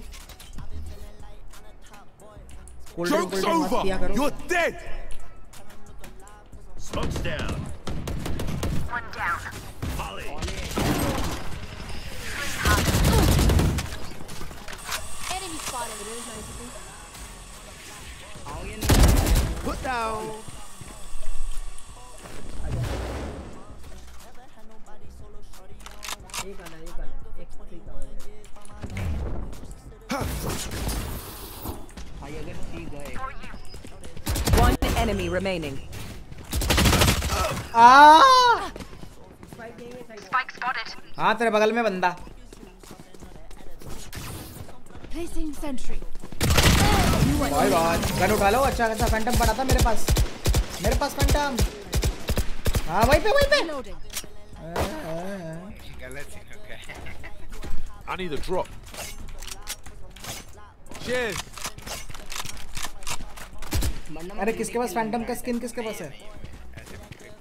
Put down.
एक आना एक आना एक थ्री का
भाई अगर सी गए
One enemy remaining.
आ!
Spike spotted.
हाँ तेरे बगल में बंदा।
Placing sentry.
भाई बात गन उठा लो अच्छा खासा फैंटम पड़ा था मेरे पास। मेरे पास फैंटम हाँ वहीं पे वहीं पे।
हो गया
I need a drop. Cheers.
अरे किसके पास फैंटम का स्किन किसके पास है?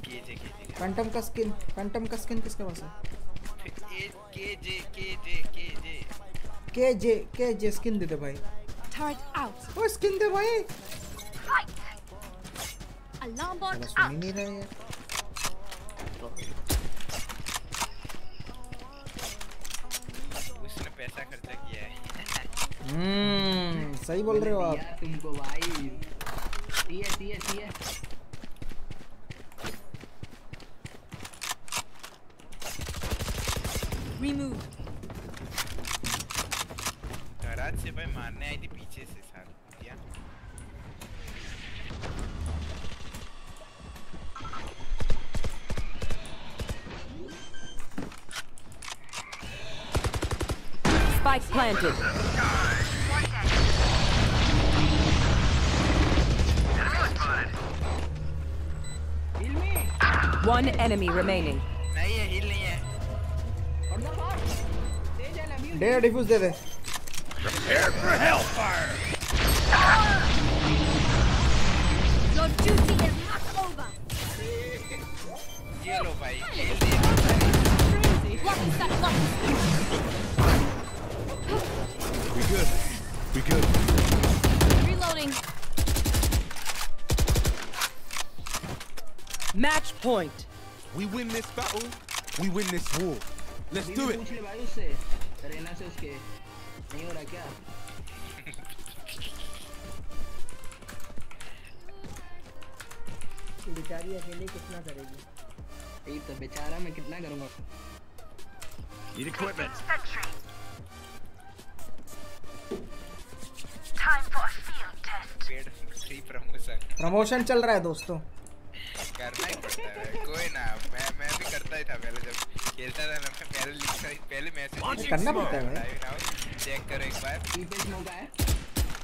केजे केजे
फैंटम का स्किन फैंटम का स्किन किसके पास है?
केजे केजे केजे
के जे के जे स्किन दे दे भाई।
Turret out.
ओ स्किन दे भाई। साला सुन ही नहीं रहे। यार
पैसा खर्चा किया है।
हम्म सही बोल रहे हो आप।
तुमको भाई। सी है सी है सी है
removed.
कराची भाई मारने आई थी
Spike planted. One enemy remaining.
Data defuse
दे
Prepare for hellfire.
Your duty is not over.
Yellow, bhai. Crazy.
What is that?
We good. We good.
Reloading.
Match point.
We win this battle. We win this war. Let's do it.
पूछ ले भाई उससे रेना से उसके नहीं हो रहा क्या
बेचारी अकेले कितना करेगी
यही तो बेचारा मैं कितना करूंगा
Need equipment.
प्रमोशन
प्रमोशन चल रहा है दोस्तों।
करना ही पड़ता है। कोई ना मैं मैं भी करता ही था पहले जब खेलता था ना मैं पहले लिखता ही पहले मैसेज
करना पड़ता है भाई।
चेक करो एक बार।
ईपे स्मोक है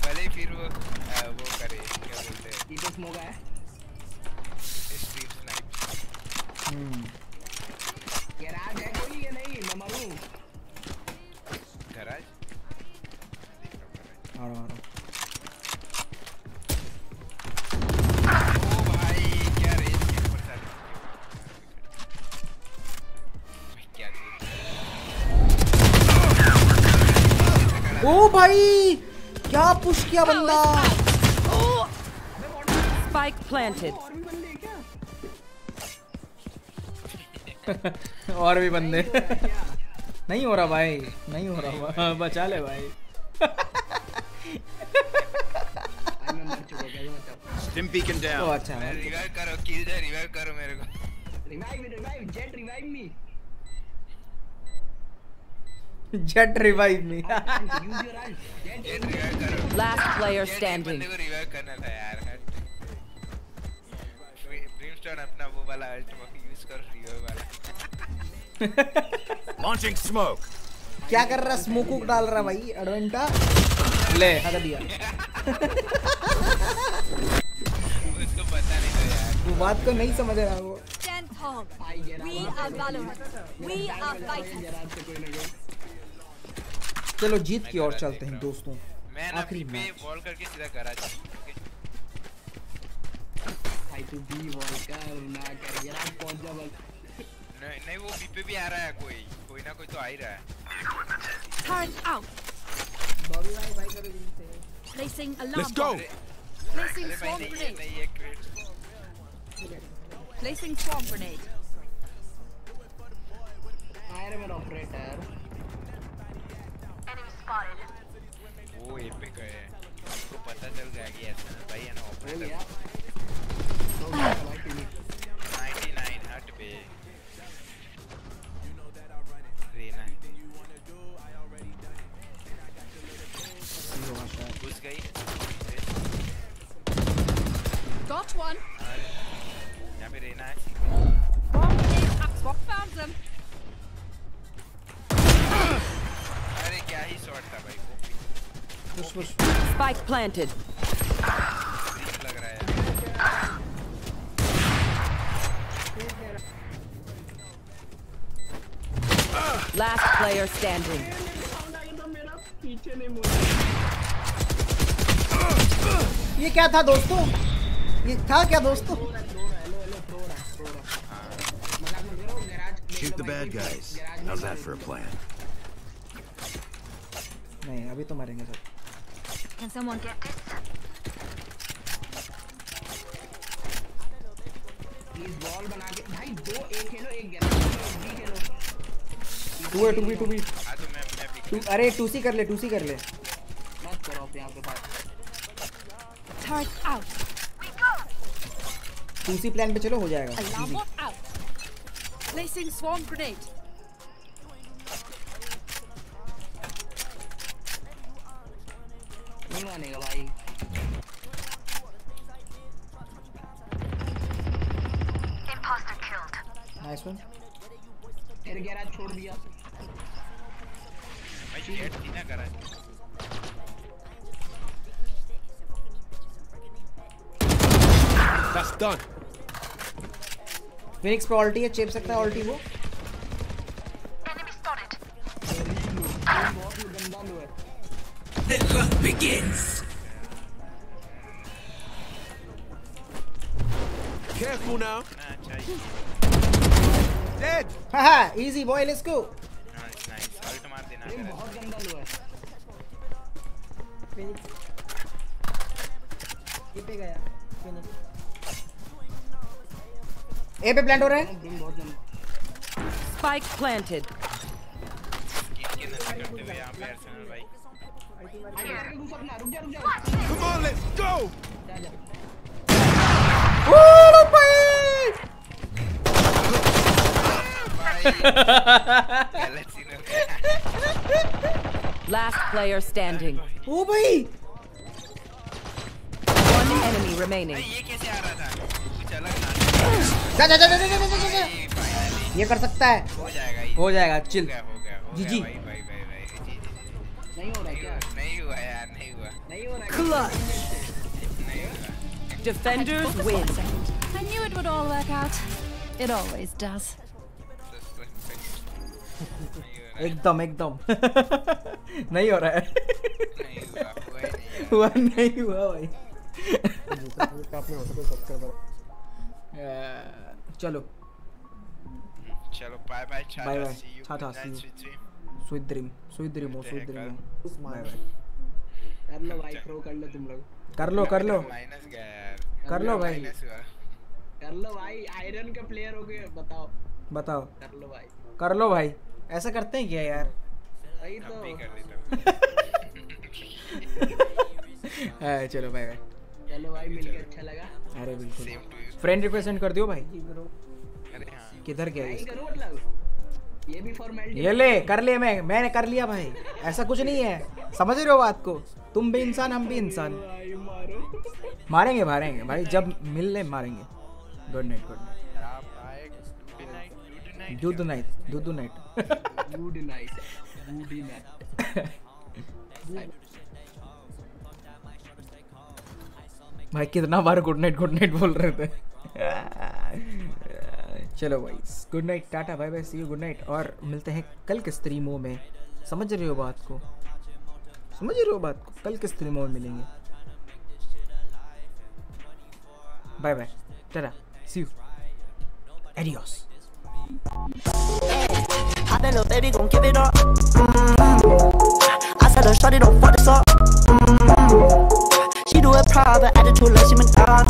भले फिर वो अ, वो करे क्या बोलते हैं?
ईपे स्मोक है
स्ट्रीट स्नाइप
हम्म।
गैराज है कोई ये नहीं? मैं मरूं।
आ रहा आ रहा
ओ भाई क्या
पुश किया बंदा?
Spike planted.
और भी बंदे। नहीं हो रहा भाई नहीं हो रहा हाँ, बचा ले भाई।
मैं मर
Stim beacon
तो
down.
अच्छा है।
रिवाइव करो किल दे रिवाइव करो मेरे को।
Revive
revive Jett revive
me Jett revive me
Jett revive करो।
Last player
जेट एक
standing.
को रिवाइव करना था यार ब्रिमस्टोन अपना वो वाला अल्ट यूज़ करो रिवाइव वाला।
Launching smoke.
क्या कर रहा स्मोक डाल रहा भाई एडवेंटा ले हटा दिया।
उसको पता नहीं था यार
वो। बात को नहीं समझ रहा वो चलो जीत की ओर चलते हैं दोस्तों।
मैं
आखिरी मैच
बॉल करके सीधा गैराज
भाई तू बी बॉल कर ना कर गैराज पहुँच जा बस।
नहीं नहीं वो बी पे भी आ रहा है कोई कोई ना कोई तो आ ही रहा है
Turret out.
बॉबी भाई भाई करो जल्दी से
Placing alarm
Let's go.
bomb. Placing
अरे भाई
swarm
नहीं है
grenade.
है
Placing swarm grenade.
आया रे मेरा ऑपरेटर
Enemy spotted.
वो एपिक है उसको पता चल गया कि ऐसा भाई है ना operator
Got one.
यहाँ पे रेना है
Swarm grenade up. Swap found them.
अरे क्या ही शॉट था भाई वो
push push
Spike planted.
Breach लग रहा है
Last player standing.
पीछे नहीं मुड़ा
ये क्या था दोस्तों ये था क्या दोस्तों
Shoot the bad guys. How's that for a plan?
नहीं अभी तो मरेंगे सब
Can someone get this?
Please ball बना के भाई दो एक खेलो एक गैराज बी खेलो
टू है टू बी टू बी
तो
टू अरे टू सी कर ले टू सी कर ले
मत करो आप यहाँ पे बात
Turret out.
टू प्लान पे चलो हो जाएगा.
Placing swarm grenade.
नहीं मानेगा भाई
Imposter killed.
नाइस वन
फिर गैराज छोड़ दिया
भाई जेट थी ना करा
That's done.
फिनिक्स पे ऑल्टी है चेप सकता है ऑल्टी वो
The hunt begins.
Careful now.
ना चाहिए
Dead.
Haha easy boy let's go
nice nice ult मार देना
ये बहुत गंदा लो है
फिनिक्स ये पे गया फिनिक्स
ए पे प्लांट हो रहा है
ब्रिम बहुत गंदा
Spike planted.
के नज़र करते हुए यहाँ पे अर्सेनल भाई
अरे रुक अपना रुक जा रुक जा
Come on, let's go.
जा जा
ओ भाई
गलत सीन हो गया
Last player standing.
ओ भाई
One enemy remaining.
ये कैसे आ रहा था कुछ अलग ना
जा जा जा जा जा जा, जा, जा। ये कर सकता है।
हो जाएगा
हो जाएगा चिल जी जी।
नहीं हो रहा है क्या?
नहीं हुआ यार नहीं हुआ।
नहीं हो रहा है
Clutch.
नहीं
Defenders win.
I knew it would all work out. It always does.
एकदम एकदम। नहीं हो रहा है।
हुआ हुआ नहीं
हुआ भाई।
आपने हो सब्सक्राइबर
अह, चलो।
चलो
bye
bye
bye
tata bye
see
you
tata
see
you
sweet dream
sweet dream sweet dream हो स्वीट ड्रीम बाय बाय
कर लो भाई थ्रो कर लो तुम लोग.
कर लो कर लो
माइनस गया यार
कर लो भाई
कर लो भाई आयरन के प्लेयर हो गए बताओ.
बताओ।
कर लो भाई
कर लो भाई ऐसा करते हैं क्या यार?
वही तो।
हाँ, चलो बाय बाय
चलो भाई मिलके अच्छा लगा.
अरे बिल्कुल। फ्रेंड रिक्वेस्ट सेंड कर दियो भाई।
अरे हाँ।
किधर गया ये?
भी फॉर्मेलिटी
ये ले कर लिया मैं मैंने कर लिया भाई। ऐसा कुछ नहीं है। समझ रहे हो बात को? तुम भी इंसान हम भी इंसान। मारेंगे मारेंगे। भाई जब मिल ले मारेंगे good night
good night good night
दूध नाइट दूध night
good night good night
भाई, कितना बार गुड नाइट गुड नाइट बोल रहे थे चलो भाई good night tata bye bye see you good night और मिलते हैं कल के स्ट्रीमों में समझ रहे हो बात को समझ रहे हो बात को कल के स्ट्रीमों में मिलेंगे bye bye tata see you adios
I bet little baby, gon' give it up. Mm-hmm. I said her shorty don't fuck this up. Mm-hmm. She do it but attitude like she Madonna.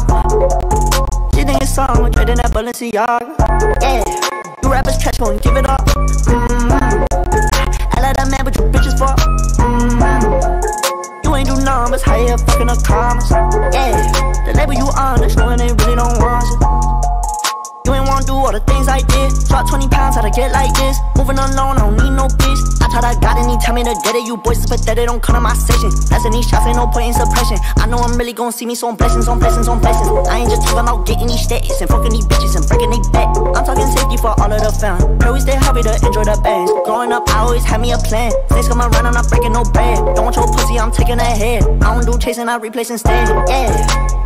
She think it's song, trading that Balenciaga. Yeah, you rappers trash, gon' give it up. Mm-hmm. I like that man, but you bitches fuck. Mm-hmm. You ain't do numbers, how you fucking up commas? Yeah, the label you on, that's showing they really don't want you. You ain't wanna do all the things I did. Drop 20 pounds, how'd I get like this? Moving alone, I don't need no bitch. I thought I got it, he tell me to get it. You boys is pathetic, don't come to my session. That's these shots, ain't no point in suppression. I know I'm really gonna see me some blessings, on blessings, on blessings. I ain't just talking about getting these stats and fucking these bitches and breaking they back. I'm talking safety for all of the fam. We stay happy to enjoy the bands. Growing up, I always had me a plan. Things come around, I'm not breaking no bread. Don't want your pussy, I'm taking a head. I don't do chasing, I replace instead. Yeah,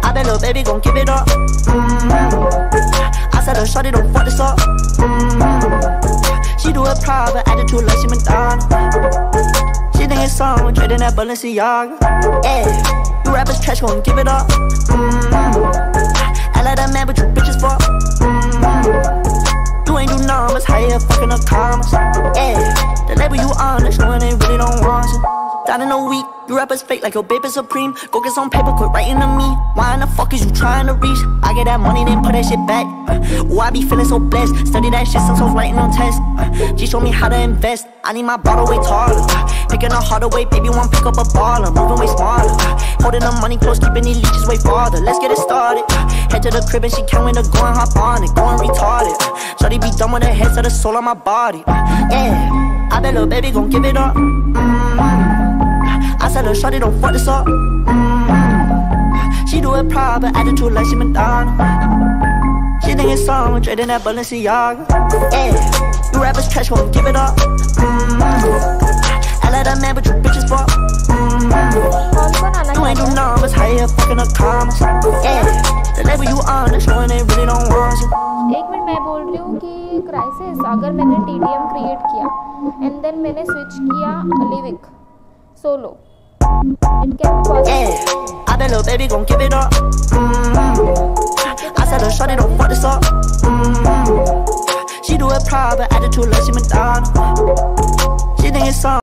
I bet little baby gon' give it up. Mm-hmm. I said her shorty don't fuck this up. She do it but attitude like she Madonna. She think it's song, trading that Balenciaga. Yeah, you rappers trash, gon' give it up. Mm-hmm. I like that man, but you bitches fuck. Mm-hmm. You ain't do numbers, how you fucking up commas? Yeah, the label you on, that's showing they really don't want you. Down in a week, you rappers fake like your baby supreme. Go get some paper, quit writing to me. Why in the fuck is you trying to reach? I get that money, then put that shit back. Uh, ooh, I be feeling so blessed. Study that shit since I was writing on tests. Uh, G show me how to invest. I need my bottle way taller. Uh, picking a harder way, baby, want pick up a baller. Moving way smarter. Uh, holding the money close, keeping these leeches way farther. Let's get it started. Uh, head to the crib and she can't wait to go and hop on it. Going retarded. Uh, Shorty be done with her head to the soul of my body. Uh, yeah, I bet little baby gon' give it up. Mm-hmm. I said her shorty don't fuck this up. Mm-hmm. She do it proud, but attitude like she Madonna. She think it's song, trading that Balenciaga. Yeah, you rappers trash, gon' give it up. Mm-hmm. I like like that man, but you bitches fuck. Mm-hmm. You ain't do numbers, how you fucking up commas? Yeah, the level you on, that's showing they really don't want you.
एक minute मैं बोल रही हूँ कि crisis अगर मैंने T create किया and then मैंने स्विच किया लिविक solo
Yeah, I bet little baby gon' give it up. Mm-hmm. I said, her shorty don't fuck this up. Mm-hmm. She do it proud, but attitude like she Madonna. She think it's on.